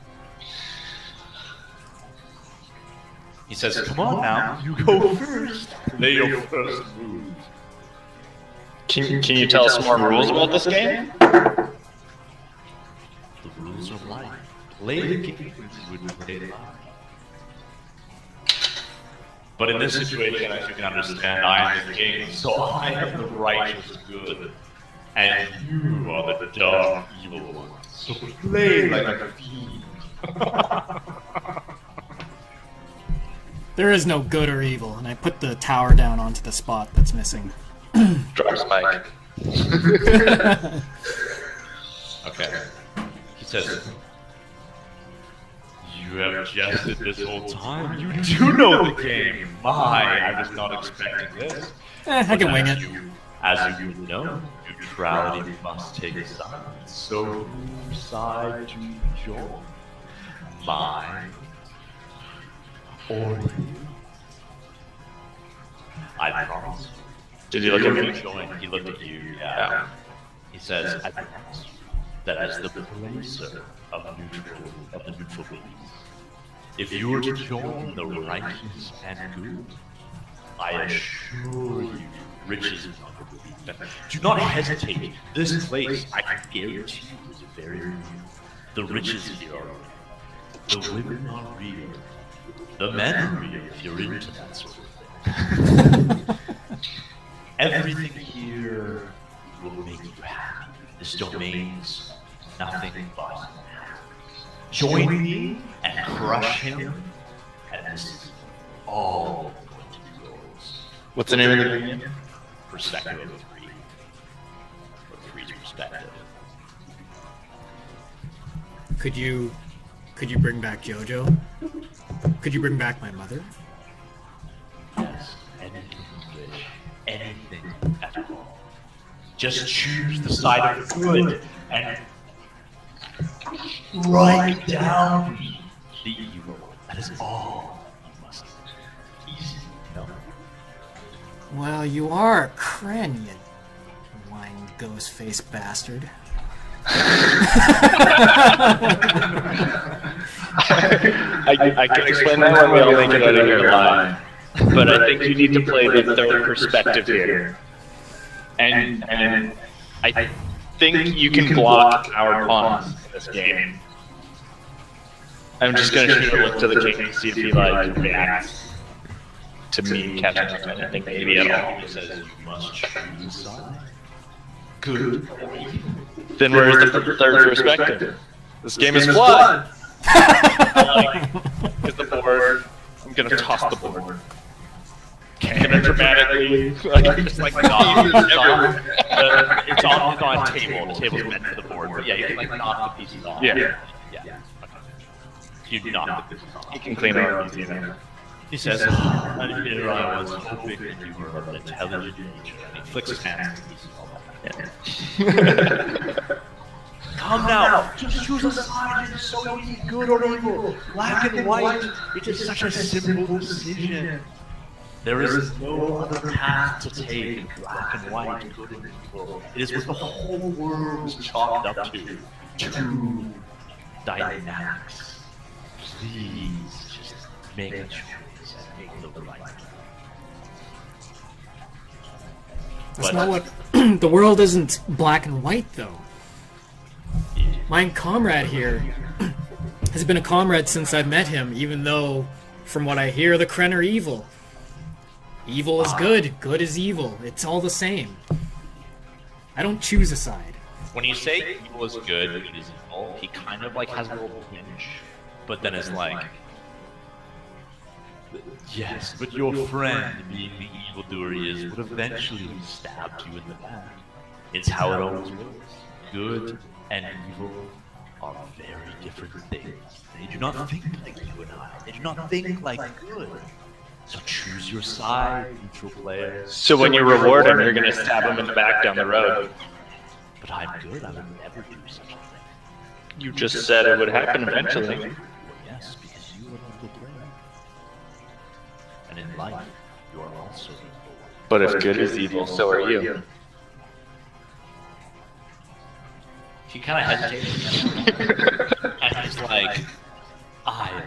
he says, Come on now, you go first. Lay your first move. Can, can you tell us more rules about this game? The rules of life. Play the game as you would play life. But in this situation, as you can understand, I am the king, so I am the righteous good. And you are the dark evil one. So play like a fiend. There is no good or evil, and I put the tower down onto the spot that's missing. Drops mic. Okay. He says, You have jested this whole time. You do know the game. My, I was not expecting this. Eh, I can But wing as it. You, as you know, neutrality must take a side. So whose side to join? Mine or you? I promise. Did you look at me? He looked at you. Yeah. He says, "I promise that as the placer of neutral of the neutral beings, if you were to join the righteous and good, I assure you, riches and honor will be better. Do not hesitate. This place, I can guarantee you, is very real. The riches here are real. The women are real. The men are real, if you're into that sort of thing. Everything here will make you happy. This domain's nothing but. Join me and crush him, and this is all going to be yours. What's the name of the game? Perspective of three. Or three's perspective. Could you, could you bring back Jojo? Could you bring back my mother? Yes, anything you wish. Anything at all. Just choose the side of good and write down the evil. That is all you must do. Easy, no? Well, you are a Kren, you lying ghost face bastard. I, I can explain that when we all make it out of here live. But I think you need to play the third perspective here. And and I think you can block our pawns in this game. I'm just gonna shoot a look to the king to see if he like reacts. to me catching up to anything maybe at all. He says you must choose side. Good. Then where is the third perspective? This game is blood. Like, is the board? I'm gonna toss the board. Gonna dramatically, like, just like Knock pieces the. Uh, it's on it's on a table. The table's meant for the board, but yeah, you can like knock the pieces off. Yeah. Yeah. Okay. You knock the pieces off. You can clean it up easy now. He says, "I here I was hoping that you were of an intelligent nature." He flicks his hands. and pieces fall off. Come now, just choose a side. It's so easy, good or evil, black and white. It is such a simple decision. There is no other path to take. Black and white, good and evil. It is what the whole world is chalked up to. Two dynamics. Please just make a choice and make the right. That's But- not what. the world isn't black and white, though. My comrade here has been a comrade since I met him, even though, from what I hear, the Kren are evil. Evil is ah. good, good is evil. It's all the same. I don't choose a side. When you say evil is good, good is evil, he kind of like has a little pinch, but then is like, yes, but your friend, being the evildoer he is, would eventually stab you in the back. It's how it always works. Good and evil are very different things. They do not think like you and I. They do not think like good. So choose your side, neutral players. So when you reward him, you're gonna stab him in the back down the road. But I'm good. I would never do such a thing. You just said it would happen eventually. Yes, because you are good player. And in life, you are also evil. But if good is evil, so are you. He kind of hesitates. and he's like, I am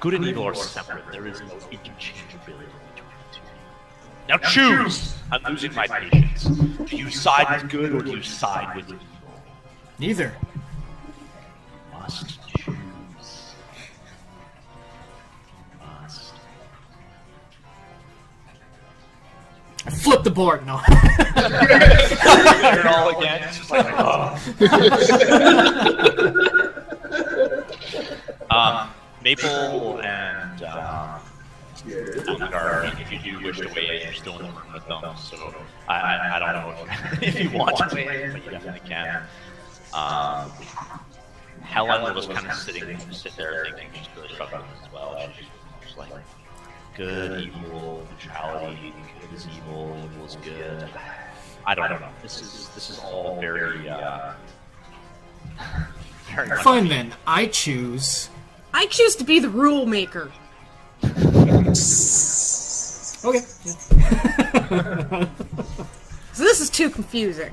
good and evil are separate. There is no interchangeability between the two. Now choose! I'm losing my patience. Do you side with good or do you side with evil? Neither. Must. Flip the board. No. It all again. It's just like, um, Maple and um, Algar, if you do wish to weigh in, you're still in the room with them, so I, I, I don't know if, if you want to weigh in, but you definitely can. Um, Helen was kind of sitting, sit there thinking she's really struggling as well. She's just like, good, evil, neutrality, good is evil, evil is good. I don't know. This is this is all very uh, very much Fine then. I choose. I choose to be the rule maker. Okay. So this is too confusing.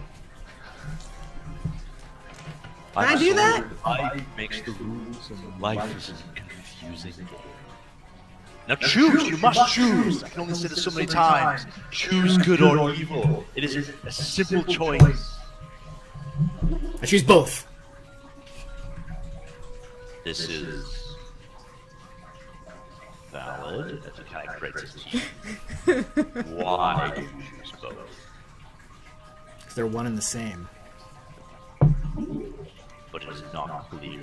Can I do that? Life makes the rules, and life is a confusing game. Now choose. You must choose. I can only say this so many times. Choose good or evil. It is a simple choice. I choose both. This is valid. That's he kind of grits. Why do you choose both? 'Cause they're one and the same. But it is not clear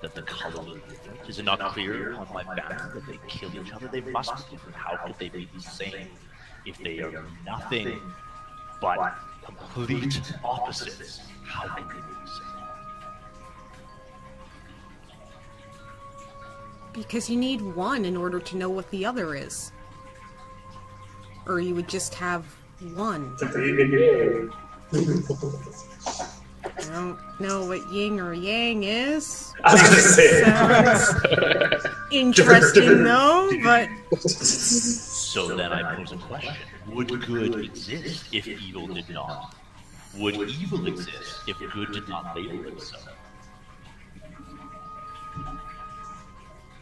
that the color. Is it not clear on my banner that they kill each other? They must be different. How could they be the same if they are nothing but complete opposites? How can they be the same? Because you need one in order to know what the other is. Or you would just have one. I don't know what yin or yang is. I was gonna say. Interesting though, but So then I pose a question. Would good exist if evil did not? Would evil exist if good did not label it so?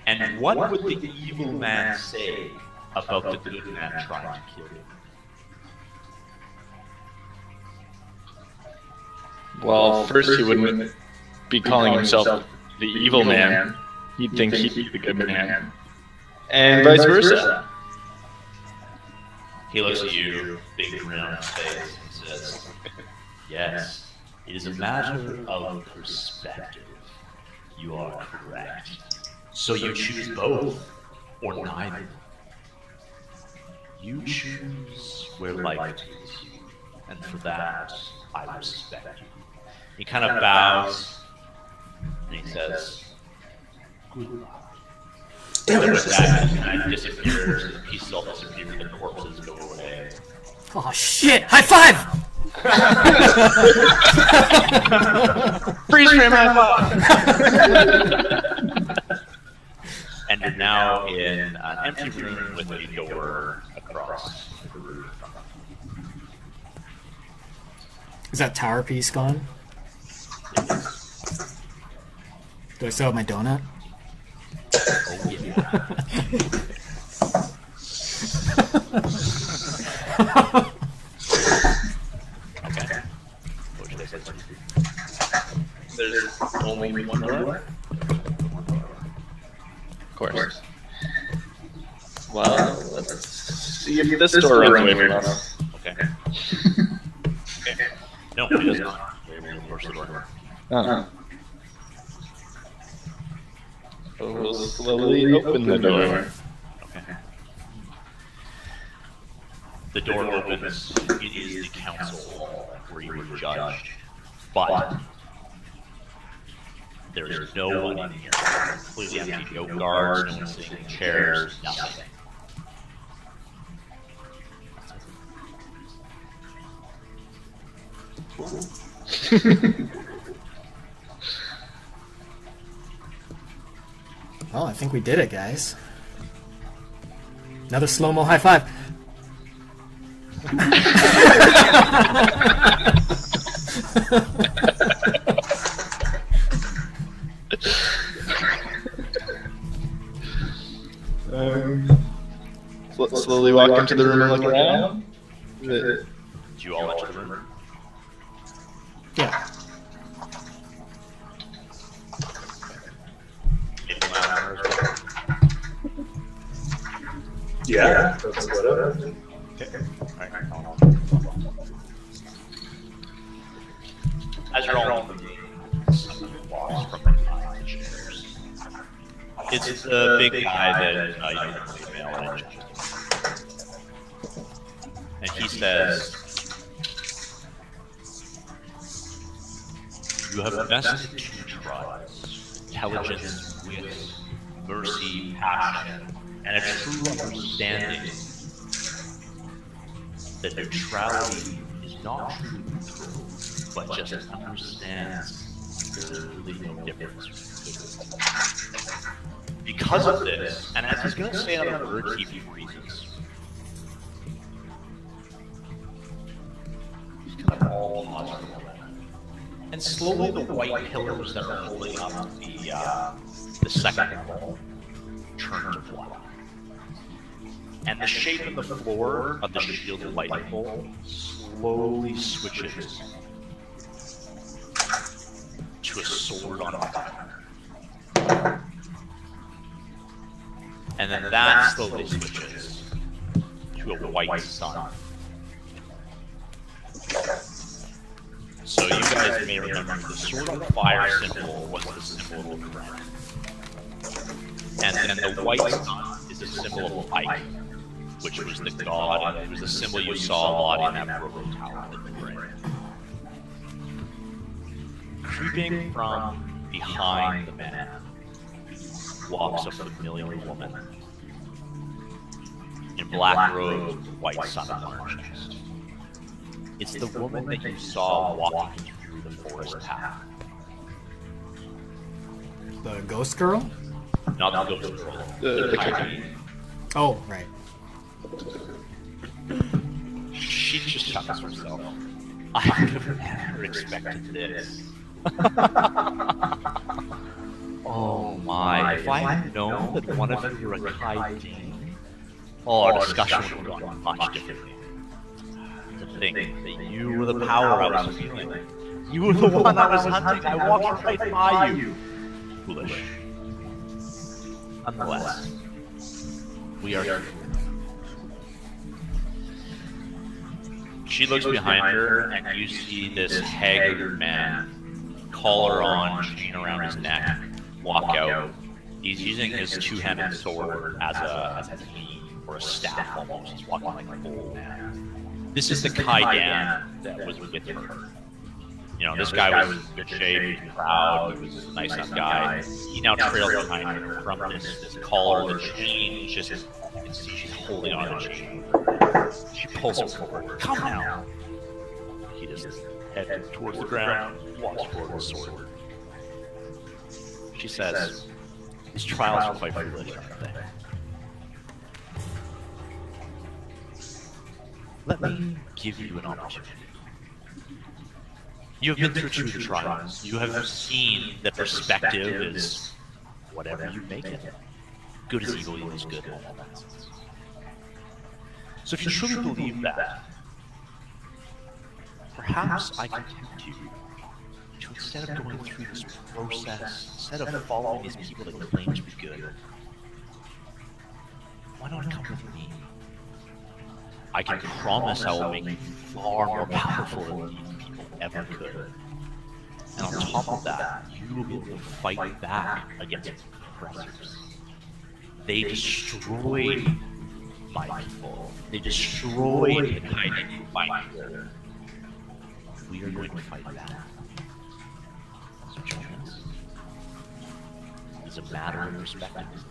And what would the evil man say about the good man trying to kill him? Well, first he wouldn't be calling himself the evil man. He'd think he'd be the good man. And vice versa. He looks at you, big grin on his face, and says, Yes, it is a matter of perspective. You are correct. So you choose both, or neither. You choose where life takes you, and for that, I respect you. He kind of bows, and he says, Good luck. And with that, he kind of disappears, the pieces all disappear, the corpses go away. Oh shit! High five! Freeze frame high five. And you're now in an empty room with a door across the room. Is that tower piece gone? Do I still have my donut? Oh yeah. okay. What should I say? There's only one door. Of course. Well, let's see if this door runs away from us. Okay. okay. No, it does not. They will force the door. Oh. We'll slowly open the door. Okay. The door opens. It is the council where you were judged. But there is no one in here. Completely empty. No guards, no one sitting in chairs, nothing. Well, I think we did it, guys. Another slow mo high five. Um, sl- slowly walk into the room and look around. Do you all enter the room? Yeah. Anyone else? Yeah, that's whatever. As you're all moving, someone walks from the chairs. It's the big guy that uh, you know, female in. And he says, You have vested two tribes intelligence, wit, mercy, passion, and a true understanding that neutrality is not true but just understands really no difference. Because of this, and as he's going to say another word, he freezes. He's kind of all. And slowly the white pillars that are holding up the, uh, the second wall turn to. And the shape of the floor of the shielded lightning bolt slowly switches to a sword on fire. And then that slowly switches to a white sun. So you guys may remember the sword on fire symbol was the symbol of the. And then the white sun is a symbol of light, which was the god, it was the symbol you saw a lot in that broken tower that you were in. Creeping from behind the man walks a familiar woman in black robes with white sun on her chest. It's the woman that you saw walking through the forest path. The ghost girl? Not the ghost girl. The- the Oh, right. She just chuckles to herself. I would have never expected this. oh my, if I had known that one of you were a Kaidan, oh, our discussion would have gone much differently. To think that you were the power I was feeling. You were the one I was hunting. I walked right by you. Foolish. Nonetheless, we are here. She looks behind her, and you see this haggard man, collar on, chain around his neck, walk out. He's using his two-handed sword as a as a or a staff almost. He's walking like an old man. This is the Kaidan that was with her. You know, this guy was in good shape, he was proud, he was a nice enough guy. He now trails behind her from this, this collar, the chain, is just, you can see she's holding on to the chain. She pulls him forward. Come now! He just heads towards the ground, walks forward with sword. She says, These trials are quite foolish, aren't they? Let me give you an opportunity. You have been through two trials. You have seen that perspective is whatever you make it. Good is evil, evil is good, and all that nonsense. So if you truly believe that, perhaps I can tempt you to instead of going through this process, instead of following these people that claim to be good, why not come with me? I can promise I will make you far more powerful than these ever could. And on top of that, you will be able to fight back against oppressors. They destroyed my people. They destroyed the kind of fight here. We are going to fight back. So join us. It's a matter of perspective.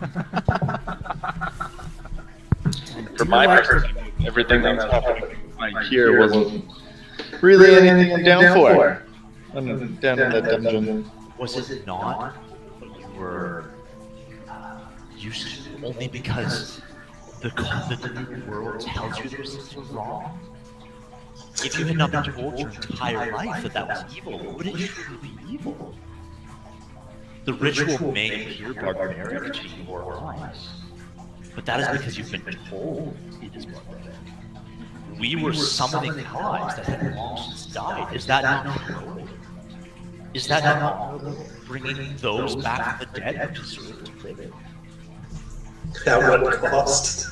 From my perspective, everything that's happening like here wasn't really anything I'm down for. I'm down in that dungeon. Was it not what you were uh, used to only because the, the new world tells you those things are wrong? If you had not been told your entire life that that was evil, would it truly be evil? The ritual may appear barbaric to your eyes, but that is because you've been told it is barbaric. We were summoning gods that had long since died. Is that not honorable? Is that not honorable? Bringing those back from the dead who deserve to live? At what cost?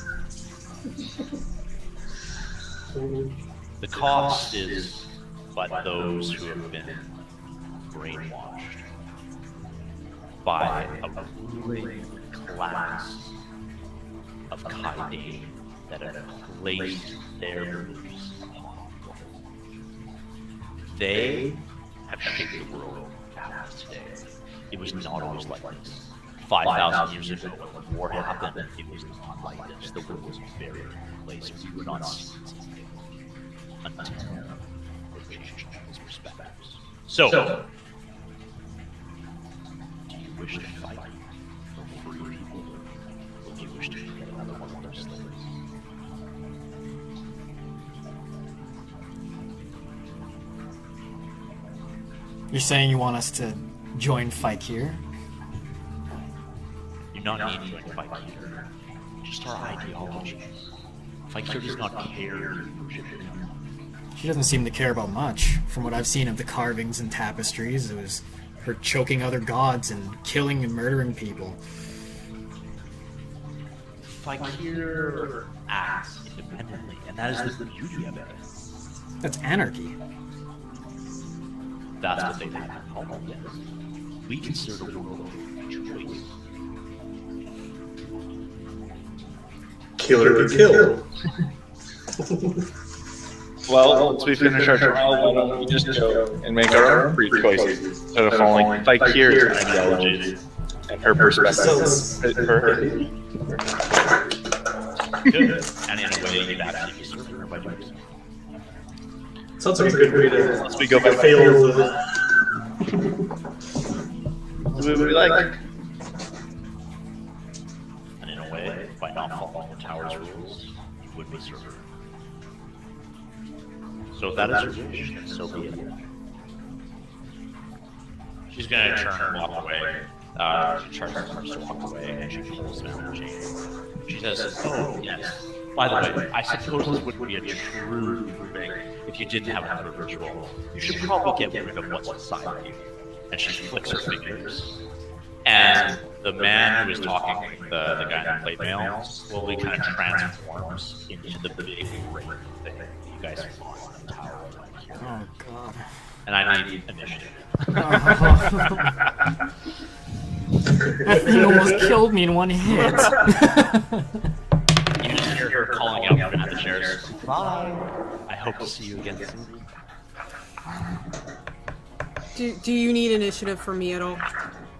The cost is but those who have been brainwashed by a ruling class of Kaide that have placed their people. They have shaped the world today. It was not always like this. 5,000 years ago, when war happened, it was not like this. The world was a very different place. We were not seen as equal until they changed those perspectives. So, do you wish to You're saying you want us to join here? You not need to join. Just our ideology. Fakir does not care your worship him. She doesn't seem to care about much. From what I've seen of the carvings and tapestries, it was her choking other gods and killing and murdering people. Fakir acts independently, and that is the beauty of it. That's anarchy. That's what they've had in common, yes. We consider the world a choice. Kill or be killed. Well, once we finish our trial, why don't we just go and make our own free choices instead of following Fakir's ideologies and her perspectives for her. Good. and in a way, you've actually be her by doing so. Sounds like a good way to Once we go back fail to the the we like. And in a way, by not following the tower's rules, you would be serving her. So if that is your wish, then so be it. She's gonna turn and walk away. Uh, she turns and starts to walk away, and she pulls down the chain. She says, "Oh yes. By the way, I suppose this wouldn't be a true thing if you didn't have another ritual. You should probably get rid of what's inside of you." And she flicks her fingers, And the man who was talking, the, the guy in the plate mail, slowly kind of transforms into the big ring thing that you guys saw on the tower. Oh god. And I need initiative. That thing almost killed me in one hit. You just hear her calling out from the chairs. Bye. I hope to see you again soon. Do, do you need initiative from me at all?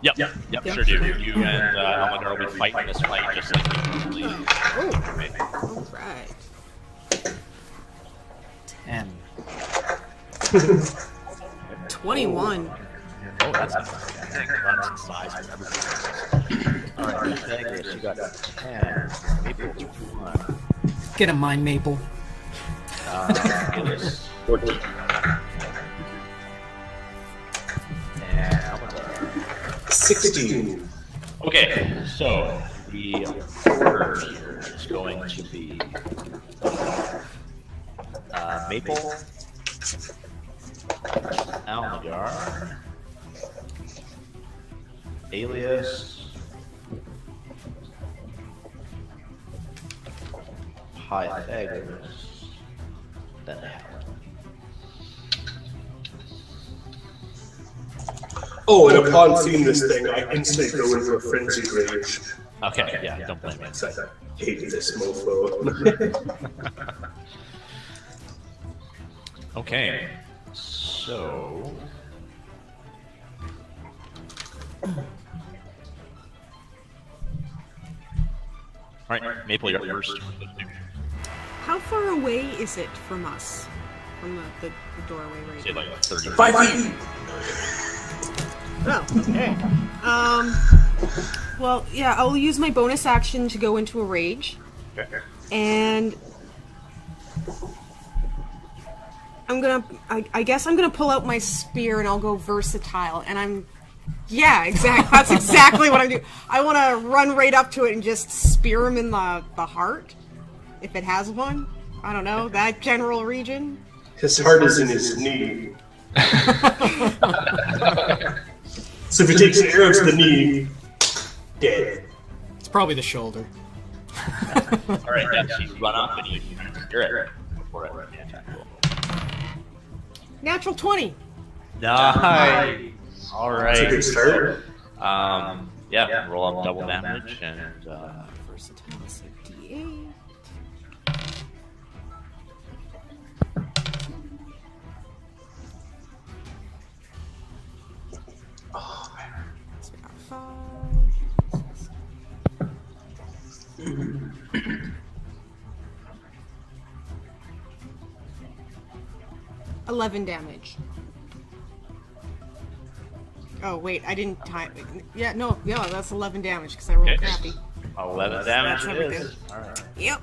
Yep, yep, yep, sure do. You and uh, Almagar will be fighting this fight just like you usually Oh, alright. Ten. 21. Oh, that's not bad. Size with everything. Alright, Pythagoras, you got 10. Maple, 21. Get a mine maple. Uh, 14. And 16. Okay, so the order is going to be uh, Maple, Almagar, Aeleas, Pythagoras, then Helen. Oh, and upon seeing this thing, I instantly go into a frenzied rage. Okay, yeah, don't blame me. It's like, I hate this mofo. Okay, so. Alright, Maple, you're first. How far away is it from us? From the, the, the doorway right Say now? like 30 Five feet! Oh, okay. Um, well, yeah, I'll use my bonus action to go into a rage. And I'm gonna, I, I guess I'm gonna pull out my spear and I'll go versatile. And I'm, yeah, exactly. That's exactly what I'm doing. I want to run right up to it and just spear him in the the heart, if it has one. I don't know that general region. His heart is in his knee. so if he takes an arrow to the knee, dead. It's probably the shoulder. Alright, yeah, you run up and you you're it before it yeah, attack roll. Natural twenty. Nice! It's a Alright. good start. Um, yeah, roll up double damage and uh, Eleven damage. Oh wait, I didn't time. Yeah, no, yeah, that's eleven damage because I rolled Okay. crappy. 11 damage it everything. is. Alright. Yep.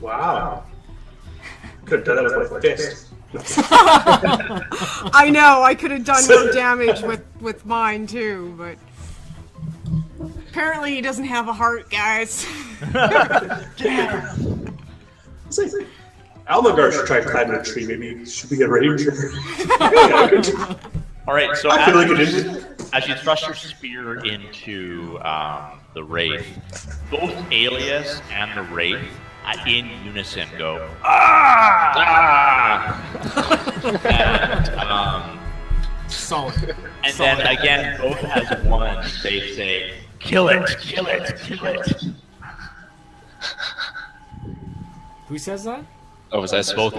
Wow. Could have done that with my fist. I know I could have done more damage with with mine too, but apparently he doesn't have a heart, guys. It's like, Almagar should try climbing a tree. Maybe should be a ranger. Alright, so I feel like as, it is. as you thrust your spear into um, the Wraith, both Aeleas and the Wraith uh, in unison go, ah! and, um, Solid. and then again, both as one, they say, kill it, kill it, kill it. Who says that? Oh, was that Both,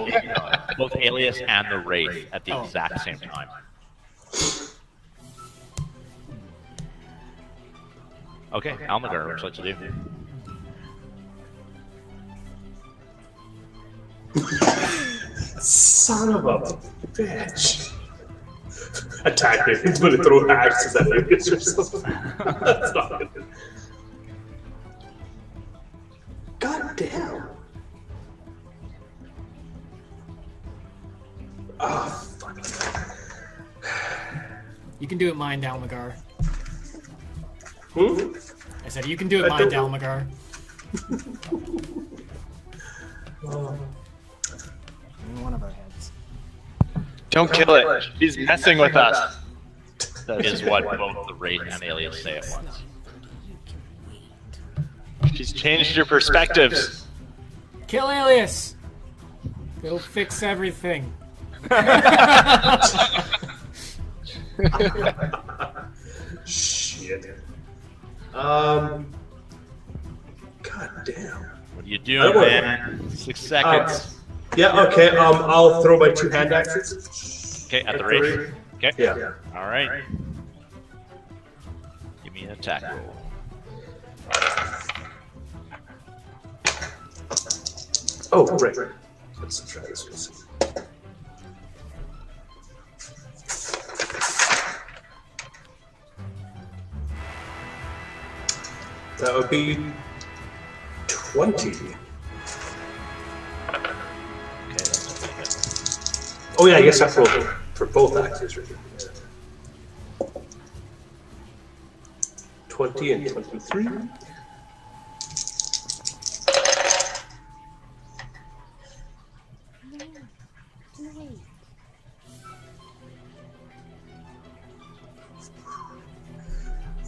both Aeleas and the Wraith at the Oh. exact same time. Okay, Almagar, what would you like to do? Son of a bitch. Attack me. He's gonna throw axes at me or something. That's not good. God damn. Oh, fuck. You can do it, Mind Dalmagar. Hmm? I said you can do it, I Mind don't- Dalmagar. Oh. In one of our heads. Don't kill it. He's messing with us. is what both the Wraith and Aeleas say at once. She's changed your perspectives. Kill Aeleas. It'll fix everything. Shit. Um. God damn. What are you doing, man? Six seconds. Yeah. Okay. Um. I'll throw my two hand axes. Okay, at the Wraith. Okay. Yeah. All right. Give me an attack roll. Oh, right. Let's try this one. That would be 20. Oh, yeah, I guess that's for, for both axes, 20 and 23.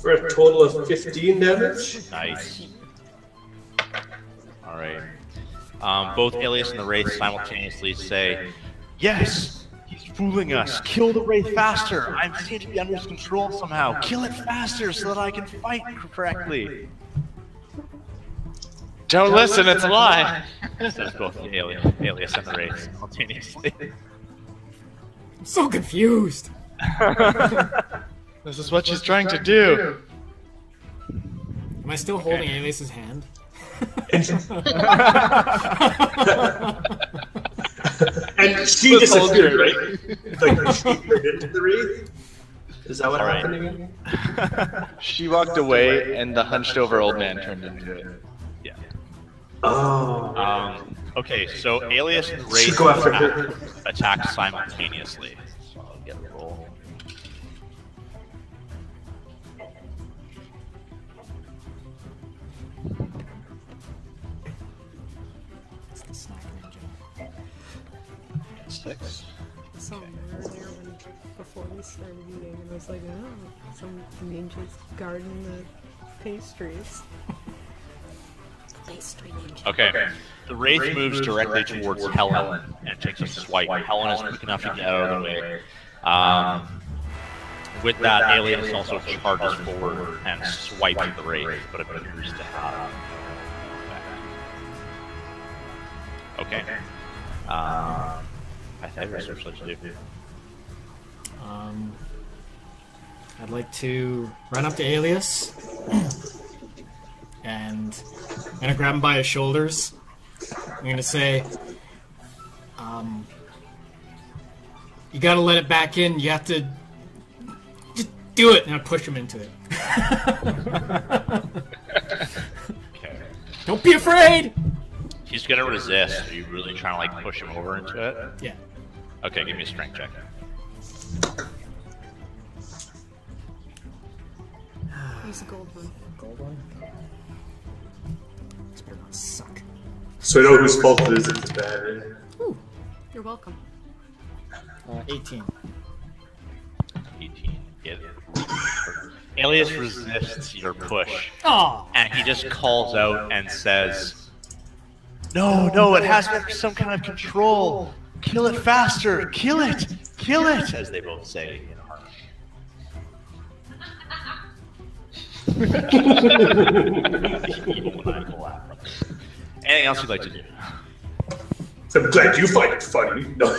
For a total of 15 damage. Nice. All right. Um, both Aeleas and the Wraith simultaneously say, "Yes, he's fooling us. Kill the Wraith faster. I'm seem to be under his control somehow. Kill it faster so that I can fight correctly." Don't listen, it's a lie. Says both the Aeleas, Aeleas and the Wraith simultaneously. I'm so confused. This is what she's trying to do. Am I still holding Aeleas's hand? And she The disappeared, soldier. right? Like, she turned the wraith? Is that what All right. happened again? She walked away, and the hunched over old man turned into it. Yeah. Oh. Um, okay, so Aeleas and Should Wraith go after attack, her. attack simultaneously. Six. Something earlier when before we started eating, and I was like, oh, some ninjas guarding the pastries. Pastry ninja. Okay. The Wraith moves directly towards Helen and takes a swipe. Helen is quick enough to get out of the way. Um, with that, Aeleas also charges forward and swipes the Wraith, but it appears to have. Okay. Um, Pythagoras, what you do? Um, I'd like to run up to Aeleas and I'm gonna grab him by his shoulders. I'm gonna say, um, "You gotta let it back in. You have to just do it." And I push him into it. Okay. Don't be afraid. He's gonna resist. Are you really trying to like push him over into it? Yeah. Okay, give me a strength check. Use the gold one. Gold one. This better not suck. So I know whose fault it is if it's bad. right? Ooh, you're welcome. Uh, 18. 18. Get it. Aeleas resists your push. Oh. and he just calls out and says, "No, no, it has been some kind of control. Kill it faster! Kill it! Kill it!" As they both say in harmony. Evil maniacal. Anything else you'd like to do? I'm glad you find it funny. No.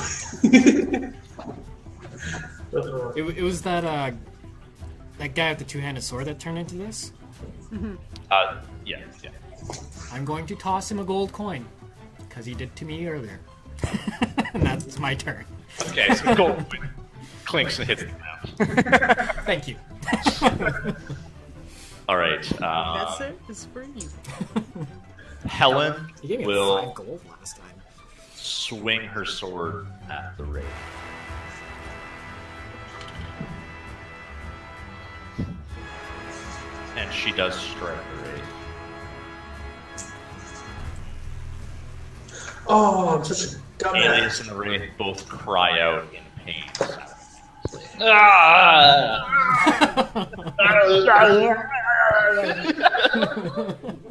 It, it was that uh, that guy with the two-handed sword that turned into this. Uh, yeah, yeah. I'm going to toss him a gold coin because he did to me earlier. and that's my turn. Okay, so go. Clinks and hits the ground. Thank you. All right. Uh, That's it. It's for you. Helen He gave me will gold last time. swing her sword at the wraith. And she does strike the wraith. oh, I'm such a dumbass. Aeleas and the wraith both cry out in pain.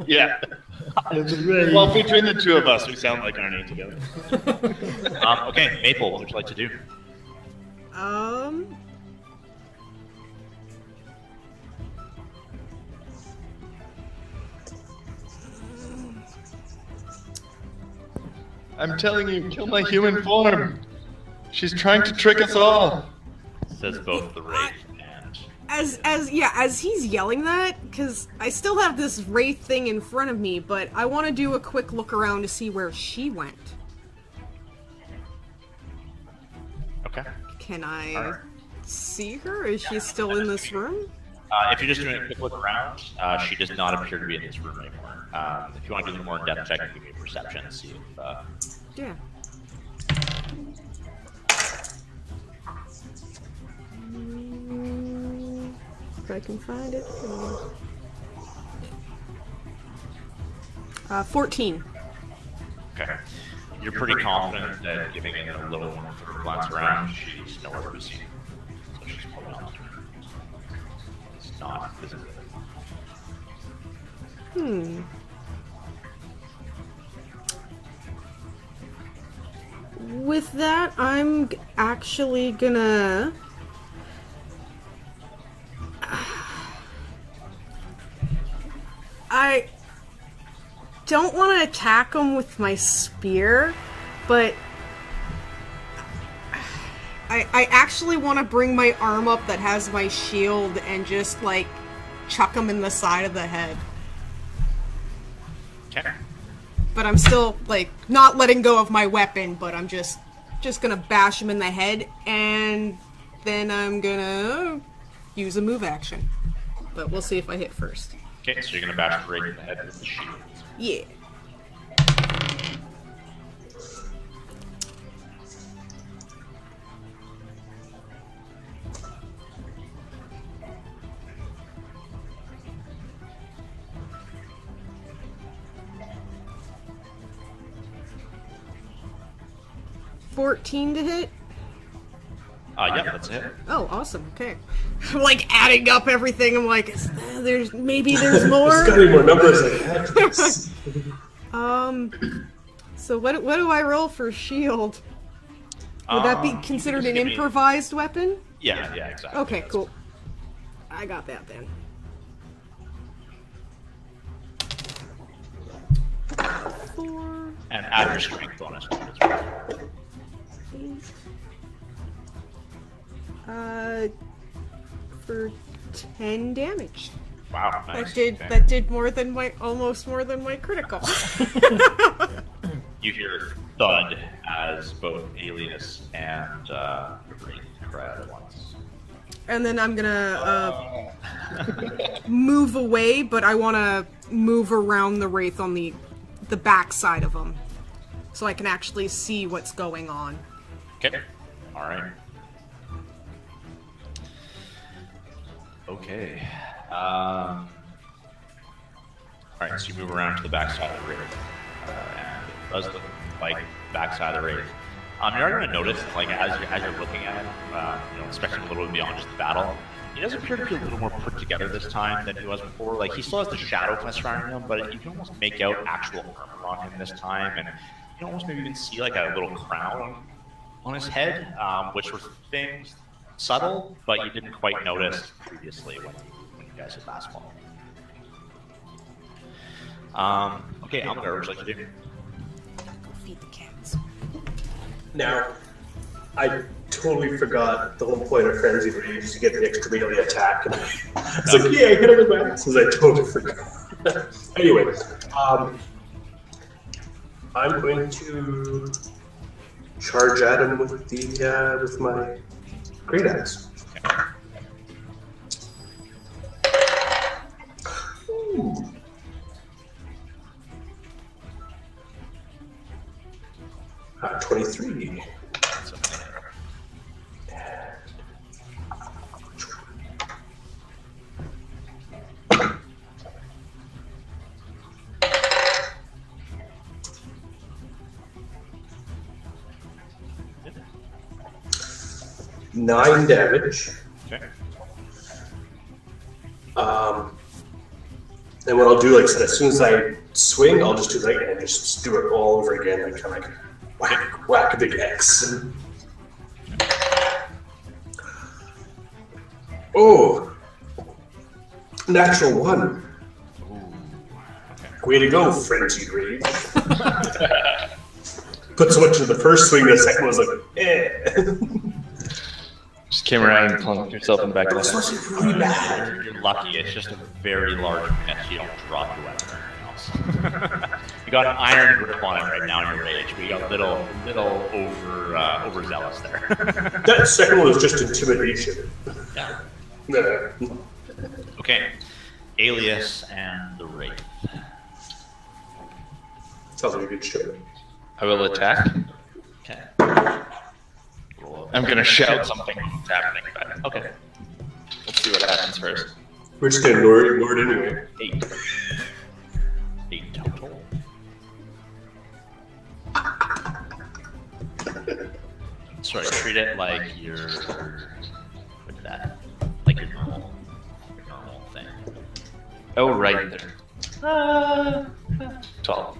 yeah. Well, between the two of us, we sound like Arnie together. Um, okay, Maple, what would you like to do? Um. I'm telling you, kill my human form. She's trying to trick us all. Says both the Wraith and. As as yeah, as he's yelling that, because I still have this wraith thing in front of me, but I want to do a quick look around to see where she went. Okay. Can I Alright. see her? Is she still in this room? Uh, if you're just doing a quick look around, uh, she does not appear to be in this room anymore. Um, if you want to do a more in-depth check, give me a perception, see if. Uh, Yeah. If I can find it. Uh, 14. okay. You're pretty confident that giving it a little further glance around, she's nowhere to be seen. So she's probably not. Not. Hmm. With that, I'm actually gonna. I don't want to attack him with my spear, but I, I actually want to bring my arm up that has my shield and just like chuck him in the side of the head. Okay. But I'm still like not letting go of my weapon, but I'm just just gonna bash him in the head and then I'm gonna use a move action. But we'll see if I hit first. Okay, so you're gonna bash the Wraith in the head with the shield. Yeah. Fourteen to hit. Uh, yeah, that's it. Oh, awesome. Okay. I'm like adding up everything. I'm like, is there- there's maybe there's more. There's got to be more numbers. Um. So what what do I roll for shield? Would that be Um, considered an give me- improvised weapon? Yeah, yeah, exactly. Okay, That's- cool. I got that then. Four, And add your strength bonus to it as well. eight. Uh, for ten damage. Wow, nice. That did that did more than my almost more than my critical. You hear thud as both Aeleas and uh, Wraith cry out at once. and then I'm gonna uh, move away, but I want to move around the wraith on the the back side of him, so I can actually see what's going on. Okay. All right. Okay. Um, all right. So you move around to the back side of the wraith, uh, and it does look like backside of the wraith. Um, you're going to notice, like as you're, as you're looking at it, uh, you know, inspecting a little bit beyond just the battle, he does appear to be a little more put together this time than he was before. Like he still has the shadow kind of surrounding him, but you can almost make out actual armor on him this time, and you can almost maybe even see like a little crown on on his head, um, which were things subtle, but you didn't quite notice previously when you, when you guys had last one. Um, okay, Almagar, what would you like to do? Feed the cats. Now, I totally forgot the whole point of Frenzy Rage to get the extra melee attack. And I was like, yeah, hit him with my axes. I totally forgot. anyway, um, I'm going to charge at him with the uh, with my great axe. Uh, 23. Nine damage. Okay. Um, and what I'll do, like I said, as soon as I swing, I'll just do like and just do it all over again, like kind of like whack, whack a big X. Oh, natural one. Way to go, frenzied rage. Put so much into the first swing, the second was like, eh. Just came around and plunked yourself in the back of the head. was really bad. You're lucky. It's just a very large miss. You don't drop your weapon or anything else. you got an iron grip on it right now in your rage, but you got a little, little over, uh, overzealous there. That second one was just intimidation. yeah. Nah. Okay. Aeleas and the Wraith. Sounds like a good show. I will attack. Okay. Roll I'm gonna shout something that's happening, but Okay. let's see what happens first. We're just gonna lure it, lure it anyway. Eight. Eight total. Sorry, treat it like your what's that? Like your normal, your normal thing. Oh, right there. Twelve.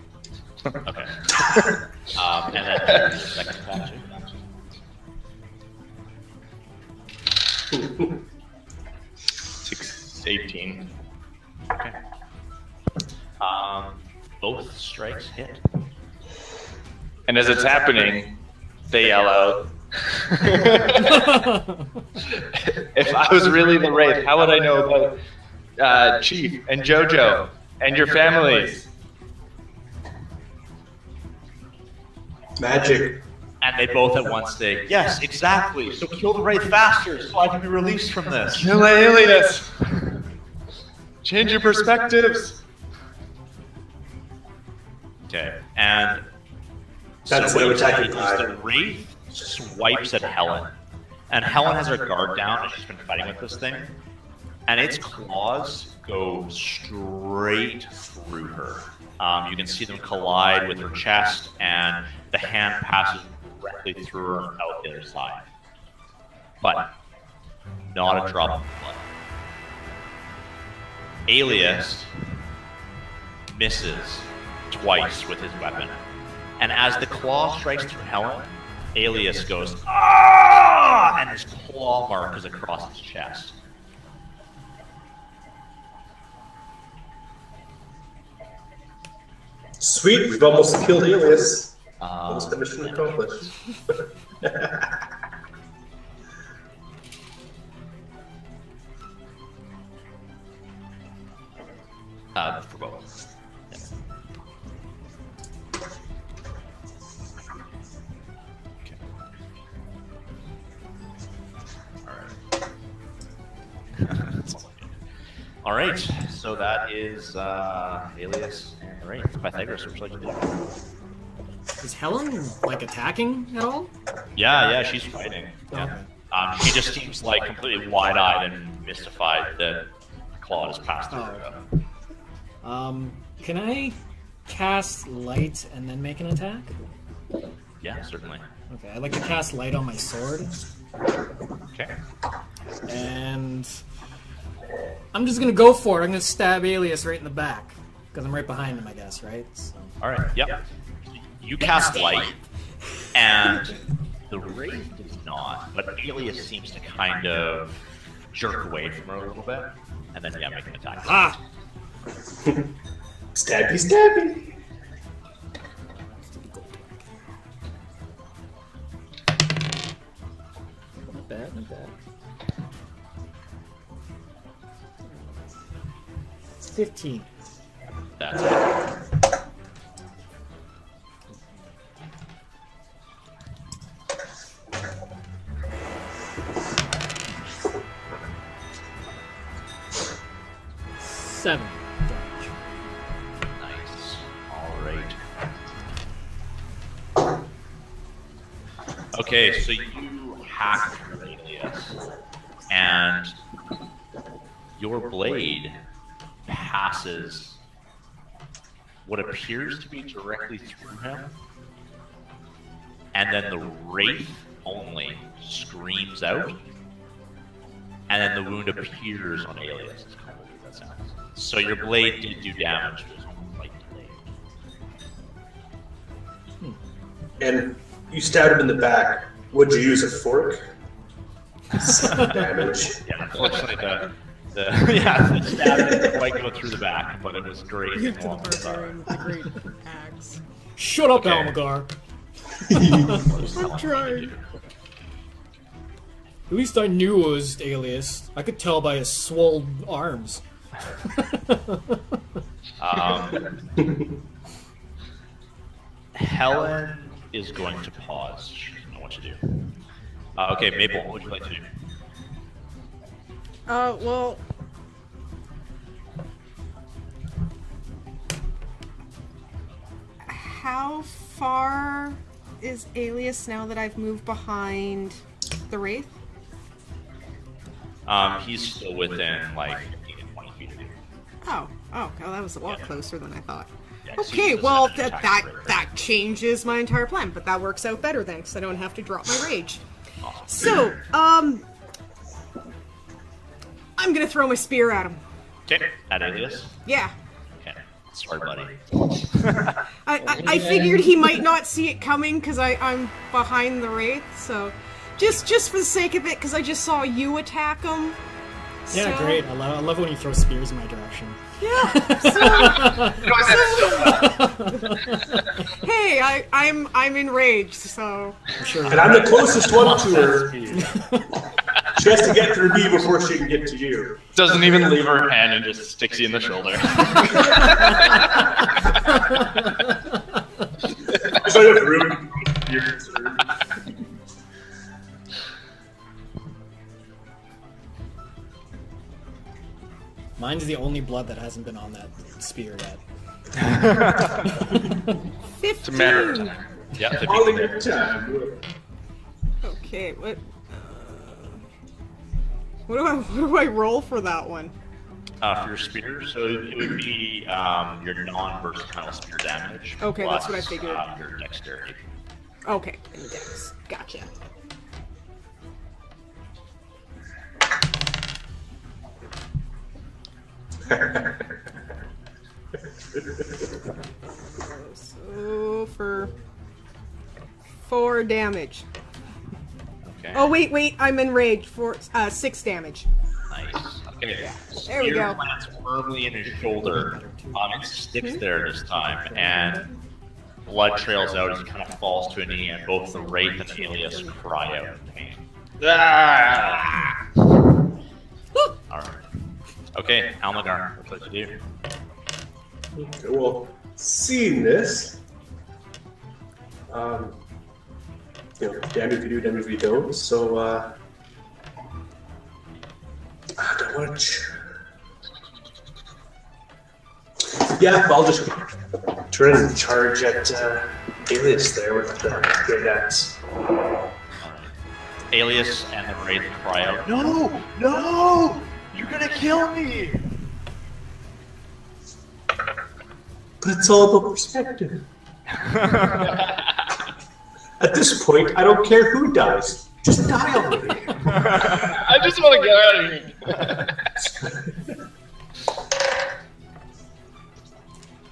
Okay. um, and then your second attack. Six, 18. Okay. Um, both strikes hit. And as it's happening, they yell out. if I was really the Wraith, how would I know about uh, Chief and JoJo and your families? Magic. And they both at once say, "Yes, exactly. So kill the wraith faster, so I can be released from this." Kill Aeleas! Change your perspectives! Okay, and That's so no what attacking is the wraith swipes at Helen, and Helen has her guard down, and she's been fighting with this thing, and its claws go straight through her. Um, you can see them collide with her chest, and the hand passes directly through her out the other side. But not a drop of blood. Aeleas misses twice with his weapon. And as the claw strikes through Helen, Aeleas goes, ah! And his claw mark is across his chest. Sweet, we've almost killed Aeleas. Um, a mission accomplished. uh, for both. Yeah. Okay. Alright. All right, so that is uh, Aeleas and Wraith. Pythagoras, would you like to do? Is Helen like attacking at all? Yeah, yeah, she's fighting. Yeah. Um, she just seems like completely wide-eyed and mystified that Claude has passed through her. Oh. Um, can I cast light and then make an attack? Yeah, certainly. Okay, I'd like to cast light on my sword, Okay. and I'm just gonna go for it. I'm gonna stab Aeleas right in the back because I'm right behind him, I guess, right? So. All right. Yep. You cast light, and the wraith does not, but Aeleas seems to kind of jerk away from her a little bit, and then yeah, make an attack. Ah! Stabby, stabby. Not bad, not bad. Fifteen. That's it. Seven. damage. Nice. All right. Okay, so you hack Aeleas, and your blade passes what appears to be directly through him, and then the wraith only screams out, and then the wound appears on Aeleas. So your blade did do damage, but it was quite delayed. Hmm. And you stabbed him in the back. Would you use a fork? Some damage. Yeah, unfortunately, the, the yeah, the stab didn't quite go through the back, but it was great. Give to the barbarian with the great axe. Shut up, Okay. Almagar. I'm trying. At least I knew it was Aeleas. I could tell by his swole arms. Um, Helen is going to pause. She doesn't know what to do. Uh, okay, Maple, what would you like to do? Uh, well. How far is Aeleas now that I've moved behind the Wraith? Um, he's still within like Oh, oh, oh, that was a lot closer than I thought. Yeah, Okay, well that that that changes my entire plan, but that works out better then, because I don't have to drop my rage. So, um, I'm gonna throw my spear at him. Okay, at Aeleas. Yeah, Okay, sorry, buddy. I, I, I figured he might not see it coming because I'm behind the wraith. So, just just for the sake of it, because I just saw you attack him. Yeah, So- great. I love, I love when you throw spears in my direction. Yeah. So, hey, I, I'm I'm enraged. So I'm sure. And I'm the closest one to her. She has to get through me before she can get to you. Doesn't even leave her hand and just sticks you in the shoulder. It's Mine's the only blood that hasn't been on that spear yet. It's a matter of fifteen. time. Yeah, 50. All in your time. Okay, what? Uh, what do I what do I roll for that one? Uh, for your spear, so it would be um, your non-versatile spear damage. Okay, that's what I figured. Uh, your dexterity. Okay, index. Gotcha. So for four damage. Okay. Oh wait, wait, I'm enraged. For uh, six damage. Nice. Okay. There we Spear go. lands firmly in his shoulder. Um, it sticks there this time, and blood trails out as he kind of falls to a knee, and both the wraith and Aeleas cry out in pain. Ah! All right. Okay, Almagar, what would you do? Okay, well, seeing this, um, you know, damn if you do, damn if you don't. So, uh, I don't want to. Yeah, I'll just turn and charge at uh, Aeleas there with the great axe. Aeleas and the wraith cry out, No! No! You're gonna kill me! But it's all about perspective. At this point, I don't care who dies. Just die already. I just want to get out of here.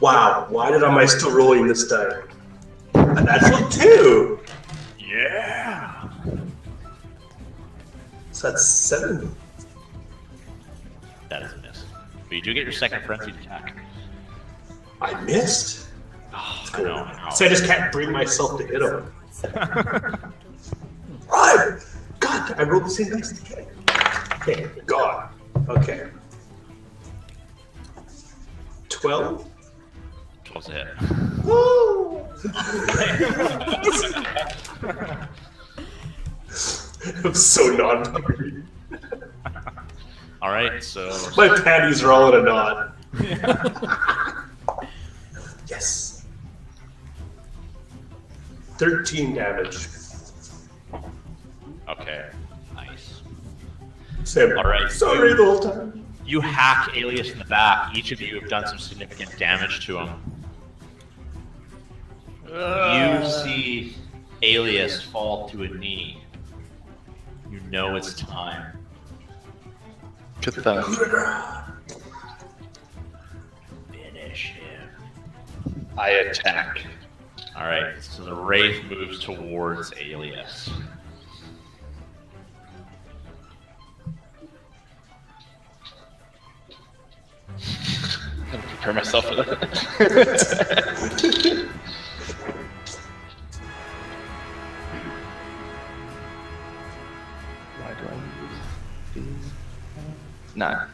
Wow, why did am I still rolling this die? A natural two. Yeah! So that's seven. That is a miss. But you do get your second frenzied attack. I missed. Oh, I know, I know. So I just can't bring myself to hit him. Right. God, I rolled the same dice again. Okay, God. Okay. Twelve. Twelve's a hit. Woo! I'm so non-hungry. Alright, so My panties are all in a knot. yes. 13 damage. Okay. Nice. Sam, All right. sorry the whole time. You hack Aeleas in the back. Each of you have done some significant damage to him. You uh. see Aeleas fall to a knee You know it's time. Good them. Finish him. I attack. All right, so the wraith moves towards Aeleas. I'm gonna prepare myself for that. Nine.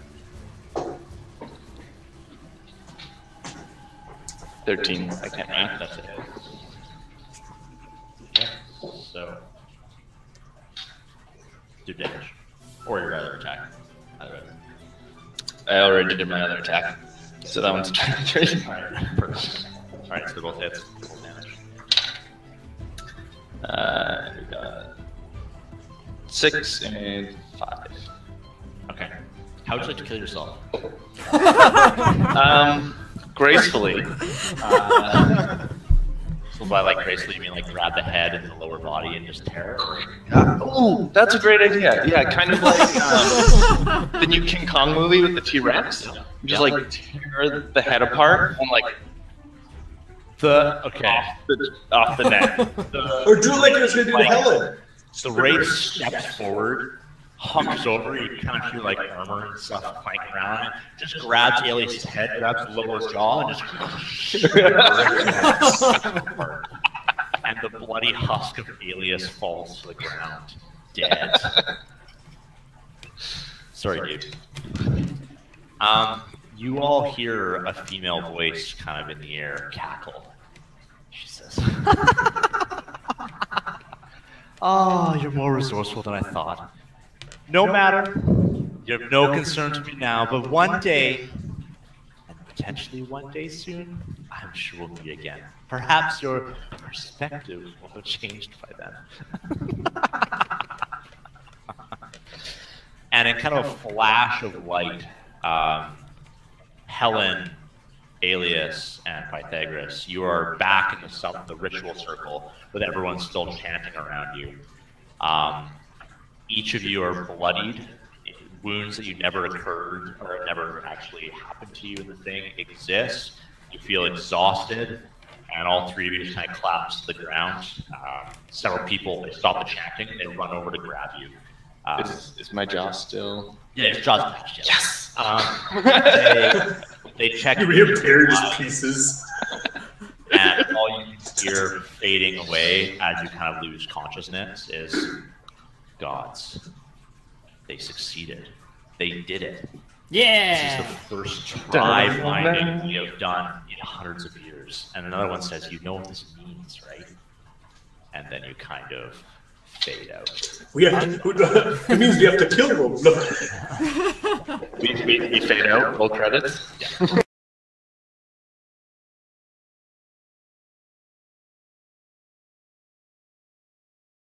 Thirteen. I can't math. That's it. Okay, so do damage, or your other attack. Either way. I already did my other attack, so that one's twenty-three. Alright, perfect. Alright, so they're both hits. Full damage. Uh, we got six and five. Okay. How would you like to kill yourself? Um, gracefully. Uh, so by like gracefully, you mean like grab the head and the lower body and just tear it? Or... Oh, that's a great idea. Yeah, kind of like um, the new King Kong movie with the T Rex. Just like tear the head apart and like The okay. off the off the neck. The, Or do like it was gonna do to Helen. the wraith steps forward, hunks over. You kind of feel like armor and stuff clanking around. Just grabs Aeleas's head, grabs lower jaw, and just and the bloody husk of Aeleas falls to the ground, dead. Sorry, dude. Um, you all hear a female voice kind of in the air cackle. She says, Oh, you're more resourceful than I thought. No matter. You're of no concern to me now, but one day, and potentially one day soon, I'm sure we'll meet again. Perhaps your perspective will have changed by then. and in kind of a flash of light, um, Helen, Aeleas, and Pythagoras, you are back in the, the ritual circle with everyone still chanting around you. Um, each of you are bloodied. Wounds that you never occurred or never actually happened to you in the thing exist. You feel exhausted, and all three of you just kind of collapse to the ground. Um, several people they stop the chanting. and They run over to grab you. Um, Is, is my jaw still? yeah, it's Jaws patch. Yes. Um, they, they check. You hear tear just pieces. and all you hear fading away as you kind of lose consciousness is gods. They succeeded. They did it. Yeah. This is the first try finding you have done in hundreds of years. And another one says, "You know what this means, right?" And then you kind of fade out. We have to. It means we have to kill them. No. We, we, we fade out. Roll credits.